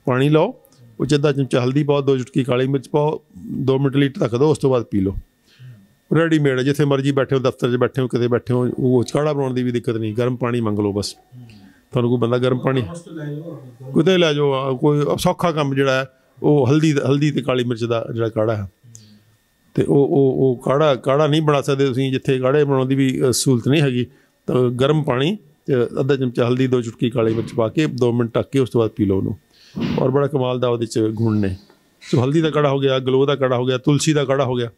ਪਾਣੀ ਲਓ, ਉਹ 'ਚ ਅੱਧਾ ਚਮਚਾ ਹਲਦੀ ਪਾਓ, ਦੋ ਚੁਟਕੀ ਕਾਲੀ ਮਿਰਚ ਪਾਓ 2 ਮਿੰਟ ਲਈ ਢੱਕ ਦਿਓ, ਉਸ ਤੋਂ ਬਾਅਦ ਪੀ ਲਓ। ਰੈਡੀਮੇਡ ਹੈ, ਜਿੱਥੇ ਮਰਜ਼ੀ ਬੈਠੇ ਹੋ, ਦਫ਼ਤਰ 'ਚ ਬੈਠੇ ਹੋ, ਕਿਤੇ ਬੈਠੇ ਹੋ, ਉਹ ਕਾੜਾ ਬਣਾਉਣ ਦੀ ਵੀ ਦਿੱਕਤ ਨਹੀਂ, ਗਰਮ ਪਾਣੀ ਮੰਗ ਲਓ ਬਸ। ਤੁਹਾਨੂੰ ਕੋਈ ਬੰਦਾ ਗਰਮ ਪਾਣੀ ਕਿਤੇ ਲੈ ਜਾਓ, ਕੋਈ ਸੌਖਾ ਕੰਮ ਜਿਹੜਾ ਹੈ, ਉਹ ਹਲਦੀ ਦਾ- ਹਲਦੀ ਤੇ ਕਾਲੀ ਮਿਰਚ ਦਾ ਜਿਹੜਾ ਕਾੜਾ ਹੈ। ਤੇ ਉਹ ਉਹ ਉਹ ਕਾੜਾ ਕਾੜਾ ਨਹੀਂ ਬਣਾ ਸਕਦੇ ਤੁਸੀਂ ਜਿੱਥੇ ਕਾੜੇ ਬਣਾਉਣ ਦੀ ਵੀ ਸਹੂਲਤ ਨਹੀਂ ਹੈਗੀ, ਤਾਂ ਗਰਮ ਪਾਣੀ ਤੇ ਅੱਧਾ ਚਮਚਾ ਹਲਦੀ, ਦੋ ਚੁਟਕੀ ਕਾਲੇ ਮਿਰਚ ਪਾ ਕੇ 2 ਮਿੰਟ ਟੱਕ ਕੇ ਉਸ ਤੋਂ ਬਾਅਦ ਪੀ ਲਓ ਉਹਨੂੰ। ਔਰ ਬੜਾ ਕਮਾਲ ਦਾ ਉਹਦੇ ਚ ਗੁਣ ਨੇ। ਸੋ ਹਲਦੀ ਦਾ ਕਾੜਾ ਹੋ ਗਿਆ, ਗਲੋ ਦਾ ਕਾੜਾ ਹੋ ਗਿਆ, ਤੁਲਸੀ ਦਾ ਕਾੜਾ ਹੋ ਗਿਆ।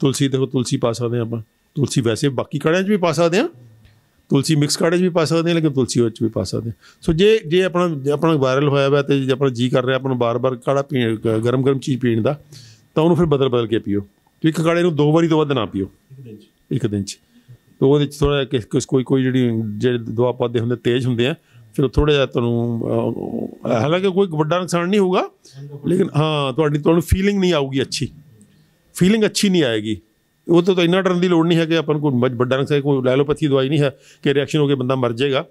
ਤੁਲਸੀ ਦੇਖੋ, ਤੁਲਸੀ ਪਾ ਸਕਦੇ ਹਾਂ ਆਪਾਂ। ਤੁਲਸੀ ਵੈਸੇ ਬਾਕੀ ਕਾੜਿਆਂ 'ਚ ਵੀ ਪਾ ਸਕਦੇ ਹਾਂ। ਤੁਲਸੀ ਮਿਕਸ ਕਾੜੇ 'ਚ ਵੀ ਪਾ ਸਕਦੇ ਹਾਂ, ਲੇਕਿਨ ਤੁਲਸੀ ਵਿੱਚ ਵੀ ਪਾ ਸਕਦੇ ਹਾਂ। ਸੋ ਜੇ ਜੇ ਆਪਣਾ ਆਪਣਾ ਵਾਇਰਲ ਹੋਇਆ ਹੋਇਆ ਤੇ ਜੇ ਆਪਣਾ ਜੀ ਕਰ ਰਿਹਾ, ਆਪਾਂ ਨੂੰ ਬਾਰ-ਬਾਰ ਕਾੜਾ ਪੀਣ ਗਰਮ ਗਰਮ ਚੀਜ਼ ਪੀਣ ਦਾ ਤਾਂ ਉਹਨੂੰ ਫਿਰ ਬਦਲ ਬਦਲ ਕੇ ਪੀਓ। ਇੱਕ ਕਾੜੇ ਨੂੰ ਦੋ ਵਾਰੀ ਤੋਂ ਵੱਧ ਨਾ ਪੀਓ। ਇੱਕ ਦਿਨ 'ਚ। ਤੇ ਉਹਦੇ ਚ ਥੋੜਾ ਕਿਸ ਕਿਸ- ਕੋਈ ਕੋਈ ਜਿਹੜੀ ਜਿਹੜੇ ਦਵਾ ਪੌਦੇ ਹੁੰਦੇ ਤੇਜ਼ ਹੁੰਦੇ ਆ ਫਿਰ ਥੋੜਾ ਜਿਹਾ ਤੁਹਾਨੂੰ ਹਾਲਾਂਕਿ ਕੋਈ ਵੱਡਾ ਨੁਕਸਾਨ ਨਹੀਂ ਹੋਊਗਾ ਲੇਕਿਨ ਹਾਂ ਤੁਹਾਡੀ ਤੁਹਾਨੂੰ ਫੀਲਿੰਗ ਨਹੀਂ ਆਊਗੀ ਅੱਛੀ। ਫੀਲਿੰਗ ਅੱਛੀ ਨਹੀਂ ਆਏਗੀ। ਉਹ ਤੋਂ ਇੰਨਾ ਡਰਨ ਦੀ ਲੋੜ ਨਹੀਂ ਹੈ ਕਿ ਆਪਾਂ ਨੂੰ ਕੋਈ ਵੱਡਾ ਨੁਕਸਾਨ ਕੋਈ ਲੈਲੋਪੈਥੀ ਦਵਾਈ ਨਹੀਂ ਹੈ ਕਿ ਰਿਐਕਸ਼ਨ ਹੋ ਕੇ ਬੰਦਾ ਮਰ ਜਾਏਗਾ।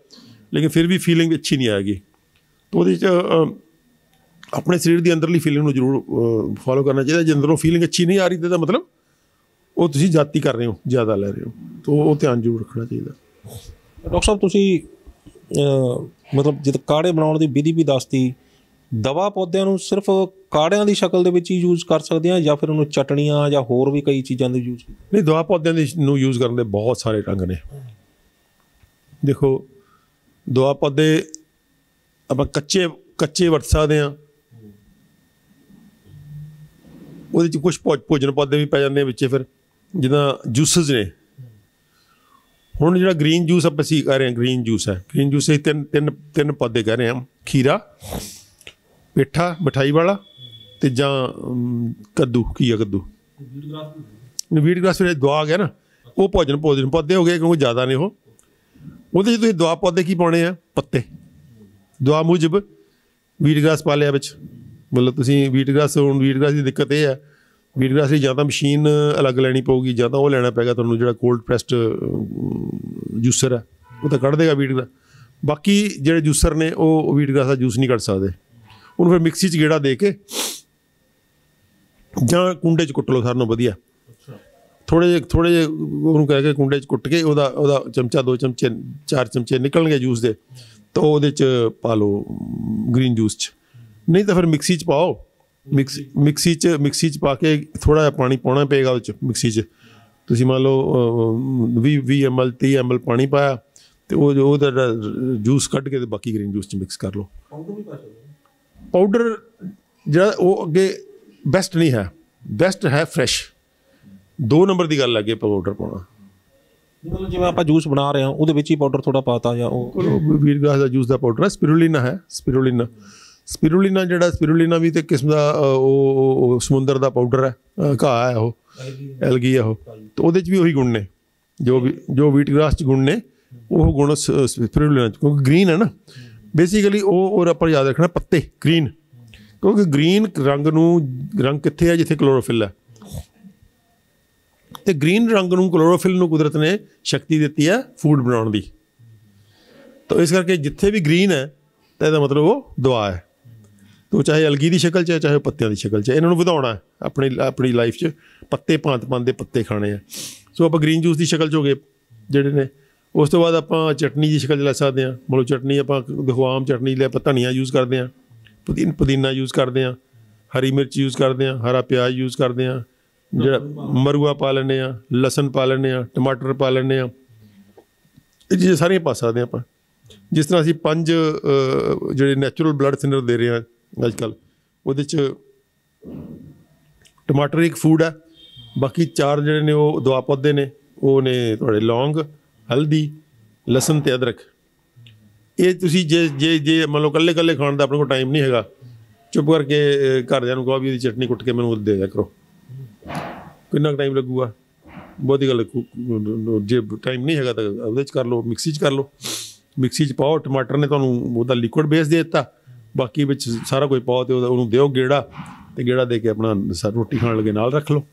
ਲੇਕਿਨ ਫਿਰ ਵੀ ਫੀਲਿੰਗ ਅੱਛੀ ਨਹੀਂ ਆਏਗੀ। ਤਾਂ ਉਹਦੇ ਚ ਆਪਣੇ ਸਰੀਰ ਦੀ ਅੰਦਰਲੀ ਫੀਲਿੰਗ ਨੂੰ ਜ਼ਰੂਰ ਫੋਲੋ ਕਰਨਾ ਚਾਹੀਦਾ। ਜੇ ਅੰਦਰੋਂ ਫੀਲਿੰਗ ਅੱਛੀ ਨਹੀਂ ਆ ਰਹੀ ਤੇ ਇਹਦਾ ਮਤਲਬ ਉਹ ਤੁਸੀਂ ਜਾਤੀ ਕਰ ਰਹੇ ਹੋ ਜ਼ਿਆਦਾ ਲੈ ਰਹੇ ਹੋ। ਤਾਂ ਉਹ ਧਿਆਨ ਜ਼ਰੂਰ ਰੱਖਣਾ ਚਾਹੀਦਾ। ਡਾਕਟਰ ਸਾਹਿਬ ਤੁਸੀਂ ਮਤਲਬ ਜਦ ਕਾੜੇ ਬਣਾਉਣ ਦੀ ਵਿਧੀ ਵੀ ਦੱਸਤੀ ਦਵਾ ਪੌਦਿਆਂ ਨੂੰ ਸਿਰਫ ਕਾੜਿਆਂ ਦੀ ਸ਼ਕਲ ਦੇ ਵਿੱਚ ਹੀ ਯੂਜ਼ ਕਰ ਸਕਦੇ ਆ ਜਾਂ ਫਿਰ ਉਹਨੂੰ ਚਟਣੀਆਂ ਜਾਂ ਹੋਰ ਵੀ ਕਈ ਚੀਜ਼ਾਂ ਦੇ ਯੂਜ਼ ਨਹੀਂ ਦਵਾ ਪੌਦਿਆਂ ਦੇ ਨੂੰ ਯੂਜ਼ ਕਰਨ ਦੇ ਬਹੁਤ ਸਾਰੇ ਢੰਗ ਨੇ। ਦੇਖੋ ਦਵਾ ਪੌਦੇ ਆਪਾਂ ਕੱਚੇ ਕੱਚੇ ਵਰਤ ਸਕਦੇ ਆ। ਉਹਦੇ ਚ ਕੁਝ ਭੋਜਨ ਪੌਦੇ ਵੀ ਪੈ ਜਾਂਦੇ ਵਿੱਚ ਫਿਰ, ਜਿੱਦਾਂ ਜੂਸਸ ਨੇ। ਹੁਣ ਜਿਹੜਾ ਗ੍ਰੀਨ ਜੂਸ ਆਪਾਂ ਅਸੀਂ ਕਰ ਰਹੇ ਹਾਂ, ਗ੍ਰੀਨ ਜੂਸ ਹੈ। ਗ੍ਰੀਨ ਜੂਸ ਅਸੀਂ ਤਿੰਨ ਤਿੰਨ ਤਿੰਨ ਪੌਦੇ ਕਰ ਰਹੇ ਹਾਂ। ਖੀਰਾ, ਪੇਠਾ, ਮਠਾਈ ਵਾਲਾ ਤੇ ਜਾਂ ਕੱਦੂ। ਕੀ ਆ ਕੱਦੂ? ਵੀਟ ਗ੍ਰਾਸ ਫਿਰ ਦਵਾ ਗਿਆ ਨਾ। ਉਹ ਭੋਜਨ ਭੋਜਨ ਪੌਦੇ ਹੋ ਗਏ ਕਿਉਂਕਿ ਜ਼ਿਆਦਾ ਨੇ ਉਹ। ਉਹਦੇ 'ਚ ਤੁਸੀਂ ਦਵਾ ਪੌਦੇ ਕੀ ਪਾਉਣੇ ਆ? ਪੱਤੇ। ਦਵਾ ਮੁਜਬ ਵੀਟ ਗ੍ਰਾਸ ਪਾ ਲਿਆ ਵਿੱਚ। ਮਤਲਬ ਤੁਸੀਂ ਵੀਟ ਗ੍ਰਾਸ ਹੁਣ ਵੀਟ ਗ੍ਰਾਸ ਦੀ ਦਿੱਕਤ ਇਹ ਹੈ ਵੀਟ ਗ੍ਰਾਸ ਲਈ ਜਾਂ ਤਾਂ ਮਸ਼ੀਨ ਅਲੱਗ ਲੈਣੀ ਪਊਗੀ ਜਾਂ ਤਾਂ ਉਹ ਲੈਣਾ ਪੈਗਾ ਤੁਹਾਨੂੰ ਜਿਹੜਾ ਕੋਲਡ ਪ੍ਰੈਸਡ ਜੂਸਰ ਹੈ ਉਹ ਤਾਂ ਕੱਢ ਦੇਗਾ ਵੀਟ ਗ੍ਰਾਸ ਬਾਕੀ ਜਿਹੜੇ ਜੂਸਰ ਨੇ ਉਹ ਵੀਟ ਗ੍ਰਾਸ ਦਾ ਜੂਸ ਨਹੀਂ ਕੱਢ ਸਕਦੇ। ਉਹਨੂੰ ਫਿਰ ਮਿਕਸੀ 'ਚ ਗੇੜਾ ਦੇ ਕੇ ਜਾਂ ਕੁੰਡੇ 'ਚ ਕੁੱਟ ਲਓ ਸਾਰਿਆਂ ਨਾਲੋਂ ਵਧੀਆ। ਥੋੜੇ ਜਿਹੇ ਥੋੜੇ ਜਿਹੇ ਉਹਨੂੰ ਕਹਿ ਕੇ ਕੁੰਡੇ 'ਚ ਕੁੱਟ ਕੇ ਉਹਦਾ ਉਹਦਾ ਚਮਚਾ ਦੋ ਚਮਚੇ ਚਾਰ ਚਮਚੇ ਨਿਕਲਣਗੇ ਜੂਸ ਦੇ ਤਾਂ ਉਹਦੇ 'ਚ ਪਾ ਲਓ ਗ੍ਰੀਨ ਜੂਸ 'ਚ। ਨਹੀਂ ਤਾਂ ਫਿਰ ਮਿਕਸੀ 'ਚ ਪਾਓ। ਮਿਕਸੀ ਮਿਕਸੀ 'ਚ ਮਿਕਸੀ 'ਚ ਪਾ ਕੇ ਥੋੜਾ ਜਿਹਾ ਪਾਣੀ ਪਾਉਣਾ ਪਏਗਾ ਉਹ 'ਚ ਮਿਕਸੀ 'ਚ। ਤੁਸੀਂ ਮੰਨ ਲਓ 20 20 ml 30 ml ਪਾਣੀ ਪਾਇਆ ਤੇ ਉਹ ਜੋ ਉਹਦਾ ਜੂਸ ਕੱਢ ਕੇ ਤੇ ਬਾਕੀ ਗ੍ਰੀਨ ਜੂਸ 'ਚ ਮਿਕਸ ਕਰ ਲਓ। ਪਾਊਡਰ ਜਿਹੜਾ ਉਹ ਅੱਗੇ ਬੈਸਟ ਨਹੀਂ ਹੈ। ਬੈਸਟ ਹੈ ਫਰੈਸ਼ ਦੋ ਨੰਬਰ ਦੀ ਗੱਲ ਲੱਗੇ ਪਾਊਡਰ ਪਾਉਣਾ। ਮਤਲਬ ਜਿਵੇਂ ਆਪਾਂ ਜੂਸ ਬਣਾ ਰਹੇ ਹਾਂ ਉਹਦੇ ਵਿੱਚ ਹੀ ਪਾਊਡਰ ਥੋੜਾ ਪਾਤਾ ਜਾਂ ਉਹ ਗ੍ਰਾਸ ਦਾ ਜੂਸ ਦਾ ਪਾਊਡਰ ਹੈ ਸਪਿਰੂਲਿਨਾ ਹੈ ਸਪਿਰੂਲਿਨਾ ਸਪਿਰੂਲਿਨਾ ਜਿਹੜਾ, ਸਪਿਰੂਲਿਨਾ ਵੀ ਤੇ ਕਿਸਮ ਦਾ ਉਹ ਸਮੁੰਦਰ ਦਾ ਪਾਊਡਰ ਹੈ ਘਾਹ ਹੈ ਉਹ, ਐਲਗੀ ਹੈ ਉਹ। ਤੇ ਉਹਦੇ ਚ ਵੀ ਉਹੀ ਗੁਣ ਨੇ, ਜੋ ਵੀ, ਜੋ ਵੀਟ ਗ੍ਰਾਸ ਚ ਗੁਣ ਨੇ, ਉਹ ਗੁਣ ਸਪਿਰੂਲਿਨਾ ਚ, ਕਿਉਂਕਿ ਗ੍ਰੀਨ ਹੈ ਨਾ। ਬੇਸਿਕਲੀ ਉਹ ਔਰ ਆਪਾਂ ਯਾਦ ਰੱਖਣਾ ਪੱਤੇ ਗ੍ਰੀਨ ਕਿਉਂਕਿ ਗ੍ਰੀਨ ਰੰਗ ਨੂੰ, ਰੰਗ ਕਿੱਥੇ ਹੈ? ਜਿੱਥੇ ਕਲੋਰੋਫਿਲ ਹੈ। ਤੇ ਗ੍ਰੀਨ ਰੰਗ ਨੂੰ ਕਲੋਰੋਫਿਲ ਨੂੰ ਕੁਦਰਤ ਨੇ ਸ਼ਕਤੀ ਦਿੱਤੀ ਹੈ ਫੂਡ ਬਣਾਉਣ ਦੀ। ਤਾਂ ਇਸ ਕਰਕੇ ਜਿੱਥੇ ਵੀ ਗ੍ਰੀਨ ਹੈ, ਤਾਂ ਇਹਦਾ ਮਤਲਬ ਉਹ ਦੁਆ ਹੈ। ਤੋ ਚਾਹੇ ਅਲਗੀ ਦੀ ਸ਼ਕਲ ਚ ਹੈ ਚਾਹੇ ਪੱਤਿਆਂ ਦੀ ਸ਼ਕਲ ਚ ਹੈ, ਇਹਨਾਂ ਨੂੰ ਵਧਾਉਣਾ ਹੈ ਆਪਣੀ ਆਪਣੀ ਲਾਈਫ 'ਚ। ਪੱਤੇ ਭਾਂਤ ਭਾਂਤ ਦੇ ਪੱਤੇ ਖਾਣੇ ਆ। ਸੋ ਆਪਾਂ ਗ੍ਰੀਨ ਜੂਸ ਦੀ ਸ਼ਕਲ 'ਚ ਹੋ ਗਏ ਜਿਹੜੇ ਨੇ। ਉਸ ਤੋਂ ਬਾਅਦ ਆਪਾਂ ਚਟਨੀ ਦੀ ਸ਼ਕਲ 'ਚ ਲੈ ਸਕਦੇ ਹਾਂ। ਮਤਲਬ ਚਟਨੀ ਆਪਾਂ ਦੇਖੋ ਚਟਨੀ ਲਈ ਆਪਾਂ ਧਨੀਆ ਯੂਜ਼ ਕਰਦੇ ਹਾਂ। ਪੁਦੀਨ ਪੁਦੀਨਾ ਯੂਜ਼ ਕਰਦੇ ਹਾਂ। ਹਰੀ ਮਿਰਚ ਯੂਜ਼ ਕਰਦੇ ਹਾਂ। ਹਰਾ ਪਿਆਜ਼ ਯੂਜ਼ ਕਰਦੇ ਹਾਂ। ਜਿਹੜਾ ਮਰੂਆ ਪਾ ਲੈਂਦੇ ਹਾਂ। ਲਸਣ ਪਾ ਲੈਂਦੇ ਹਾਂ। ਟਮਾਟਰ ਪਾ ਲੈਂਦੇ ਹਾਂ। ਇਹ ਚੀਜ਼ਾਂ ਸਾਰੀਆਂ ਪਾ ਸਕਦੇ ਹਾਂ ਆਪਾਂ। ਜਿਸ ਤਰ੍ਹਾਂ ਅਸੀਂ ਪੰਜ ਜਿਹੜੇ ਨੈਚੁਰਲ ਬਲੱਡ ਥਿਨਰ ਦੇ ਰਹੇ ਹਾਂ। ਅੱਜ ਕੱਲ ਉਹਦੇ ਚ ਟਮਾਟਰ ਇੱਕ ਫੂਡ ਹੈ ਬਾਕੀ ਚਾਰ ਜਿਹੜੇ ਨੇ ਉਹ ਦਵਾ ਪੌਦੇ ਨੇ ਉਹ ਨੇ ਤੁਹਾਡੇ ਲੌਂਗ ਹਲਦੀ ਲਸਣ ਤੇ ਅਦਰਕ। ਇਹ ਤੁਸੀਂ ਜੇ ਜੇ ਜੇ ਮੰਨ ਲਓ ਕੱਲੇ ਕੱਲੇ ਖਾਣ ਦਾ ਆਪਣੇ ਕੋਲ ਟਾਈਮ ਨਹੀਂ ਹੈਗਾ ਚੁੱਪ ਕਰਕੇ ਅਹ, ਘਰਦਿਆਂ ਨੂੰ ਕਹੋ ਵੀ ਇਹਦੀ ਚਟਨੀ ਕੁੱਟ ਕੇ ਮੈਨੂੰ ਦੇ ਦਿਆ ਕਰੋ। ਕਿੰਨਾ ਟਾਈਮ ਲੱਗੂਗਾ? ਬਹੁਤੀ ਗੱਲ ਜੇ ਟਾਈਮ ਨਹੀਂ ਹੈਗਾ ਤਾਂ ਉਹਦੇ ਚ ਕਰ ਲਓ ਮਿਕਸੀ ਚ ਕਰ ਲਓ। ਮਿਕਸੀ ਚ ਪਾਓ ਟਮਾਟਰ ਨੇ ਤੁਹਾਨੂੰ ਉਹਦਾ ਲਿਕੁਇਡ ਬੇਸ ਦੇ ਦਿੱਤਾ। ਬਾਕੀ ਵਿੱਚ ਸਾਰਾ ਕੁਝ ਪਾਓ ਤੇ ਉਹਦਾ ਉਹਨੂੰ ਦਿਓ ਗੇੜਾ ਤੇ ਗੇੜਾ ਦੇ ਕੇ ਆਪਣਾ ਰੋਟੀ ਖਾਣ ਲੱਗੇ ਨਾਲ ਰੱਖ ਲਓ।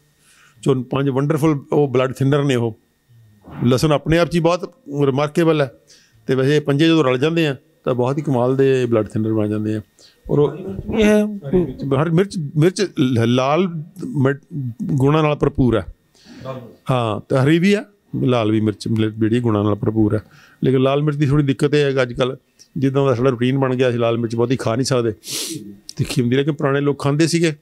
ਚੋ ਪੰਜ ਵੰਡਰਫੁਲ ਉਹ ਬਲੱਡ ਥਿਨਰ ਨੇ ਉਹ। ਲਸਣ ਆਪਣੇ ਆਪ 'ਚ ਹੀ ਬਹੁਤ ਰਿਮਾਰਕੇਬਲ ਹੈ। ਤੇ ਵੈਸੇ ਪੰਜੇ ਜਦੋਂ ਰਲ ਜਾਂਦੇ ਆ, ਤਾਂ ਬਹੁਤ ਹੀ ਕਮਾਲ ਦੇ ਬਲੱਡ ਥਿਨਰ ਬਣ ਜਾਂਦੇ ਆ। ਔਰ ਉਹ ਇਹ ਹੈ, ਹਰ ਮਿਰਚ ਮਿਰਚ ਲ- ਲਾਲ ਮਿਰ- ਗੁਣਾਂ ਨਾਲ ਭਰਪੂਰ ਹੈ। ਹਾਂ, ਤੇ ਹਰੀ ਵੀ ਆ ਲਾਲ ਵੀ ਮਿਰਚ ਮਿਲ- ਜਿਹੜੀ ਗੁਣਾਂ ਨਾਲ ਭਰਪੂਰ ਹੈ। ਲੇਕਿਨ ਲਾਲ ਮਿਰਚ ਦੀ ਥੋੜੀ ਦਿੱਕਤ ਇਹ ਹੈ ਕਿ ਅੱਜ ਕੱਲ ਜਿੱਦਾਂ ਦਾ ਸਾਡਾ ਰੂਟੀਨ ਬਣ ਗਿਆ ਅਸੀਂ ਲਾਲ ਮਿਰਚ ਬਹੁਤੀ ਖਾ ਨਹੀਂ ਸਕਦੇ। ਤਿੱਖੀ ਹੁੰਦੀ ਕਿ ਪੁਰਾਣੇ ਲੋਕ ਖਾਂਦੇ ਸੀਗੇ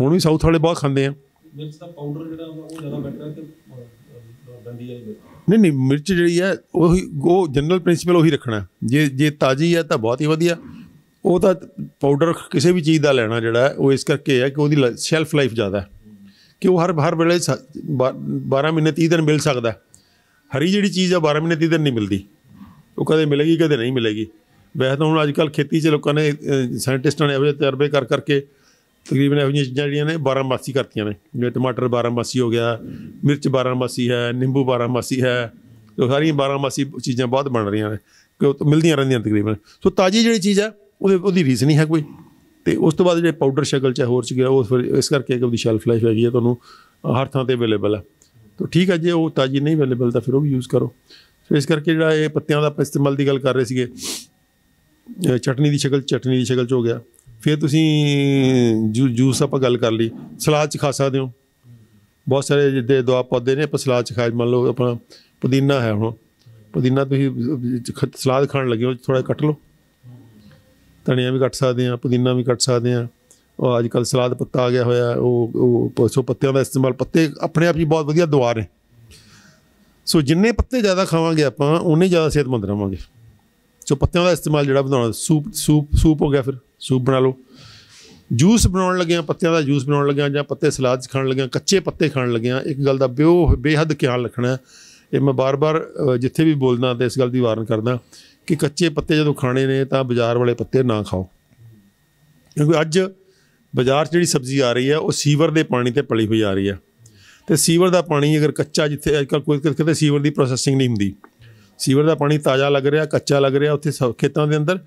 ਹੁਣ ਵੀ ਸਾਊਥ ਵਾਲੇ ਬਹੁਤ ਖਾਂਦੇ ਆ। ਮਿਰਚ ਦਾ ਪਾਊਡਰ ਜਿਹੜਾ ਉਹ ਜ਼ਿਆਦਾ ਬੈਟਰ ਹੈ ਕਿ ਗੰਦੀ ਹੈ ਨਹੀਂ ਨਹੀਂ ਮਿਰਚ ਜਿਹੜੀ ਹੈ ਉਹੀ ਉਹ ਜਨਰਲ ਪ੍ਰਿੰਸੀਪਲ ਉਹੀ ਰੱਖਣਾ। ਜੇ ਜੇ ਤਾਜ਼ੀ ਹੈ ਤਾਂ ਬਹੁਤ ਹੀ ਵਧੀਆ। ਉਹ ਤਾਂ ਪਾਊਡਰ ਕਿਸੇ ਵੀ ਚੀਜ਼ ਦਾ ਲੈਣਾ ਜਿਹੜਾ ਉਹ ਇਸ ਕਰਕੇ ਹੈ ਕਿ ਉਹਦੀ ਸ਼ੈਲਫ ਲਾਈਫ ਜ਼ਿਆਦਾ ਹੈ। ਕਿ ਉਹ ਹਰ ਹਰ ਵੇਲੇ ਸ- ਬਾ- 12 ਮਹੀਨੇ 30 ਦਿਨ ਮਿਲ ਸਕਦਾ। ਹਰੀ ਜਿਹੜੀ ਚੀਜ਼ ਆ 12 ਮਹੀਨੇ 30 ਦਿਨ ਨਹੀਂ ਮਿਲਦੀ। ਉਹ ਕਦੇ ਮਿਲੇਗੀ ਕਦੇ ਨਹੀਂ ਮਿਲੇਗੀ। ਵੈਸੇ ਤਾਂ ਹੁਣ ਅੱਜ ਕੱਲ ਖੇਤੀ 'ਚ ਲੋਕਾਂ ਨੇ ਸਾਇੰਟਿਸਟਾਂ ਨੇ ਇਹੋ ਜਿਹੇ ਤਜਰਬੇ ਕਰ ਕਰਕੇ ਤਕਰੀਬਨ ਇਹੋ ਜਿਹੀਆਂ ਚੀਜ਼ਾਂ ਜਿਹੜੀਆਂ ਨੇ 12 ਮਾਸੀ ਕਰਤੀਆਂ ਨੇ। ਜਿਵੇਂ ਟਮਾਟਰ 12 ਮਾਸੀ ਹੋ ਗਿਆ, ਮਿਰਚ 12 ਮਾਸੀ ਹੈ, ਨਿੰਬੂ 12 ਮਾਸੀ ਹੈ, ਜੋ ਸਾਰੀਆਂ 12 ਮਾਸੀ ਚੀਜ਼ਾਂ ਬਹੁਤ ਬਣ ਰਹੀਆਂ ਨੇ, ਕਿ ਉਹ ਤਾਂ ਮਿਲਦੀਆਂ ਰਹਿੰਦੀਆਂ ਤਕਰੀਬਨ। ਸੋ ਤਾਜੀ ਜਿਹੜੀ ਚੀਜ਼ ਹੈ ਉਹਦੇ, ਉਹਦੀ ਰੀਸ ਨਹੀਂ ਹੈ ਕੋਈ। ਤੇ ਉਸ ਤੋਂ ਬਾਅਦ ਜਿਹੜੇ ਪਾਊਡਰ ਸ਼ਕਲ ਚ ਹੋਰ ਚ ਗਿਆ, ਉਹ ਫਿਰ ਇਸ ਕਰਕੇ ਕਿ ਉਹਦੀ ਸ਼ੈਲਫ ਲਾਈਫ ਹੈਗੀ ਹੈ ਤੁਹਾਨੂੰ ਹਰ ਥਾਂ ਤੇ ਅਵੇਲੇਬਲ ਹੈ ਤਾਂ ਠੀਕ ਹੈ ਜੇ ਉਹ ਤਾਜੀ ਨਹੀਂ ਅਵੇਲੇਬਲ ਤਾਂ ਫਿਰ ਉਹ ਵੀ ਯੂਜ਼ ਕਰੋ। ਸੋ ਇਸ ਕਰਕੇ ਜਿਹੜਾ ਇਹ ਪੱਤਿਆਂ ਦਾ ਆਪਾਂ ਇਸਤੇਮਾਲ ਦੀ ਗੱਲ ਕਰ ਰਹੇ ਸੀਗੇ ਚਟਨੀ ਦੀ ਸ਼ਕਲ, ਚਟਨੀ ਦੀ ਸ਼ਕਲ ਚ ਹੋ ਗਿਆ। ਫਿਰ ਤੁਸੀਂ ਜੂ- ਜੂਸ ਆਪਾਂ ਗੱਲ ਕਰ ਲਈ। ਸਲਾਦ ਚ ਖਾ ਸਕਦੇ ਹੋ। ਬਹੁਤ ਸਾਰੇ ਜਿੱਦੇ ਦਵਾ ਪੌਦੇ ਨੇ, ਆਪਾਂ ਸਲਾਦ ਚ ਖਾ, ਮੰਨ ਲਓ ਆਪਣਾ ਪੁਦੀਨਾ ਹੈ ਹੁਣ। ਪੁਦੀਨਾ ਤੁਸੀਂ ਸਲਾਦ ਖਾਣ ਲੱਗੇ ਹੋ ਥੋੜਾ ਕੱਟ ਲਓ। ਧਨੀਆ ਵੀ ਕੱਟ ਸਕਦੇ ਆ ਪੁਦੀਨਾ ਵੀ ਕੱਟ ਸਕਦੇ ਆ ਉਹ ਅੱਜ ਕੱਲ ਸਲਾਦ ਪੱਤਾ ਆ ਗਿਆ ਹੋਇਆ, ਉਹ ਉਹ ਸੋ ਪੱਤਿਆਂ ਦਾ ਇਸਤੇਮਾਲ, ਪੱਤੇ ਆਪਣੇ ਆਪ ਹੀ ਬਹੁਤ ਵਧੀਆ ਦਵਾ ਨੇ। ਸੋ ਜਿੰਨੇ ਪੱਤੇ ਜ਼ਿਆਦਾ ਖਾਵਾਂਗੇ ਆਪਾਂ ਉਨੇ ਜ਼ਿਆਦਾ ਸਿਹਤਮੰਦ ਰਵਾਂਗੇ। ਸੋ ਪੱਤਿਆਂ ਦਾ ਇਸਤੇਮਾਲ ਜਿਹੜਾ ਬਣਾਉਣਾ, ਸੂਪ ਸੂਪ ਸੂਪ ਹੋ ਗਿਆ ਫਿਰ, ਸੂਪ ਬਣਾ ਲਓ। ਜੂਸ ਬਣਾਉਣ ਲੱਗਿਆ, ਪੱਤਿਆਂ ਦਾ ਜੂਸ ਬਣਾਉਣ ਲੱਗਿਆ ਜਾਂ ਪੱਤੇ ਸਲਾਦ 'ਚ ਖਾਣ ਲੱਗਿਆ, ਕੱਚੇ ਪੱਤੇ ਖਾਣ ਲੱਗਿਆ, ਇੱਕ ਗੱਲ ਦਾ ਬਿਓ, ਬੇਹੱਦ ਖਿਆਲ ਰੱਖਣਾ ਇਹ ਮੈਂ ਬਾਰ-ਬਾਰ ਜਿੱਥੇ ਵੀ ਬੋਲਦਾ ਤੇ ਇਸ ਗੱਲ ਦੀ ਵਾਰਨ ਕਰਦਾ ਕਿ ਕੱਚੇ ਪੱਤੇ ਜਦੋਂ ਖਾਣੇ ਨੇ ਤਾਂ ਬਾਜ਼ਾਰ ਵਾਲੇ ਪੱਤੇ ਨਾ ਖਾਓ। ਕਿਉਂਕਿ ਅੱਜ ਬਾਜ਼ਾਰ 'ਚ ਜਿਹੜੀ ਸਬਜ਼ੀ ਆ ਰਹੀ ਹੈ, ਉਹ ਸੀਵਰ ਦੇ ਪਾਣੀ ਤੇ ਪਲੀ ਹੋਈ ਆ ਰਹੀ ਹੈ। ਤੇ ਸੀਵਰ ਦਾ ਪਾਣੀ ਅਗਰ ਕੱਚਾ ਜਿੱਥੇ ਅੱਜਕੱਲ ਕੋਈ ਕਿਤੇ ਸੀਵਰ ਦੀ ਪ੍ਰੋਸੈਸਿੰਗ ਨਹੀਂ ਹੁੰਦੀ। ਸੀਵਰ ਦਾ ਪਾਣੀ ਤਾਜ਼ਾ ਲੱਗ ਰਿਹਾ, ਕੱਚਾ ਲੱਗ ਰਿਹਾ ਉੱਥੇ ਸ- ਖੇਤਾਂ ਦੇ ਅੰਦਰ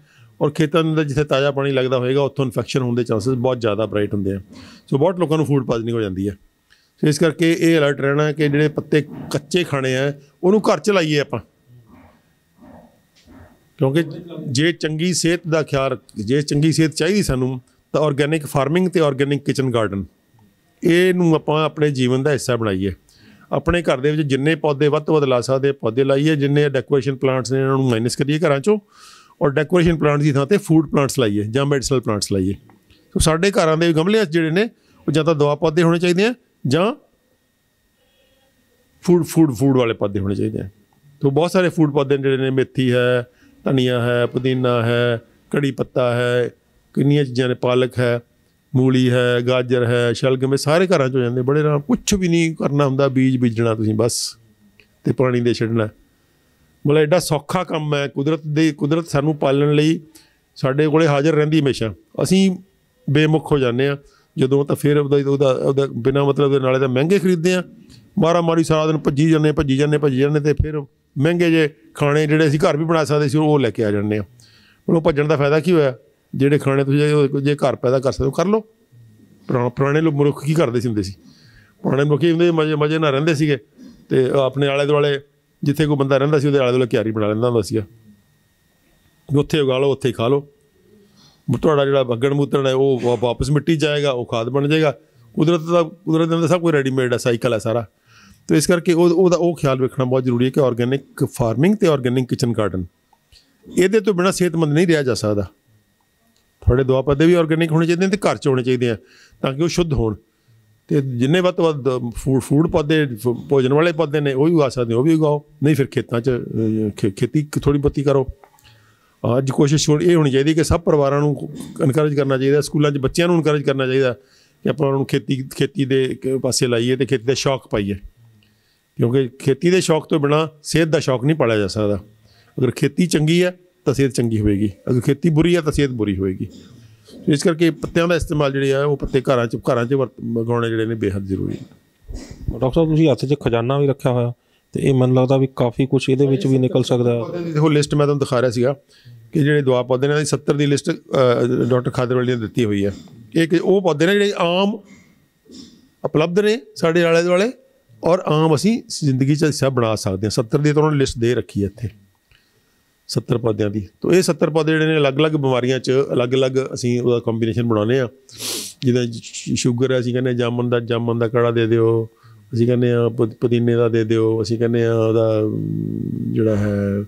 ਔਰ ਖੇਤਾਂ ਦੇ ਅੰਦਰ ਜਿੱਥੇ ਤਾਜ਼ਾ ਪਾਣੀ ਲੱਗਦਾ ਹੋਏਗਾ, ਉੱਥੋਂ ਇਨਫੈਕਸ਼ਨ ਹੋਣ ਦੇ ਚਾਂਸਸ ਬਹੁਤ ਜ਼ਿਆਦਾ ਬ੍ਰਾਈਟ ਹੁੰਦੇ ਆ। ਸੋ ਬਹੁਤ ਲੋਕਾਂ ਨੂੰ ਫੂਡ ਪਾਇਜ਼ਨਿੰਗ ਹੋ ਜਾਂਦੀ ਹੈ ਸੋ ਇਸ ਕਰਕੇ ਇਹ ਅਲਰਟ ਰਹਿਣਾ ਕਿ ਜਿਹੜੇ ਪੱਤੇ ਕੱਚੇ ਖਾਣੇ ਆ, ਉਹਨੂੰ ਘਰ ਚ ਲਾਈਏ ਆਪਾਂ। ਕਿਉਂਕਿ ਜੇ ਚੰਗੀ ਸਿਹਤ ਦਾ ਖਿਆਲ, ਜੇ ਚੰਗੀ ਸਿਹਤ ਚਾਹੀਦੀ ਸਾਨੂੰ, ਤਾਂ ਆਰਗੇਨਿਕ ਫਾਰਮਿੰਗ ਤੇ ਆਰਗੇਨਿਕ ਕਿਚਨ ਗਾਰਡਨ ਇਹਨੂੰ ਆਪਾਂ ਆਪਣੇ ਜੀਵਨ ਦਾ ਹਿੱਸਾ ਬਣਾਈਏ। ਆਪਣੇ ਘਰ ਦੇ ਵਿੱਚ ਜਿੰਨੇ ਪੌਦੇ ਵੱਧ ਤੋਂ ਵੱਧ ਲਾ ਸਕਦੇ ਪੌਦੇ ਲਾਈਏ, ਜਿੰਨੇ ਡੈਕੋਰੇਸ਼ਨ ਪਲਾਂਟਸ ਨੇ ਇਹਨਾਂ ਨੂੰ ਮਾਈਨਸ ਕਰੀਏ ਘਰਾਂ ਚੋਂ, ਔਰ ਡੈਕੋਰੇਸ਼ਨ ਪਲਾਂਟਸ ਦੀ ਥਾਂ ਤੇ ਫੂਡ ਪਲਾਂਟਸ ਲਾਈਏ ਜਾਂ ਮੈਡੀਸਨਲ ਪਲਾਂਟਸ ਲਾਈਏ। ਸੋ ਸਾਡੇ ਘਰਾਂ ਦੇ ਗਮਲੇ 'ਚ ਜਿਹੜੇ ਨੇ, ਉਹ ਜਾਂ ਤਾਂ ਦਵਾ ਪੌਦੇ ਹੋਣੇ ਚਾਹੀਦੇ ਆ ਜਾਂ ਫੂਡ ਫੂਡ ਫੂਡ ਵਾਲੇ ਪੌਦੇ ਹੋਣੇ ਚਾਹੀਦੇ ਆ। ਤੋ ਬਹੁਤ ਸਾਰੇ ਫੂਡ ਪੌਦੇ ਨੇ ਜਿਹੜੇ ਨੇ, ਮੇਥੀ ਹੈ, ਧਨੀਆ ਹੈ, ਪੁਦੀਨਾ ਹੈ, ਕੜੀ ਪੱਤਾ ਹੈ, ਕਿੰਨੀਆਂ ਚੀਜ਼ਾਂ ਨੇ, ਪਾਲਕ ਹੈ। ਮੂਲੀ ਹੈ, ਗਾਜਰ ਹੈ, ਸ਼ਲਗਮ ਇਹ ਸਾਰੇ ਘਰਾਂ 'ਚ ਹੋ ਜਾਂਦੇ, ਬੜੇ ਆਰਾਮ ਕੁਝ ਵੀ ਨਹੀਂ ਕਰਨਾ ਹੁੰਦਾ, ਬੀਜ ਬੀਜਣਾ ਤੁਸੀਂ ਬਸ, ਤੇ ਪਾਣੀ ਦੇ ਛੱਡਣਾ। ਮਤਲਬ ਐਡਾ ਸੌਖਾ ਕੰਮ ਹੈ, ਕੁਦਰਤ ਦੇ, ਕੁਦਰਤ ਸਾਨੂੰ ਪਾਲਣ ਲਈ ਸਾਡੇ ਕੋਲੇ ਹਾਜ਼ਰ ਰਹਿੰਦੀ ਹਮੇਸ਼ਾ। ਅਸੀਂ ਬੇਮੁਖ ਹੋ ਜਾਂਦੇ ਆ ਜਦੋਂ ਤਾਂ ਫਿਰ ਉਹਦਾ ਉਹਦਾ ਉਹਦਾ ਬਿਨਾ ਮਤਲਬ ਦੇ ਨਾਲੇ ਤਾਂ ਮਹਿੰਗੇ ਖਰੀਦਦੇ ਆ ਮਾਰਾ ਮਾਰੀ ਸਾਰਾ ਦਿਨ ਭੱਜੀ ਜਾਂਦੇ ਭੱਜੀ ਜਾਂਦੇ ਭੱਜੀ ਜਾਂਦੇ ਤੇ ਫਿਰ ਮਹਿੰਗੇ ਜੇ ਖਾਣੇ ਜਿਹੜੇ ਅਸੀਂ ਘਰ ਵੀ ਬਣਾ ਸਕਦੇ ਸੀ, ਉਹ ਲੈ ਕੇ ਆ ਜਾਂਦੇ ਆ ਹੁਣ ਉਹ ਭੱਜਣ ਦਾ ਫਾਇਦਾ ਕੀ ਹੋਇਆ? ਜਿਹੜੇ ਖਾਣੇ ਤੁਸੀਂ ਜੇ- ਘਰ ਪੈਦਾ ਕਰ ਸਕਦੇ ਹੋ, ਕਰ ਲਓ। ਪੁਰਾ- ਪੁਰਾਣੇ ਲੋਕ ਮਨੁੱਖ ਕੀ ਕਰਦੇ ਸੀ ਹੁੰਦੇ ਸੀ? ਪੁਰਾਣੇ ਮਨੁੱਖ ਕੀ ਹੁੰਦੇ ਮਜ਼ੇ ਮਜ਼ੇ ਨਾਲ ਰਹਿੰਦੇ ਸੀਗੇ। ਤੇ ਆਪਣੇ ਆਲੇ ਦੁਆਲੇ ਜਿੱਥੇ ਕੋਈ ਬੰਦਾ ਰਹਿੰਦਾ ਸੀ, ਉਹਦੇ ਆਲੇ ਦੁਆਲੇ ਕਿਆਰੀ ਬਣਾ ਲੈਂਦਾ ਹੁੰਦਾ ਸੀਗਾ। ਉੱਥੇ ਉਗਾ ਲਓ, ਉੱਥੇ ਹੀ ਖਾ ਲਓ। ਤੁਹਾਡਾ ਜਿਹੜਾ ਬੱਗਣ ਮੂਤਰ ਹੈ, ਉਹ ਵਾ- ਵਾਪਸ ਮਿੱਟੀ 'ਚ ਜਾਏਗਾ ਉਹ ਖਾਦ ਬਣ ਜਾਏਗਾ। ਕੁਦਰਤ ਦਾ, ਕੁਦਰਤ ਦੇ ਅੰਦਰ ਸਭ ਕੁਝ ਰੈਡੀਮੇਡ ਹੈ ਸਾਈਕਲ ਹੈ ਸਾਰਾ। ਤੇ ਇਸ ਕਰਕੇ ਉਹ, ਉਹਦਾ, ਉਹ ਖਿਆਲ ਰੱਖਣਾ ਬਹੁਤ ਜ਼ਰੂਰੀ ਹੈ ਕਿ ਆਰਗੇਨਿਕ ਫਾਰਮਿੰਗ ਤੇ ਆਰਗੇਨਿਕ ਕਿਚਨ ਗਾਰਡਨ ਇਹਦੇ ਤੋਂ ਬਿਨਾ ਸਿਹਤਮੰਦ ਨਹੀਂ ਰਿਹਾ ਜਾ ਸਕਦਾ। ਤੁਹਾਡੇ ਦਵਾ ਪੌਦੇ ਵੀ ਆਰਗੇਨਿਕ ਹੋਣੇ ਚਾਹੀਦੇ ਨੇ ਤੇ ਘਰ 'ਚ ਹੋਣੇ ਚਾਹੀਦੇ ਆ, ਤਾਂ ਕਿ ਉਹ ਸ਼ੁੱਧ ਹੋਣ। ਤੇ ਜਿੰਨੇ ਵੱਧ ਤੋਂ ਵੱਧ ਫੂਡ ਫੂਡ ਪੌਦੇ, ਫ- ਭੋਜਨ ਵਾਲੇ ਪੌਦੇ ਨੇ, ਉਹ ਵੀ ਉਗਾ ਸਕਦੇ ਉਹ ਵੀ ਉਗਾਓ। ਨਹੀਂ ਫਿਰ ਖੇਤਾਂ 'ਚ ਖੇ- ਖੇਤੀ ਥੋੜੀ ਬਹੁਤੀ ਕਰੋ। ਅੱਜ ਕੋਸ਼ਿਸ਼ ਇਹ ਹੋਣੀ ਚਾਹੀਦੀ ਕਿ ਸਭ ਪਰਿਵਾਰਾਂ ਨੂੰ ਇਨਕਰੇਜ ਕਰਨਾ ਚਾਹੀਦਾ, ਸਕੂਲਾਂ 'ਚ ਬੱਚਿਆਂ ਨੂੰ ਇਨਕਰੇਜ ਕਰਨਾ ਚਾਹੀਦਾ ਕਿ ਆਪਾਂ ਉਹਨਾਂ ਨੂੰ ਖੇਤੀ ਖੇਤੀ ਦੇ ਕ- ਪਾਸੇ ਲਾਈਏ ਤੇ ਖੇਤੀ ਦਾ ਸ਼ੌਕ ਪਾਈਏ। ਕਿਉਂਕਿ ਖੇਤੀ ਦੇ ਸ਼ੌਕ ਤੋਂ ਬਿਨਾ ਸਿਹਤ ਦਾ ਸ਼ੌਕ ਨਹੀਂ ਪਾਲਿਆ ਜਾ ਸਕਦਾ। ਅਗਰ ਖੇਤੀ ਚੰਗੀ ਹੈ ਤਾਂ ਸਿਹਤ ਚੰਗੀ ਹੋਵੇਗੀ। ਅਗਰ ਖੇਤੀ ਬੁਰੀ ਹੈ ਤਾਂ ਸਿਹਤ ਬੁਰੀ ਹੋਵੇਗੀ। ਇਸ ਕਰਕੇ ਪੱਤਿਆਂ ਦਾ ਇਸਤੇਮਾਲ ਜਿਹੜੇ ਆ ਉਹ ਪੱਤੇ ਘਰਾਂ 'ਚ ਘਰਾਂ 'ਚ ਵਰਤ- ਉਗਾਉਣੇ ਜਿਹੜੇ ਨੇ ਬੇहद ਜ਼ਰੂਰੀ ਨੇ। ਡਾਕਟਰ ਸਾਹਿਬ ਤੁਸੀਂ ਹੱਥ 'ਚ ਖਜ਼ਾਨਾ ਵੀ ਰੱਖਿਆ ਹੋਇਆ ਤੇ ਇਹ ਮੈਨੂੰ ਲੱਗਦਾ ਵੀ ਕਾਫੀ ਕੁਝ ਇਹਦੇ ਵਿੱਚ ਵੀ ਨਿਕਲ ਸਕਦਾ ਹੈ। ਦੇਖੋ ਲਿਸਟ ਮੈਂ ਤੁਹਾਨੂੰ ਦਿਖਾ ਰਿਹਾ ਸੀਗਾ ਕਿ ਜਿਹੜੇ ਦਵਾ ਪੌਦੇ ਨੇ ਇਹਨਾਂ ਦੀ 70 ਦੀ ਲਿਸਟ ਡਾਕਟਰ ਖਾਦਰਵਾਲੀ ਨੇ ਦਿੱਤੀ ਹੋਈ ਹੈ। ਇਹ ਉਹ ਪੌਦੇ ਨੇ ਜਿਹੜੇ ਆਮ ਉਪਲਬਧ ਨੇ ਸਾਡੇ ਆਲੇ ਦੁਆਲੇ ਔਰ ਆਮ ਅਸੀਂ ਜ਼ਿੰਦਗੀ 'ਚ ਹਿੱਸਾ ਬਣਾ ਸਕਦੇ ਹਾਂ। 70 ਦੀ ਤਾਂ ਉਹਨਾਂ ਨੇ ਲਿਸਟ ਦੇ ਰੱਖੀ ਹੈ ਇੱਥੇ। 70 ਪੌਦਿਆਂ ਦੀ। ਤਾਂ ਇਹ 70 ਪੌਦੇ ਜਿਹੜੇ ਨੇ ਅਲੱਗ-ਅਲੱਗ ਬਿਮਾਰੀਆਂ 'ਚ ਅਲੱਗ-ਅਲੱਗ ਅਸੀਂ ਉਹਦਾ ਕੰਬੀਨੇਸ਼ਨ ਬਣਾਉਂਦੇ ਆ ਜਿੱਦਾਂ ਸ਼ੂਗਰ ਹੈ, ਅਸੀਂ ਕਹਿੰਦੇ ਜਾਮਨ ਦਾ ਜਾਮਨ ਦਾ ਕਾੜਾ ਦੇ ਦਿਓ। ਅਸੀਂ ਕਹਿੰਦੇ ਆ ਪੁ- ਪੁਦੀਨੇ ਦਾ ਦੇ ਦਿਓ। ਅਸੀਂ ਕਹਿੰਦੇ ਆ ਉਹਦਾ ਜਿਹੜਾ ਹੈ,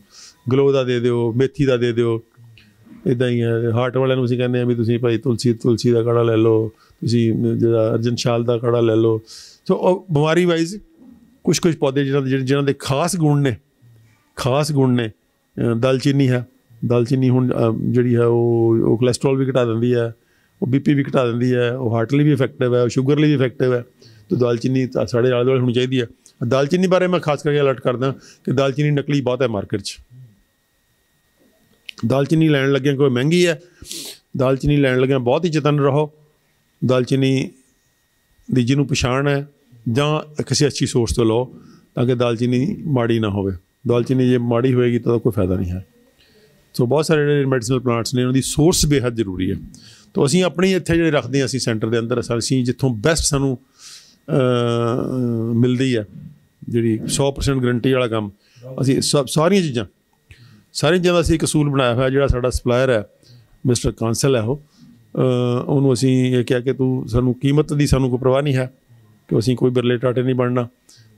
ਗਲੋ ਦਾ ਦੇ ਦਿਓ, ਮੇਥੀ ਦਾ ਦੇ ਦਿਓ। ਇਦਾਂ ਹੀ ਹੈ। ਹਾਰਟ ਵਾਲਿਆਂ ਨੂੰ ਅਸੀਂ ਕਹਿੰਦੇ ਆ ਵੀ ਤੁਸੀਂ ਭਾਈ ਤੁਲਸੀ ਤੁਲਸੀ ਦਾ ਕਾੜਾ ਲੈ ਲਓ। ਤੁਸੀਂ ਜਿਹੜਾ ਅਰਜਨ ਸ਼ਾਲ ਦਾ ਕਾੜਾ ਲੈ ਲਓ। ਸੋ ਉਹ ਬਿਮਾਰੀ ਵਾਈਜ਼ ਕੁਝ ਕੁਝ ਪੌਦੇ ਜਿਹਨਾਂ ਦੇ ਜਿਹੜੇ- ਜਿਨ੍ਹਾਂ ਦੇ ਖਾਸ ਗੁਣ ਨੇ। ਖਾਸ ਗੁਣ ਨੇ। ਦਾਲਚੀਨੀ ਹੈ। ਦਾਲਚੀਨੀ ਹੁਣ ਜਿਹੜੀ ਹੈ ਉਹ ਉਹ ਕੋਲੇਸਟ੍ਰੋਲ ਵੀ ਘਟਾ ਦਿੰਦੀ ਹੈ, ਉਹ ਬੀਪੀ ਵੀ ਘਟਾ ਦਿੰਦੀ ਹੈ, ਉਹ ਹਾਰਟ ਲਈ ਵੀ ਇਫੈਕਟਿਵ ਹੈ, ਉਹ ਸ਼ੂਗਰ ਲਈ ਵੀ ਇਫੈਕਟਿਵ ਹੈ। ਤੇ ਦਾਲਚੀਨੀ ਤਾਂ ਸਾਡੇ ਆਲੇ ਦੁਆਲੇ ਹੋਣੀ ਚਾਹੀਦੀ ਹੈ। ਦਾਲਚੀਨੀ ਬਾਰੇ ਮੈਂ ਖਾਸ ਕਰਕੇ ਅਲਰਟ ਕਰਦਾ ਕਿ ਦਾਲਚੀਨੀ ਨਕਲੀ ਬਹੁਤ ਹੈ ਮਾਰਕੀਟ 'ਚ। ਦਾਲਚੀਨੀ ਲੈਣ ਲੱਗਿਆਂ ਕੋਈ ਮਹਿੰਗੀ ਹੈ। ਦਾਲਚੀਨੀ ਲੈਣ ਲੱਗਿਆਂ ਬਹੁਤ ਹੀ ਚਤਨ ਰਹੋ। ਦਾਲਚੀਨੀ ਦੀ ਜਿਹਨੂੰ ਪਛਾਣ ਹੈ ਜਾਂ ਕਿਸੇ ਅੱਛੀ ਸੋਰਸ ਤੋਂ ਲਓ ਤਾਂ ਕਿ ਦਾਲਚੀਨੀ ਮਾੜੀ ਨਾ ਹੋਵੇ। ਦਾਲਚੀਨੀ ਜੇ ਮਾੜੀ ਹੋਏਗੀ ਤਾਂ ਉਹਦਾ ਕੋਈ ਫਾਇਦਾ ਨਹੀਂ ਹੈ। ਸੋ ਬਹੁਤ ਸਾਰੇ ਜਿਹੜੇ ਮੈਡੀਸਨਲ ਪਲਾਂਟਸ ਨੇ, ਉਹਨਾਂ ਦੀ ਸੋਰਸ ਬੇਹੱਦ ਜ਼ਰੂਰੀ ਹੈ। ਤਾਂ ਅਸੀਂ ਆਪਣੀ ਇੱਥੇ ਜਿਹੜੇ ਰੱਖਦੇ ਹਾਂ ਅਸੀਂ ਸੈਂਟਰ ਦੇ ਅੰਦਰ, ਅਸੀਂ ਜਿੱਥੋਂ ਬੈਸਟ ਸਾਨੂੰ ਮਿਲਦੀ ਹੈ, ਜਿਹੜੀ 100% ਗਰੰਟੀ ਵਾਲਾ ਕੰਮ, ਅਸੀਂ ਸਭ ਸਾਰੀਆਂ ਚੀਜ਼ਾਂ ਸਾਰੀਆਂ ਚੀਜ਼ਾਂ ਦਾ ਅਸੀਂ ਇੱਕ ਅਸੂਲ ਬਣਾਇਆ ਹੋਇਆ ਜਿਹੜਾ ਸਾਡਾ ਸਪਲਾਇਰ ਹੈ ਮਿਸਟਰ ਕਾਂਸਲ ਹੈ ਉਹ। ਉਹਨੂੰ ਅਸੀਂ ਇਹ ਕਿਹਾ ਕਿ ਤੂੰ ਸਾਨੂੰ ਕੀਮਤ ਦੀ ਸਾਨੂੰ ਕੋਈ ਪਰਵਾਹ ਨਹੀਂ ਹੈ, ਕਿ ਅਸੀਂ ਕੋਈ ਬਿਰਲੇ ਟਾਟੇ ਨਹੀਂ ਬਣਨਾ।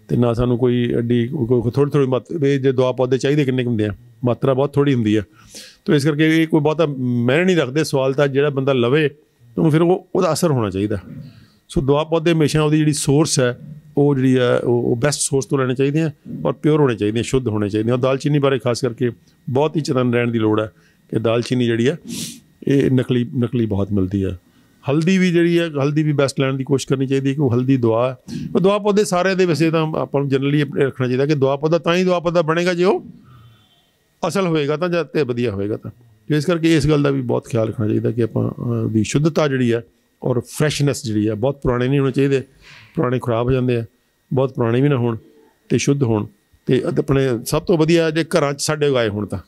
ਤੇ ਨਾ ਸਾਨੂੰ ਕੋਈ ਐਡੀ ਥੋੜੀ ਥੋੜੀ ਮਤ ਵੀ ਜੇ ਦੁਆ ਪੌਦੇ ਚਾਹੀਦੇ ਕਿੰਨੇ ਕੁ ਹੁੰਦੇ ਆ? ਮਾਤਰਾ ਬਹੁਤ ਥੋੜੀ ਹੁੰਦੀ ਆ। ਤਾਂ ਇਸ ਕਰਕੇ ਇਹ ਕੋਈ ਬਹੁਤਾ ਮੈਂ ਨਹੀਂ ਰੱਖਦੇ ਸਵਾਲ ਤਾਂ ਜਿਹੜਾ ਬੰਦਾ ਲਵੇ ਤਾਂ ਉਹਨੂੰ ਫਿਰ ਉਹ ਉਹਦਾ ਅਸਰ ਹੋਣਾ ਚਾਹੀਦਾ। ਸੋ ਦੁਆ ਪੌਦੇ ਹਮੇਸ਼ਾ ਉਹਦੀ ਜਿਹੜੀ ਸੋਰਸ ਹੈ, ਉਹ ਜਿਹੜੀ ਆ ਉਹ ਬੈਸਟ ਸੋਰਸ ਤੋਂ ਲੈਣੇ ਚਾਹੀਦੇ ਆ ਔਰ ਪਿਓਰ ਹੋਣੇ ਚਾਹੀਦੇ ਆ, ਸ਼ੁੱਧ ਹੋਣੇ ਚਾਹੀਦੇ ਆ। ਔਰ ਦਾਲਚੀਨੀ ਬਾਰੇ ਖਾਸ ਕਰਕੇ ਬਹੁਤ ਹੀ ਚਤਨ ਰਹਿਣ ਦੀ ਲੋੜ ਹੈ ਕਿ ਦਾਲਚੀਨੀ ਜਿਹੜੀ ਆ ਇਹ ਨਕਲੀ ਨਕਲੀ ਬਹੁਤ ਮਿਲਦੀ ਹੈ। ਹਲਦੀ ਵੀ ਜਿਹੜੀ ਹੈ, ਹਲਦੀ ਵੀ ਬੈਸਟ ਲੈਣ ਦੀ ਕੋਸ਼ਿਸ਼ ਕਰਨੀ ਚਾਹੀਦੀ ਹੈ ਕਿ ਉਹ ਹਲਦੀ ਦਵਾ ਹੈ। ਉਹ ਦਵਾ ਪੌਦੇ ਸਾਰੇ ਦੇ ਵੈਸੇ ਤਾਂ ਆਪਾਂ ਨੂੰ ਜਨਰਲੀ ਰੱਖਣਾ ਚਾਹੀਦਾ ਕਿ ਦਵਾ ਪੌਦਾ ਤਾਂ ਹੀ ਦਵਾ ਪੌਦਾ ਬਣੇਗਾ ਜੇ ਉਹ ਅਸਲ ਹੋਏਗਾ ਤਾਂ ਜਾਂ ਤੇ ਵਧੀਆ ਹੋਏਗਾ ਤਾਂ। ਇਸ ਕਰਕੇ ਇਸ ਗੱਲ ਦਾ ਵੀ ਬਹੁਤ ਖਿਆਲ ਰੱਖਣਾ ਚਾਹੀਦਾ ਕਿ ਆਪਾਂ ਦੀ ਸ਼ੁੱਧਤਾ ਜਿਹੜੀ ਹੈ ਔਰ ਫਰੈਸ਼ਨੈਸ ਜਿਹੜੀ ਹੈ, ਬਹੁਤ ਪੁਰਾਣੇ ਨਹੀਂ ਹੋਣੇ ਚਾਹੀਦੇ, ਪੁਰਾਣੇ ਖਰਾਬ ਹੋ ਜਾਂਦੇ ਆ, ਬਹੁਤ ਪੁਰਾਣੇ ਵੀ ਨਾ ਹੋਣ ਤੇ ਸ਼ੁੱਧ ਹੋਣ ਤੇ ਆਪਣੇ ਸਭ ਤੋਂ ਵਧੀਆ ਜੇ ਘਰਾਂ 'ਚ ਸਾਡੇ ਉਗਾਏ ਹੋਣ ਤਾਂ।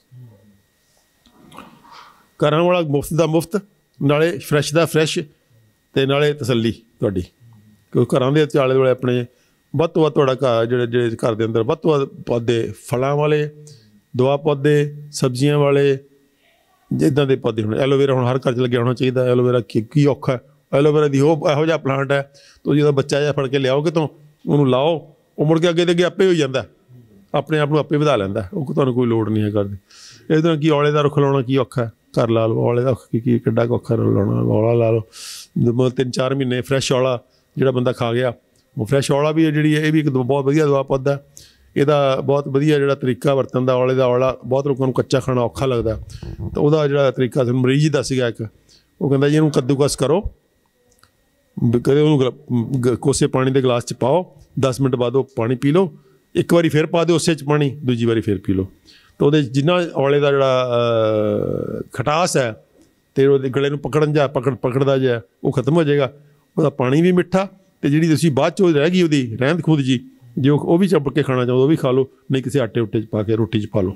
ਘਰਾਂ ਵਾਲਾ ਮੁਫਤ ਦਾ ਮੁਫਤ ਨਾਲੇ ਫਰੈਸ਼ ਦਾ ਫਰੈਸ਼ ਤੇ ਨਾਲੇ ਤਸੱਲੀ ਤੁਹਾਡੀ। ਕਿਉਂਕਿ ਘਰਾਂ ਦੇ ਆਲੇ ਦੁਆਲੇ ਆਪਣੇ ਵੱਧ ਤੋਂ ਵੱਧ ਤੁਹਾਡਾ ਘਰ ਜਿਹੜੇ ਜਿਹੜੇ ਘਰ ਦੇ ਅੰਦਰ ਵੱਧ ਤੋਂ ਵੱਧ ਪੌਦੇ, ਫਲਾਂ ਵਾਲੇ ਦਵਾ ਪੌਦੇ, ਸਬਜ਼ੀਆਂ ਵਾਲੇ, ਜਿੱਦਾਂ ਦੇ ਪੌਦੇ ਹੁਣ। ਐਲੋਵੇਰਾ ਹੁਣ ਹਰ ਘਰ 'ਚ ਲੱਗਿਆ ਹੋਣਾ ਚਾਹੀਦਾ। ਐਲੋਵੇਰਾ ਕੀ ਕੀ ਔਖਾ ਐਲੋਵੇਰਾ ਦੀ ਉਹ ਇਹੋ ਜਿਹਾ ਪਲਾਂਟ ਹੈ ਤੁਸੀਂ ਉਹਦਾ ਬੱਚਾ ਜਿਹਾ ਫੜ ਕੇ ਲਿਆਓ ਕਿਤੋਂ, ਉਹਨੂੰ ਲਾਓ, ਉਹ ਮੁੜ ਕੇ ਅੱਗੇ ਤੇ ਅੱਗੇ ਆਪੇ ਹੋ ਜਾਂਦਾ। ਆਪਣੇ ਆਪ ਨੂੰ ਆਪੇ ਵਧਾ ਲੈਂਦਾ। ਉਹ ਤੁਹਾਨੂੰ ਕੋਈ ਲੋੜ ਨਹੀਂ ਹੈ ਕਰਦੇ ਇਸ ਨਾਲ ਕੀ ਔਲੇ ਦਾ ਰੁੱਖ ਲਾਉਣਾ ਕੀ ਔਖਾ ਘਰ ਲਾ ਲਓ ਔਲੇ ਦਾ ਕੀ ਕੀ ਕਿੱਡਾ ਕੁ ਲਾਉਣਾ ਔਲਾ ਲਾ ਲਓ। ਮ- ਤਿੰਨ ਚਾਰ ਮਹੀਨੇ ਫਰੈਸ਼ ਔਲਾ ਜਿਹੜਾ ਬੰਦਾ ਖਾ ਗਿਆ, ਉਹ ਫਰੈਸ਼ ਔਲਾ ਵੀ ਜਿਹੜੀ ਹੈ, ਇਹ ਵੀ ਇੱਕ ਦਵਾ- ਬਹੁਤ ਵਧੀਆ ਦਵਾ ਪੌਦਾ ਇਹਦਾ ਬਹੁਤ ਵਧੀਆ ਜਿਹੜਾ ਤਰੀਕਾ ਵਰਤਣ ਦਾ ਔਲੇ ਦਾ ਔਲਾ ਬਹੁਤ ਲੋਕਾਂ ਨੂੰ ਕੱਚਾ ਖਾਣਾ ਔਖਾ ਲੱਗਦਾ। ਤਾਂ ਉਹਦਾ ਜਿਹੜਾ ਤਰੀਕਾ ਸਾਨੂੰ ਮਰੀਜ਼ ਦਾ ਸੀਗਾ ਇੱਕ। ਉਹ ਕਹਿੰਦਾ ਜੀ ਇਹਨੂੰ ਕੱਦੂਕਸ ਕਰੋ। ਕਦੇ ਉਹਨੂੰ ਕੋਸੇ ਪਾਣੀ ਦੇ ਗਲਾਸ ਚ ਪਾਓ 10 ਮਿੰਟ ਬਾਅਦ ਉਹ ਪਾਣੀ ਪੀ ਲਓ। ਇੱਕ ਵਾਰੀ ਫਿਰ ਪਾ ਦਿਓ ਉਸੇ ਚ ਪਾਣੀ ਦੂਜੀ ਵਾਰੀ ਫਿਰ ਪੀ ਲਓ। ਤਾਂ ਉਹਦੇ ਜਿੰਨਾ ਔਲੇ ਦਾ ਜਿਹੜਾ ਖਟਾਸ ਹੈ ਤੇ ਉਹਦੇ ਗਲੇ ਨੂੰ ਪਕੜਨ ਜਾ ਪਕੜ ਪਕੜਦਾ ਜਾ ਉਹ ਖਤਮ ਹੋ ਜਾਏਗਾ। ਉਹਦਾ ਪਾਣੀ ਵੀ ਮਿੱਠਾ ਤੇ ਜਿਹੜੀ ਤੁਸੀਂ ਬਾਅਦ ਚੋਂ ਰਹਿ ਗਈ ਉਹਦੀ ਰਹਿੰਦ ਖੁਦ ਜੀ ਜੇ ਉਹ ਵੀ ਚੱਪ ਕੇ ਖਾਣਾ ਚਾਹੋ ਉਹ ਵੀ ਖਾ ਲਓ ਨਹੀਂ ਕਿਸੇ ਆਟੇ ਉੱਟੇ 'ਚ ਪਾ ਕੇ ਰੋਟੀ 'ਚ ਪਾ ਲਓ।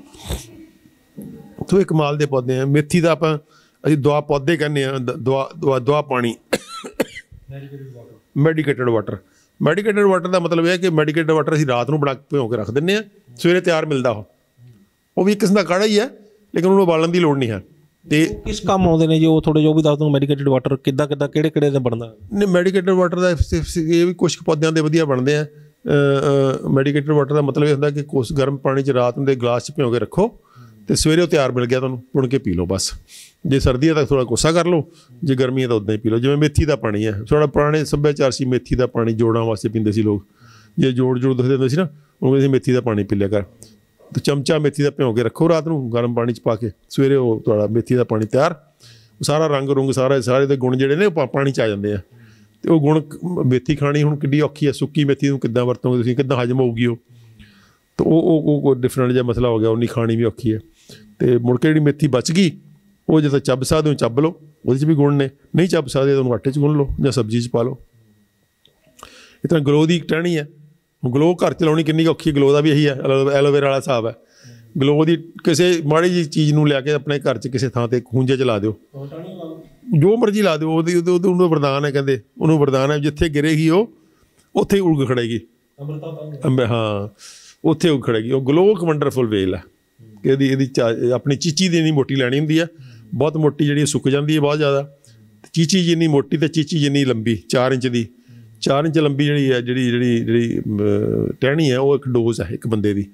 ਤੋਂ ਇਹ ਕਮਾਲ ਦੇ ਪੌਦੇ ਆ ਮੇਥੀ ਦਾ ਆਪਾਂ ਅਸੀਂ ਦਵਾ ਪੌਦੇ ਕਹਿੰਦੇ ਆ ਦਵਾ ਦਵਾ ਦਵਾ ਪਾਣੀ। ਮੈਡੀਕੇਟਡ ਵਾਟਰ ਮੈਡੀਕੇਟਡ ਵਾਟਰ ਦਾ ਮਤਲਬ ਇਹ ਹੈ ਕਿ ਮੈਡੀਕੇਟਡ ਵਾਟਰ ਅਸੀਂ ਰਾਤ ਨੂੰ ਬਣਾ ਕੇ ਭਿਓ ਕੇ ਰੱਖ ਦਿੰਨੇ ਆ ਸਵੇਰੇ ਤਿਆਰ ਮਿਲਦਾ ਉਹ। ਉਹ ਵੀ ਇੱਕ ਕਿਸਮ ਦਾ ਕਾੜਾ ਹੀ ਹੈ ਲੇਕਿਨ ਉਹਨੂੰ ਉਬਾਲਣ ਦੀ ਲੋੜ ਨਹੀਂ ਹੈ। ਤੇ ਕਿਸ ਕੰਮ ਆਉਂਦੇ ਨੇ ਜੀ ਉਹ ਥੋੜੇ ਜੋ ਵੀ ਦੱਸ ਦੋ ਮੈਡੀਕੇਟਡ ਵਾਟਰ ਕਿੱਦਾਂ ਕਿੱਦਾਂ ਕਿਹੜੇ ਕਿਹੜੇ ਦਾ ਬਣਦਾ? ਨੇ ਮੈਡੀਕੇਟਡ ਵਾਟਰ ਦਾ ਇਹ ਵੀ ਕੁਝ ਪੌਦਿਆਂ ਦੇ ਵਧੀਆ ਬਣਦੇ ਆ। ਮੈਡੀਕੇਟਡ ਵਾਟਰ ਦਾ ਮਤਲਬ ਇਹ ਹੁੰਦਾ ਕਿ ਕੋਸ ਗਰਮ ਪਾਣੀ 'ਚ ਰਾਤ ਨੂੰ ਦੇ ਗਲਾਸ 'ਚ ਭਿਓ ਕੇ ਰੱਖੋ ਤੇ ਸਵੇਰੇ ਉਹ ਤਿਆਰ ਮਿਲ ਗਿਆ ਤੁਹਾਨੂੰ ਪੁਣ ਕੇ ਪੀ ਲਓ ਬਸ। ਜੇ ਸਰਦੀ ਹੈ ਤਾਂ ਥੋੜਾ ਕੋਸਾ ਕਰ ਲਓ, ਜੇ ਗਰਮੀ ਹੈ ਤਾਂ ਉਦਾਂ ਹੀ ਪੀ ਲਓ। ਜਿਵੇਂ ਮੇਥੀ ਦਾ ਪਾਣੀ ਹੈ ਥੋੜਾ ਪੁਰਾਣੇ ਸੱਭਿਆਚਾਰ ਸੀ ਮੇਥੀ ਦਾ ਪਾਣੀ ਜੋੜਾਂ ਵਾਸਤੇ ਪੀਂਦੇ ਸੀ ਲੋਕ। ਜੇ ਜੋੜ ਜੋੜ ਦੁਖਦੇ ਹੁੰਦੇ ਸੀ ਨਾ, ਉਹ ਕਹਿੰਦੇ ਸੀ ਮੇਥੀ ਦਾ ਪਾਣੀ ਪੀ ਲਿਆ ਕਰ। ਤੇ ਚਮਚਾ ਮੇਥੀ ਦਾ ਭਿਓ ਕੇ ਰੱਖੋ ਰਾਤ ਨੂੰ, ਗਰਮ ਪਾਣੀ 'ਚ ਪਾ ਕੇ। ਸਵੇਰੇ ਉਹ ਤੁਹਾਡਾ ਮੇਥੀ ਦਾ ਪਾਣੀ ਤਿਆਰ। ਸਾਰਾ ਰੰਗ ਰੁੰਗ ਸਾਰਾ, ਸਾਰੇ ਦੇ ਗੁਣ ਜਿਹੜੇ ਨੇ ਉਹ ਪਾ- ਪਾਣੀ 'ਚ ਆ ਜਾਂਦੇ ਆ। ਤੇ ਉਹ ਗੁਣ ਮੇਥੀ ਖਾਣੀ ਹੁਣ ਕਿੱਡੀ ਔਖੀ ਹੈ, ਸੁੱਕੀ ਮੇਥੀ ਨੂੰ ਕਿੱਦਾਂ ਵਰਤੋਗੇ ਤੁਸੀਂ, ਕਿੱਦਾਂ ਹਜਮ ਹੋਊਗੀ ਉਹ? ਤਾਂ ਉਹ ਉਹ ਕੋਈ ਡਿਫਰੈਂਟ ਜਿਹਾ ਮਸਲਾ ਹੋ ਗਿਆ, ਉਨੀ ਖਾਣੀ ਵੀ ਔਖੀ ਹੈ। ਤੇ ਮੁੜ ਕੇ ਜਿਹੜੀ ਮੇਥੀ ਬਚ ਗਈ ਉਹ ਜਦੋਂ ਚੱਬ ਸਕਦੇ ਹੋ ਚੱਬ ਲਓ, ਉਹਦੇ 'ਚ ਵੀ ਗੁਣ ਨੇ। ਨਹੀਂ ਚੱਬ ਸਕਦੇ ਤਾਂ ਉਹਨੂੰ ਆਟੇ 'ਚ ਗੁੰਨ ਲਓ ਜਾਂ ਸਬਜ਼ੀ 'ਚ ਪਾ ਲਓ। ਇਹ ਤਾਂ ਗਲੋ ਦੀ ਇੱਕ ਟਹਿਣੀ ਹੈ। ਗਲੋ ਘਰ ਚਲਾਉਣੀ ਕਿੰਨੀ ਕੁ ਔਖੀ ਹੈ, ਗਲੋ ਦਾ ਵੀ ਇਹੀ ਹੈ ਐਲੋਵੇਰਾ ਵਾਲਾ ਹਿਸਾਬ ਹੈ। ਗਲੋ ਦੀ ਕਿਸੇ ਮਾੜੀ ਜੀ ਚੀਜ਼ ਨੂੰ ਲੈ ਕੇ ਆਪਣੇ ਘਰ 'ਚ ਕਿਸੇ ਥਾਂ ਤੇ ਖੂੰਜੇ 'ਚ ਲਾ ਦਿਓ। ਜੋ ਮਰਜ਼ੀ ਲਾ ਦਿਓ, ਉਹਦੀ ਉਹਨੂੰ ਵਰਦਾਨ ਹੈ ਕਹਿੰਦੇ। ਉਹਨੂੰ ਵਰਦਾਨ ਹੈ, ਜਿੱਥੇ ਗਿਰੇਗੀ ਉਹ, ਉੱਥੇ ਹੀ ਉਗ ਖੜੇਗੀ। ਅੰਬੇ ਹਾਂ, ਉੱਥੇ ਉਗ ਖੜੇਗੀ। ਉਹ ਗਲੋ ਇੱਕ ਵੰਡਰਫੁਲ ਵੇਲ ਹੈ। ਕਿ ਇਹਦੀ ਇਹਦੀ ਚਾ- ਆਪਣੀ ਚੀਚੀ ਦੀ ਨਹੀਂ ਮੋਟੀ ਲੈਣੀ ਹੁੰਦੀ ਹੈ। ਬਹੁਤ ਮੋਟੀ ਜਿਹੜੀ ਸੁੱਕ ਜਾਂਦੀ ਹੈ ਬਹੁਤ ਜ਼ਿਆਦਾ। ਚੀਚੀ ਜਿੰਨੀ ਮੋਟੀ ਤੇ ਚੀਚੀ ਜਿੰਨੀ ਲੰਬੀ 4 ਇੰਚ ਦੀ। 4 ਇੰਚ ਲੰਬੀ ਜਿਹੜੀ ਹੈ ਜਿਹੜੀ ਜਿਹੜੀ ਜਿਹੜੀ ਟਹਿਣੀ ਹੈ ਉਹ ਇੱਕ ਡੋਜ਼ ਹੈ ਇੱਕ ਬੰਦੇ ਦੀ।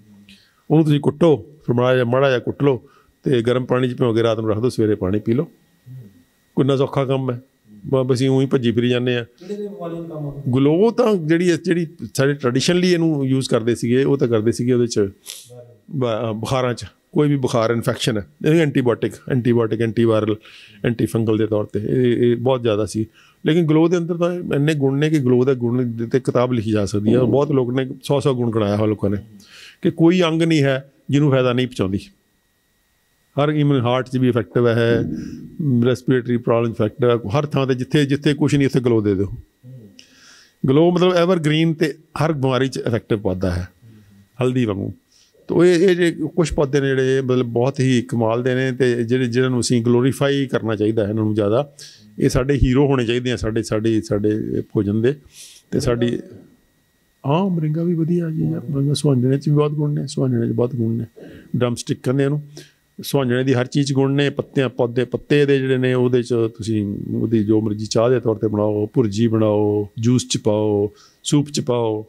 ਉਹਨੂੰ ਤੁਸੀਂ ਕੁੱਟੋ ਫਿਰ ਮਾੜਾ ਜਿਹਾ ਮਾੜਾ ਜਿਹਾ ਕੁੱਟ ਲਓ ਤੇ ਗਰਮ ਪਾਣੀ 'ਚ ਭਿਓ ਕੇ ਰਾਤ ਨੂੰ ਰੱਖ ਦਿਓ ਸਵੇਰੇ ਪਾਣੀ ਪੀ ਲਓ। ਕਿੰਨਾ ਸੌਖਾ ਕੰਮ ਹੈ। ਬਸ ਅਸੀਂ ਉਹੀ ਭੱਜੀ ਫਿਰੀ ਜਾਂਦੇ ਆ ਗਲੋ ਤਾਂ ਜਿਹੜੀ ਜਿਹੜੀ ਸਾਡੇ ਟ੍ਰੈਡੀਸ਼ਨਲੀ ਇਹਨੂੰ ਯੂਜ਼ ਕਰਦੇ ਸੀਗੇ ਉਹ ਤਾਂ ਕਰਦੇ ਸੀਗੇ ਉਹਦੇ ਚ। ਬੁਖਾਰਾਂ ਚ। ਕੋਈ ਵੀ ਬੁਖਾਰ ਇਨਫੈਕਸ਼ਨ ਹੈ, ਇਹ antibiotic antibiotic antiviral anti fungal ਦੇ ਤੌਰ ਤੇ, ਇਹ ਇਹ ਬਹੁਤ ਜ਼ਿਆਦਾ ਸੀ। ਲੇਕਿਨ ਗਲੋ ਦੇ ਅੰਦਰ ਤਾਂ ਇੰਨੇ ਗੁਣ ਨੇ ਕਿ ਗਲੋ ਦਾ ਗੁਣ ਦੇ ਤੇ ਕਿਤਾਬ ਲਿਖੀ ਜਾ ਸਕਦੀ ਹੈ। ਬਹੁਤ ਲੋਕ ਨੇ 100-100 ਗੁਣ ਗਣਾਇਆ ਹੋਇਆ ਲੋਕਾਂ ਨੇ ਕਿ ਕੋਈ ਅੰਗ ਨਹੀਂ ਹੈ ਜਿਹਨੂੰ ਫਾਇਦਾ ਨਹੀਂ ਪਹੁੰਚਾਉਂਦੀ। ਹਰ ਇਮਨ ਹਾਰਟ 'ਚ ਵੀ ਇਫੈਕਟਿਵ ਹੈ ਰੈਸਪੀਰੇਟਰੀ ਪ੍ਰੋਬਲਮ ਇਫੈਕਟਿਵ ਹੈ, ਹਰ ਥਾਂ ਤੇ ਜਿੱਥੇ ਜਿੱਥੇ ਕੁਝ ਨਹੀਂ, ਉੱਥੇ ਗਲੋ ਦੇ ਦਿਓ। ਗਲੋ ਮਤਲਬ ਐਵਰ ਗ੍ਰੀਨ ਤੇ ਹਰ ਬਿਮਾਰੀ 'ਚ ਇਫੈਕਟਿਵ ਪੌਦਾ ਹੈ, ਹਲਦੀ ਵਾਂਗੂ। ਤੋ ਇਹ ਇਹ ਜੇ ਕੁਝ ਪੌਦੇ ਨੇ ਜਿਹੜੇ ਮਤਲਬ ਬਹੁਤ ਹੀ ਕਮਾਲ ਦੇ ਨੇ ਤੇ ਜਿਹੜੇ, ਜਿਹਨਾਂ ਨੂੰ ਅਸੀਂ ਗਲੋਰੀਫਾਈ ਕਰਨਾ ਚਾਹੀਦਾ ਹੈ ਇਹਨਾਂ ਨੂੰ ਜ਼ਿਆਦਾ, ਇਹ ਸਾਡੇ ਹੀਰੋ ਹੋਣੇ ਚਾਹੀਦੇ ਆ ਸਾਡੇ ਸਾਡੇ ਸਾਡੇ ਭੋਜਨ ਦੇ ਤੇ ਸਾਡੀ ਹਾਂ, ਮਰਿੰਗਾ ਵੀ ਵਧੀਆ ਜੀ ਮਰਿੰਗਾ ਸੁਹਾਂਜਣੇ ਚ ਵੀ ਬਹੁਤ ਗੁਣ ਨੇ, ਸੁਹਾਂਜਣੇ ਚ ਬਹੁਤ ਗੁਣ ਨੇ ਡਰਮਸਟਿਕ ਕਹਿੰਦੇ ਇਹਨੂੰ, ਸੁਹਾਂਜਣੇ ਦੀ ਹਰ ਚੀਜ਼ 'ਚ ਗੁਣ ਨੇ, ਪੱਤਿਆਂ, ਪੌਦੇ, ਪੱਤੇ ਦੇ ਜਿਹੜੇ ਨੇ ਉਹਦੇ ਚ ਤੁਸੀਂ ਉਹਦੀ ਜੋ ਮਰਜ਼ੀ ਚਾਹ ਦੇ ਤੌਰ ਤੇ ਬਣਾਓ, ਭੁਰਜੀ ਬਣਾਓ ਜੂਸ ਚ ਪਾਓ ਸੂਪ ਚ ਪਾਓ,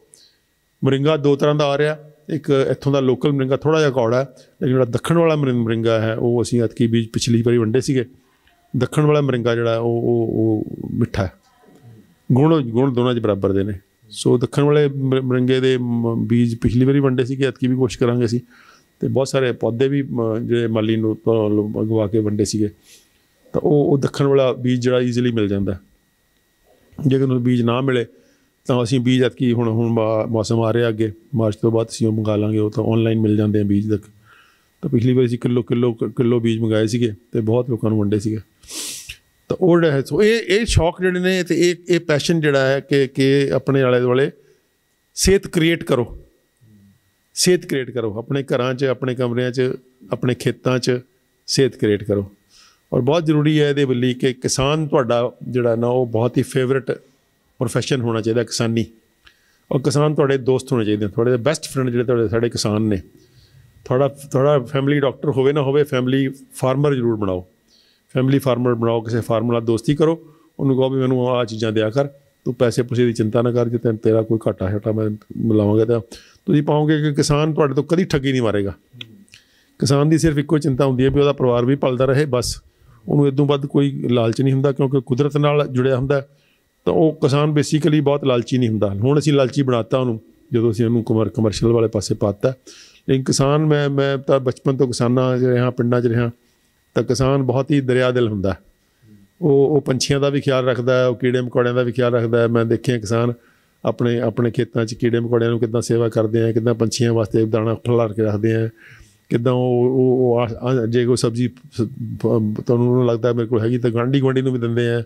ਮਰਿੰਗਾ ਦੋ ਤਰ੍ਹਾਂ ਦਾ ਆ ਰਿਹਾ। ਇੱਕ ਇੱਥੋਂ ਦਾ ਲੋਕਲ ਮਰਿੰਗਾ ਥੋੜਾ ਜਿਹਾ ਕੌੜਾ ਹੈ ਲੇਕਿਨ ਜਿਹੜਾ ਦੱਖਣ ਵਾਲਾ ਮਰਿੰ- ਮਰਿੰਗਾ ਹੈ ਉਹ ਅਸੀਂ ਅਤਕੀ ਬੀਜ ਪਿਛਲੀ ਵਾਰੀ ਵੰਡੇ ਸੀਗੇ। ਦੱਖਣ ਵਾਲਾ ਮਰਿੰਗਾ ਜਿਹੜਾ ਉਹ ਉਹ ਉਹ ਮਿੱਠਾ ਹੈ। ਗੁਣ ਗੁਣ ਦੋਨਾਂ 'ਚ ਬਰਾਬਰ ਦੇ ਨੇ। ਸੋ ਦੱਖਣ ਵਾਲੇ ਮ- ਮਰਿੰਗੇ ਦੇ ਮ- ਬੀਜ ਪਿਛਲੀ ਵਾਰੀ ਵੰਡੇ ਸੀਗੇ ਐਤਕੀ ਵੀ ਕੋਸ਼ਿਸ਼ ਕਰਾਂਗੇ ਅਸੀਂ। ਤੇ ਬਹੁਤ ਸਾਰੇ ਪੌਦੇ ਵੀ ਮ, ਜਿਹੜੇ ਮਾਲੀ ਨੂੰ ਅਗਵਾ ਕੇ ਵੰਡੇ ਸੀਗੇ। ਤਾਂ ਉਹ ਉਹ ਦੱਖਣ ਵਾਲਾ ਬੀਜ ਜਿਹੜਾ ਈਜ਼ੀਲੀ ਮਿਲ ਜਾਂਦਾ। ਜੇਕਰ ਉਹ ਬੀਜ ਨਾ ਮਿਲੇ ਤਾਂ ਅਸੀਂ ਬੀਜ ਐਤਕੀ ਹੁਣ ਹੁਣ ਮੌਸਮ ਆ ਰਿਹਾ ਅੱਗੇ, ਮਾਰਚ ਤੋਂ ਬਾਅਦ ਅਸੀਂ ਉਹ ਮੰਗਾ ਲਾਂਗੇ, ਉਹ ਤਾਂ ਆਨਲਾਈਨ ਮਿਲ ਜਾਂਦੇ ਆ ਬੀਜ ਤੱਕ। ਤਾਂ ਪਿਛਲੀ ਵਾਰੀ ਅਸੀਂ ਕਿਲੋ ਕਿਲੋ ਕਿਲੋ ਬੀਜ ਮੰਗਾਏ ਸੀਗੇ ਤੇ ਬਹੁਤ ਲੋਕਾਂ ਨੂੰ ਵੰਡੇ ਸੀਗੇ। ਤਾਂ ਉਹ ਜਿਹੜਾ ਹੈ, ਸੋ ਇਹ ਇਹ ਸ਼ੌਕ ਜਿਹੜੇ ਨੇ ਤੇ ਇਹ ਇਹ ਪੈਸ਼ਨ ਜਿਹੜਾ ਹੈ ਕਿ ਕਿ ਆਪਣੇ ਆਲੇ ਦੁਆਲੇ ਸਿਹਤ ਕ੍ਰੀਏਟ ਕਰੋ। ਸਿਹਤ ਕ੍ਰੀਏਟ ਕਰੋ। ਆਪਣੇ ਘਰਾਂ 'ਚ, ਆਪਣੇ ਕਮਰਿਆਂ 'ਚ, ਆਪਣੇ ਖੇਤਾਂ 'ਚ ਸਿਹਤ ਕ੍ਰੀਏਟ ਕਰੋ। ਔਰ ਬਹੁਤ ਜ਼ਰੂਰੀ ਹੈ ਇਹਦੇ ਵੱਲੀ ਕਿ ਕਿਸਾਨ ਤੁਹਾਡਾ ਜਿਹੜਾ ਨਾ ਉਹ ਬਹੁਤ ਹੀ ਫੇਵਰਿਟ ਪ੍ਰੋਫੈਸ਼ਨ ਹੋਣਾ ਚਾਹੀਦਾ ਕਿਸਾਨੀ। ਔਰ ਕਿਸਾਨ ਤੁਹਾਡੇ ਦੋਸਤ ਹੋਣੇ ਚਾਹੀਦੇ ਤੁਹਾਡੇ ਬੈਸਟ ਫਰੈਂਡ ਜਿਹੜੇ ਤੁਹਾਡੇ, ਸਾਡੇ ਕਿਸਾਨ ਨੇ। ਤੁਹਾਡਾ ਤੁਹਾਡਾ ਫੈਮਿਲੀ ਡਾਕਟਰ ਹੋਵੇ ਨਾ ਹੋਵੇ ਫੈਮਿਲੀ ਫਾਰਮਰ ਜ਼ਰੂਰ ਬਣਾਓ। ਫੈਮਿਲੀ ਫਾਰਮਰ ਬਣਾਓ, ਕਿਸੇ ਫਾਰਮਰ ਨਾਲ ਦੋਸਤੀ ਕਰੋ, ਉਹਨੂੰ ਕਹੋ ਵੀ ਮੈਨੂੰ ਆਹ ਚੀਜ਼ਾਂ ਦਿਆ ਕਰ, ਤੂੰ ਪੈਸੇ ਪੂਸੇ ਦੀ ਚਿੰਤਾ ਨਾ ਕਰ, ਜੇ ਤੈਨੂੰ ਤੇਰਾ ਕੋਈ ਘਾਟਾ ਹਟਾ ਮੈਂ ਮਿਲਾਵਾਂਗਾ ਤਾਂ ਤੁਸੀਂ ਪਾਓਗੇ ਕਿ ਕਿਸਾਨ ਤੁਹਾਡੇ ਤੋਂ ਕਦੀ ਠੱਗੀ ਨਹੀਂ ਮਾਰੇਗਾ। ਕਿਸਾਨ ਦੀ ਸਿਰਫ ਇੱਕੋ ਚਿੰਤਾ ਹੁੰਦੀ ਹੈ ਵੀ ਉਹਦਾ ਪਰਿਵਾਰ ਵੀ ਪਲਦਾ ਰਹੇ, ਬਸ। ਉਹਨੂੰ ਇਦੋਂ ਵੱਧ ਕੋਈ ਲਾਲਚ ਨਹੀਂ ਹੁੰਦਾ ਕਿਉਂਕਿ ਕੁਦਰਤ ਨਾਲ ਜੁੜਿਆ ਹੁੰਦਾ ਤਾਂ ਉਹ ਕਿਸਾਨ ਬੇਸਿਕਲੀ ਬਹੁਤ ਲਾਲਚੀ ਨਹੀਂ ਹੁੰਦਾ। ਹੁਣ ਅਸੀਂ ਲਾਲਚੀ ਬਣਾਤਾ ਉਹਨੂੰ, ਜਦੋਂ ਅਸੀਂ ਉਹਨੂੰ ਕਮਰ ਕਮਰਸ਼ੀਅਲ ਵਾਲੇ ਪਾਸੇ ਪਾਤਾ। ਲੇਕਿਨ ਕਿਸਾਨ, ਮੈਂ ਮੈਂ ਤਾਂ ਬਚਪਨ ਤੋਂ ਕਿਸਾਨਾਂ 'ਚ ਰਿਹਾ, ਪਿੰਡਾਂ 'ਚ ਰਿਹਾ, ਤਾਂ ਕਿਸਾਨ ਬਹੁਤ ਹੀ ਦਰਿਆ ਦਿਲ ਹੁੰਦਾ। ਉਹ ਉਹ ਪੰਛੀਆਂ ਦਾ ਵੀ ਖਿਆਲ ਰੱਖਦਾ ਹੈ, ਉਹ ਕੀੜੇ ਮਕੌੜਿਆਂ ਦਾ ਵੀ ਖਿਆਲ ਰੱਖਦਾ ਹੈ। ਮੈਂ ਦੇਖਿਆ ਕਿਸਾਨ ਆਪਣੇ ਆਪਣੇ ਖੇਤਾਂ 'ਚ ਕੀੜੇ ਮਕੌੜਿਆਂ ਨੂੰ ਕਿੱਦਾਂ ਸੇਵਾ ਕਰਦੇ ਆ, ਕਿੱਦਾਂ ਪੰਛੀਆਂ ਵਾਸਤੇ ਦਾਣਾ ਖਿਲਾਰ ਕੇ ਰੱਖਦੇ ਆ, ਕਿੱਦਾਂ ਉਹ, ਉਹ- ਜੇ ਕੋਈ ਸਬਜ਼ੀ ਤੁਹਾਨੂੰ ਉਹਨੂੰ ਲੱਗਦਾ ਮੇਰੇ ਕੋਲ ਹੈਗੀ ਤਾਂ ਗਾਂਢੀ ਗੁਆਂਢੀ ਨੂੰ ਵੀ ਦਿੰਦੇ ਆ।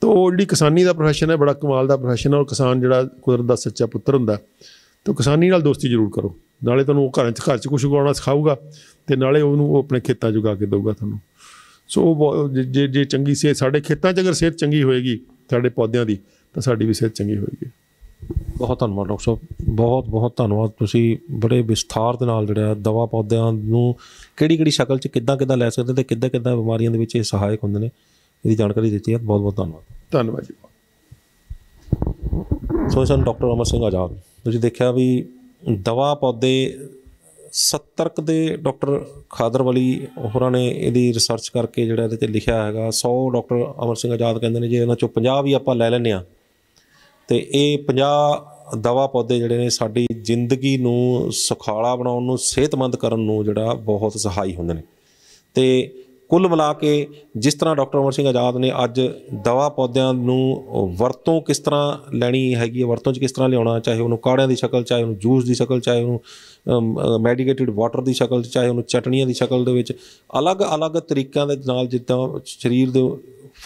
ਤਾਂ ਉਹ ਜਿਹੜੀ ਕਿਸਾਨੀ ਦਾ ਪ੍ਰੋਫੈਸ਼ਨ ਹੈ, ਬੜਾ ਕਮਾਲ ਦਾ ਪ੍ਰੋਫੈਸ਼ਨ ਹੈ, ਔਰ ਕਿਸਾਨ ਜਿਹੜਾ ਕੁਦਰਤ ਦਾ ਸੱਚਾ ਪੁੱਤਰ ਹੁੰਦਾ ਤਾਂ ਕਿਸਾਨੀ ਨਾਲ ਦੋਸਤੀ ਜ਼ਰੂਰ ਕਰੋ। ਨਾਲੇ ਤੁਹਾਨੂੰ ਉਹ ਘਰਾਂ 'ਚ, ਘਰ 'ਚ ਕੁਝ ਉਗਾਉਣਾ ਸਿਖਾਊਗਾ ਤੇ ਨਾਲੇ ਉਹਨੂੰ ਉਹ ਆਪਣੇ ਖੇਤਾਂ 'ਚ ਉਗਾ ਕੇ ਦੇਊਗਾ ਤੁਹਾਨੂੰ। ਸੋ ਉਹ ਬਹੁਤ- ਜੇ- ਜੇ ਜੇ ਚੰਗੀ ਸਿਹਤ, ਸਾਡੇ ਖੇਤਾਂ 'ਚ ਅਗਰ ਸਿਹਤ ਚੰਗੀ ਹੋਏਗੀ, ਸਾਡੇ ਪੌਦਿਆਂ ਦੀ, ਤਾਂ ਸਾਡੀ ਵੀ ਸਿਹਤ ਚੰਗੀ ਹੋਏਗੀ। ਬਹੁਤ ਧੰਨਵਾਦ ਡਾਕਟਰ ਸਾਹਿਬ। ਬਹੁਤ ਬਹੁਤ ਧੰਨਵਾਦ। ਤੁਸੀਂ ਬੜੇ ਵਿਸਥਾਰ ਦੇ ਨਾਲ ਜਿਹੜਾ ਦਵਾ ਪੌਦਿਆਂ ਨੂੰ ਕਿਹੜੀ ਕਿਹੜੀ ਸ਼ਕਲ 'ਚ ਕਿੱਦਾਂ ਕਿੱਦਾਂ ਲੈ ਸਕਦੇ ਤੇ ਕਿੱਦਾਂ ਕਿੱਦਾਂ ਬਿਮਾਰੀਆਂ ਦੇ ਵਿੱਚ ਇਹ ਸਹਾਇਕ ਹੁੰਦੇ ਨੇ। ਇਹਦੀ ਜਾਣਕਾਰੀ ਦਿੱਤੀ ਹੈ। ਬਹੁਤ ਬਹੁਤ ਧੰਨਵਾਦ। ਧੰਨਵਾਦ ਜੀ। ਸੋ ਸਨ ਡਾਕਟਰ ਅਮਰ ਸਿੰਘ ਆਜ਼ਾਦ ਤੁਸੀਂ ਦੇਖਿਆ ਵੀ ਦਵਾ ਪੌਦੇ 70 ਕੁ ਦੇ ਡਾਕਟਰ ਖਾਦਰਵਲੀ ਹੋਰਾਂ ਨੇ ਇਹਦੀ ਰਿਸਰਚ ਕਰਕੇ ਜਿਹੜਾ ਇਹਦੇ ਤੇ ਲਿਖਿਆ ਹੈਗਾ 100 ਡਾਕਟਰ ਅਮਰ ਸਿੰਘ ਆਜ਼ਾਦ ਕਹਿੰਦੇ ਨੇ ਜੇ ਇਹਨਾਂ ਚੋਂ 50 ਵੀ ਆਪਾਂ ਲੈ ਲੈਂਦੇ ਆ ਤੇ ਇਹ 50 ਦਵਾ ਪੌਦੇ ਜਿਹੜੇ ਨੇ ਸਾਡੀ ਜ਼ਿੰਦਗੀ ਨੂੰ ਸੁਖਾਲਾ ਬਣਾਉਣ ਨੂੰ ਸਿਹਤਮੰਦ ਕਰਨ ਨੂੰ ਜਿਹੜਾ ਬਹੁਤ ਸਹਾਈ ਹੁੰਦੇ ਨੇ। ਤੇ ਕੁੱਲ ਮਿਲਾ ਕੇ ਜਿਸ ਤਰ੍ਹਾਂ ਡਾਕਟਰ ਅਮਰ ਸਿੰਘ ਆਜ਼ਾਦ ਨੇ ਅੱਜ ਦਵਾ ਪੌਦਿਆਂ ਨੂੰ ਵਰਤੋਂ ਕਿਸ ਤਰ੍ਹਾਂ ਲੈਣੀ ਹੈਗੀ ਹੈ, ਵਰਤੋਂ 'ਚ ਕਿਸ ਤਰ੍ਹਾਂ ਲਿਆਉਣਾ, ਚਾਹੇ ਉਹਨੂੰ ਕਾੜਿਆਂ ਦੀ ਸ਼ਕਲ, ਚਾਹੇ ਉਹਨੂੰ ਜੂਸ ਦੀ ਸ਼ਕਲ, ਚਾਹੇ ਉਹਨੂੰ ਮੈਡੀਕੇਟਿਡ ਵਾਟਰ ਦੀ ਸ਼ਕਲ 'ਚ ਚਾਹੇ ਉਹਨੂੰ ਚਟਣੀਆਂ ਦੀ ਸ਼ਕਲ ਦੇ ਵਿੱਚ ਅਲੱਗ-ਅਲੱਗ ਤਰੀਕਿਆਂ ਦੇ ਨਾਲ ਜਿੱਦਾਂ ਸਰੀਰ ਦੇ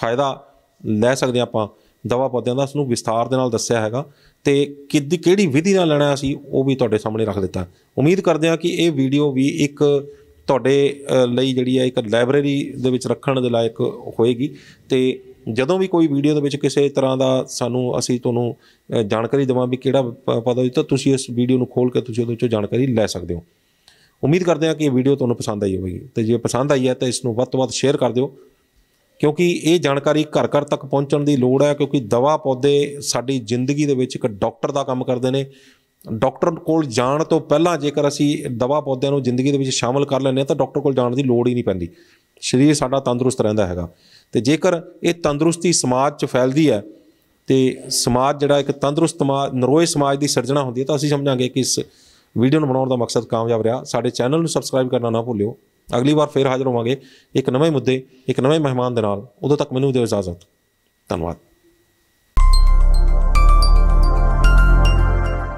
ਫਾਇਦਾ ਲੈ ਸਕਦੇ ਹਾਂ ਆਪਾਂ ਦਵਾ ਪੌਦਿਆਂ ਦਾ ਉਸ ਨੂੰ ਵਿਸਥਾਰ ਦੇ ਨਾਲ ਦੱਸਿਆ ਹੈਗਾ ਤੇ ਕਿੱਦੀ, ਕਿਹੜੀ ਵਿਧੀ ਨਾਲ ਲੈਣਾ ਅਸੀਂ ਉਹ ਵੀ ਤੁਹਾਡੇ ਸਾਹਮਣੇ ਰੱਖ ਦਿੱਤਾ। ਉਮੀਦ ਕਰਦੇ ਹਾਂ ਕਿ ਇਹ ਵੀਡੀਓ ਵੀ ਇੱਕ ਤੁਹਾਡੇ ਲਈ ਜਿਹੜੀ ਹੈ ਇੱਕ ਲਾਇਬ੍ਰੇਰੀ ਦੇ ਵਿੱਚ ਰੱਖਣ ਦੇ ਲਾਇਕ ਹੋਏਗੀ। ਤੇ ਜਦੋਂ ਵੀ ਕੋਈ ਵੀਡੀਓ ਦੇ ਵਿੱਚ ਕਿਸੇ ਤਰ੍ਹਾਂ ਦਾ ਸਾਨੂੰ, ਅਸੀਂ ਤੁਹਾਨੂੰ ਜਾਣਕਾਰੀ ਦੇਵਾਂ ਵੀ ਕਿਹੜਾ ਪ- ਪੌਦਾ ਦਿੱਤਾ ਤੁਸੀਂ ਇਸ ਵੀਡੀਓ ਨੂੰ ਖੋਲ ਕੇ ਤੁਸੀਂ ਉਹਦੇ ਵਿੱਚੋਂ ਜਾਣਕਾਰੀ ਲੈ ਸਕਦੇ ਹੋ। ਉਮੀਦ ਕਰਦੇ ਹਾਂ ਕਿ ਇਹ ਵੀਡੀਓ ਤੁਹਾਨੂੰ ਪਸੰਦ ਆਈ ਹੋਵੇਗੀ। ਤੇ ਜੇ ਪਸੰਦ ਆਈ ਹੈ, ਤਾਂ ਇਸ ਨੂੰ ਵੱਧ ਤੋਂ ਵੱਧ ਸ਼ੇਅਰ ਕਰ ਦਿਓ। ਕਿਉਂਕਿ ਇਹ ਜਾਣਕਾਰੀ ਘਰ ਘਰ ਤੱਕ ਪਹੁੰਚਣ ਦੀ ਲੋੜ ਹੈ, ਕਿਉਂਕਿ ਦਵਾ ਪੌਦੇ ਸਾਡੀ ਜ਼ਿੰਦਗੀ ਦੇ ਵਿੱਚ ਇੱਕ ਡਾਕਟਰ ਦਾ ਕੰਮ ਕਰਦੇ ਨੇ। ਡਾਕਟਰ ਕੋਲ ਜਾਣ ਤੋਂ ਪਹਿਲਾਂ ਜੇਕਰ ਅਸੀਂ ਦਵਾ ਪੌਦਿਆਂ ਨੂੰ ਜ਼ਿੰਦਗੀ ਦੇ ਵਿੱਚ ਸ਼ਾਮਲ ਕਰ ਲੈਂਦੇ ਹਾਂ ਤਾਂ ਡਾਕਟਰ ਕੋਲ ਜਾਣ ਦੀ ਲੋੜ ਹੀ ਨਹੀਂ ਪੈਂਦੀ। ਸਰੀਰ ਸਾਡਾ ਤੰਦਰੁਸਤ ਰਹਿੰਦਾ ਹੈਗਾ। ਤੇ ਜੇਕਰ ਇਹ ਤੰਦਰੁਸਤੀ ਸਮਾਜ 'ਚ ਫੈਲਦੀ ਹੈ ਤੇ ਸਮਾਜ ਜਿਹੜਾ ਇੱਕ ਤੰਦਰੁਸਤ ਸਮਾਜ ਨਰੋਏ ਸਮਾਜ ਦੀ ਸਿਰਜਣਾ ਹੁੰਦੀ ਹੈ ਤਾਂ ਅਸੀਂ ਸਮਝਾਂਗੇ ਕਿ ਇਸ ਵੀਡੀਓ ਨੂੰ ਬਣਾਉਣ ਦਾ ਮਕਸਦ ਕਾਮਯਾਬ ਰਿਹਾ। ਸਾਡੇ ਚੈਨਲ ਨੂੰ ਸਬਸਕ੍ਰਾਈਬ ਕਰਨਾ ਨਾ ਭੁੱਲਿਓ। ਅਗਲੀ ਵਾਰ ਫੇਰ ਹਾਜ਼ਰ ਹੋਵਾਂਗੇ ਇੱਕ ਨਵੇਂ ਮੁੱਦੇ, ਇੱਕ ਨਵੇਂ ਮਹਿਮਾਨ ਦੇ ਨਾਲ। ਉਦੋਂ ਤੱਕ ਮੈਨੂੰ ਦਿਓ ਇਜਾਜ਼ਤ। ਧੰਨਵਾਦ।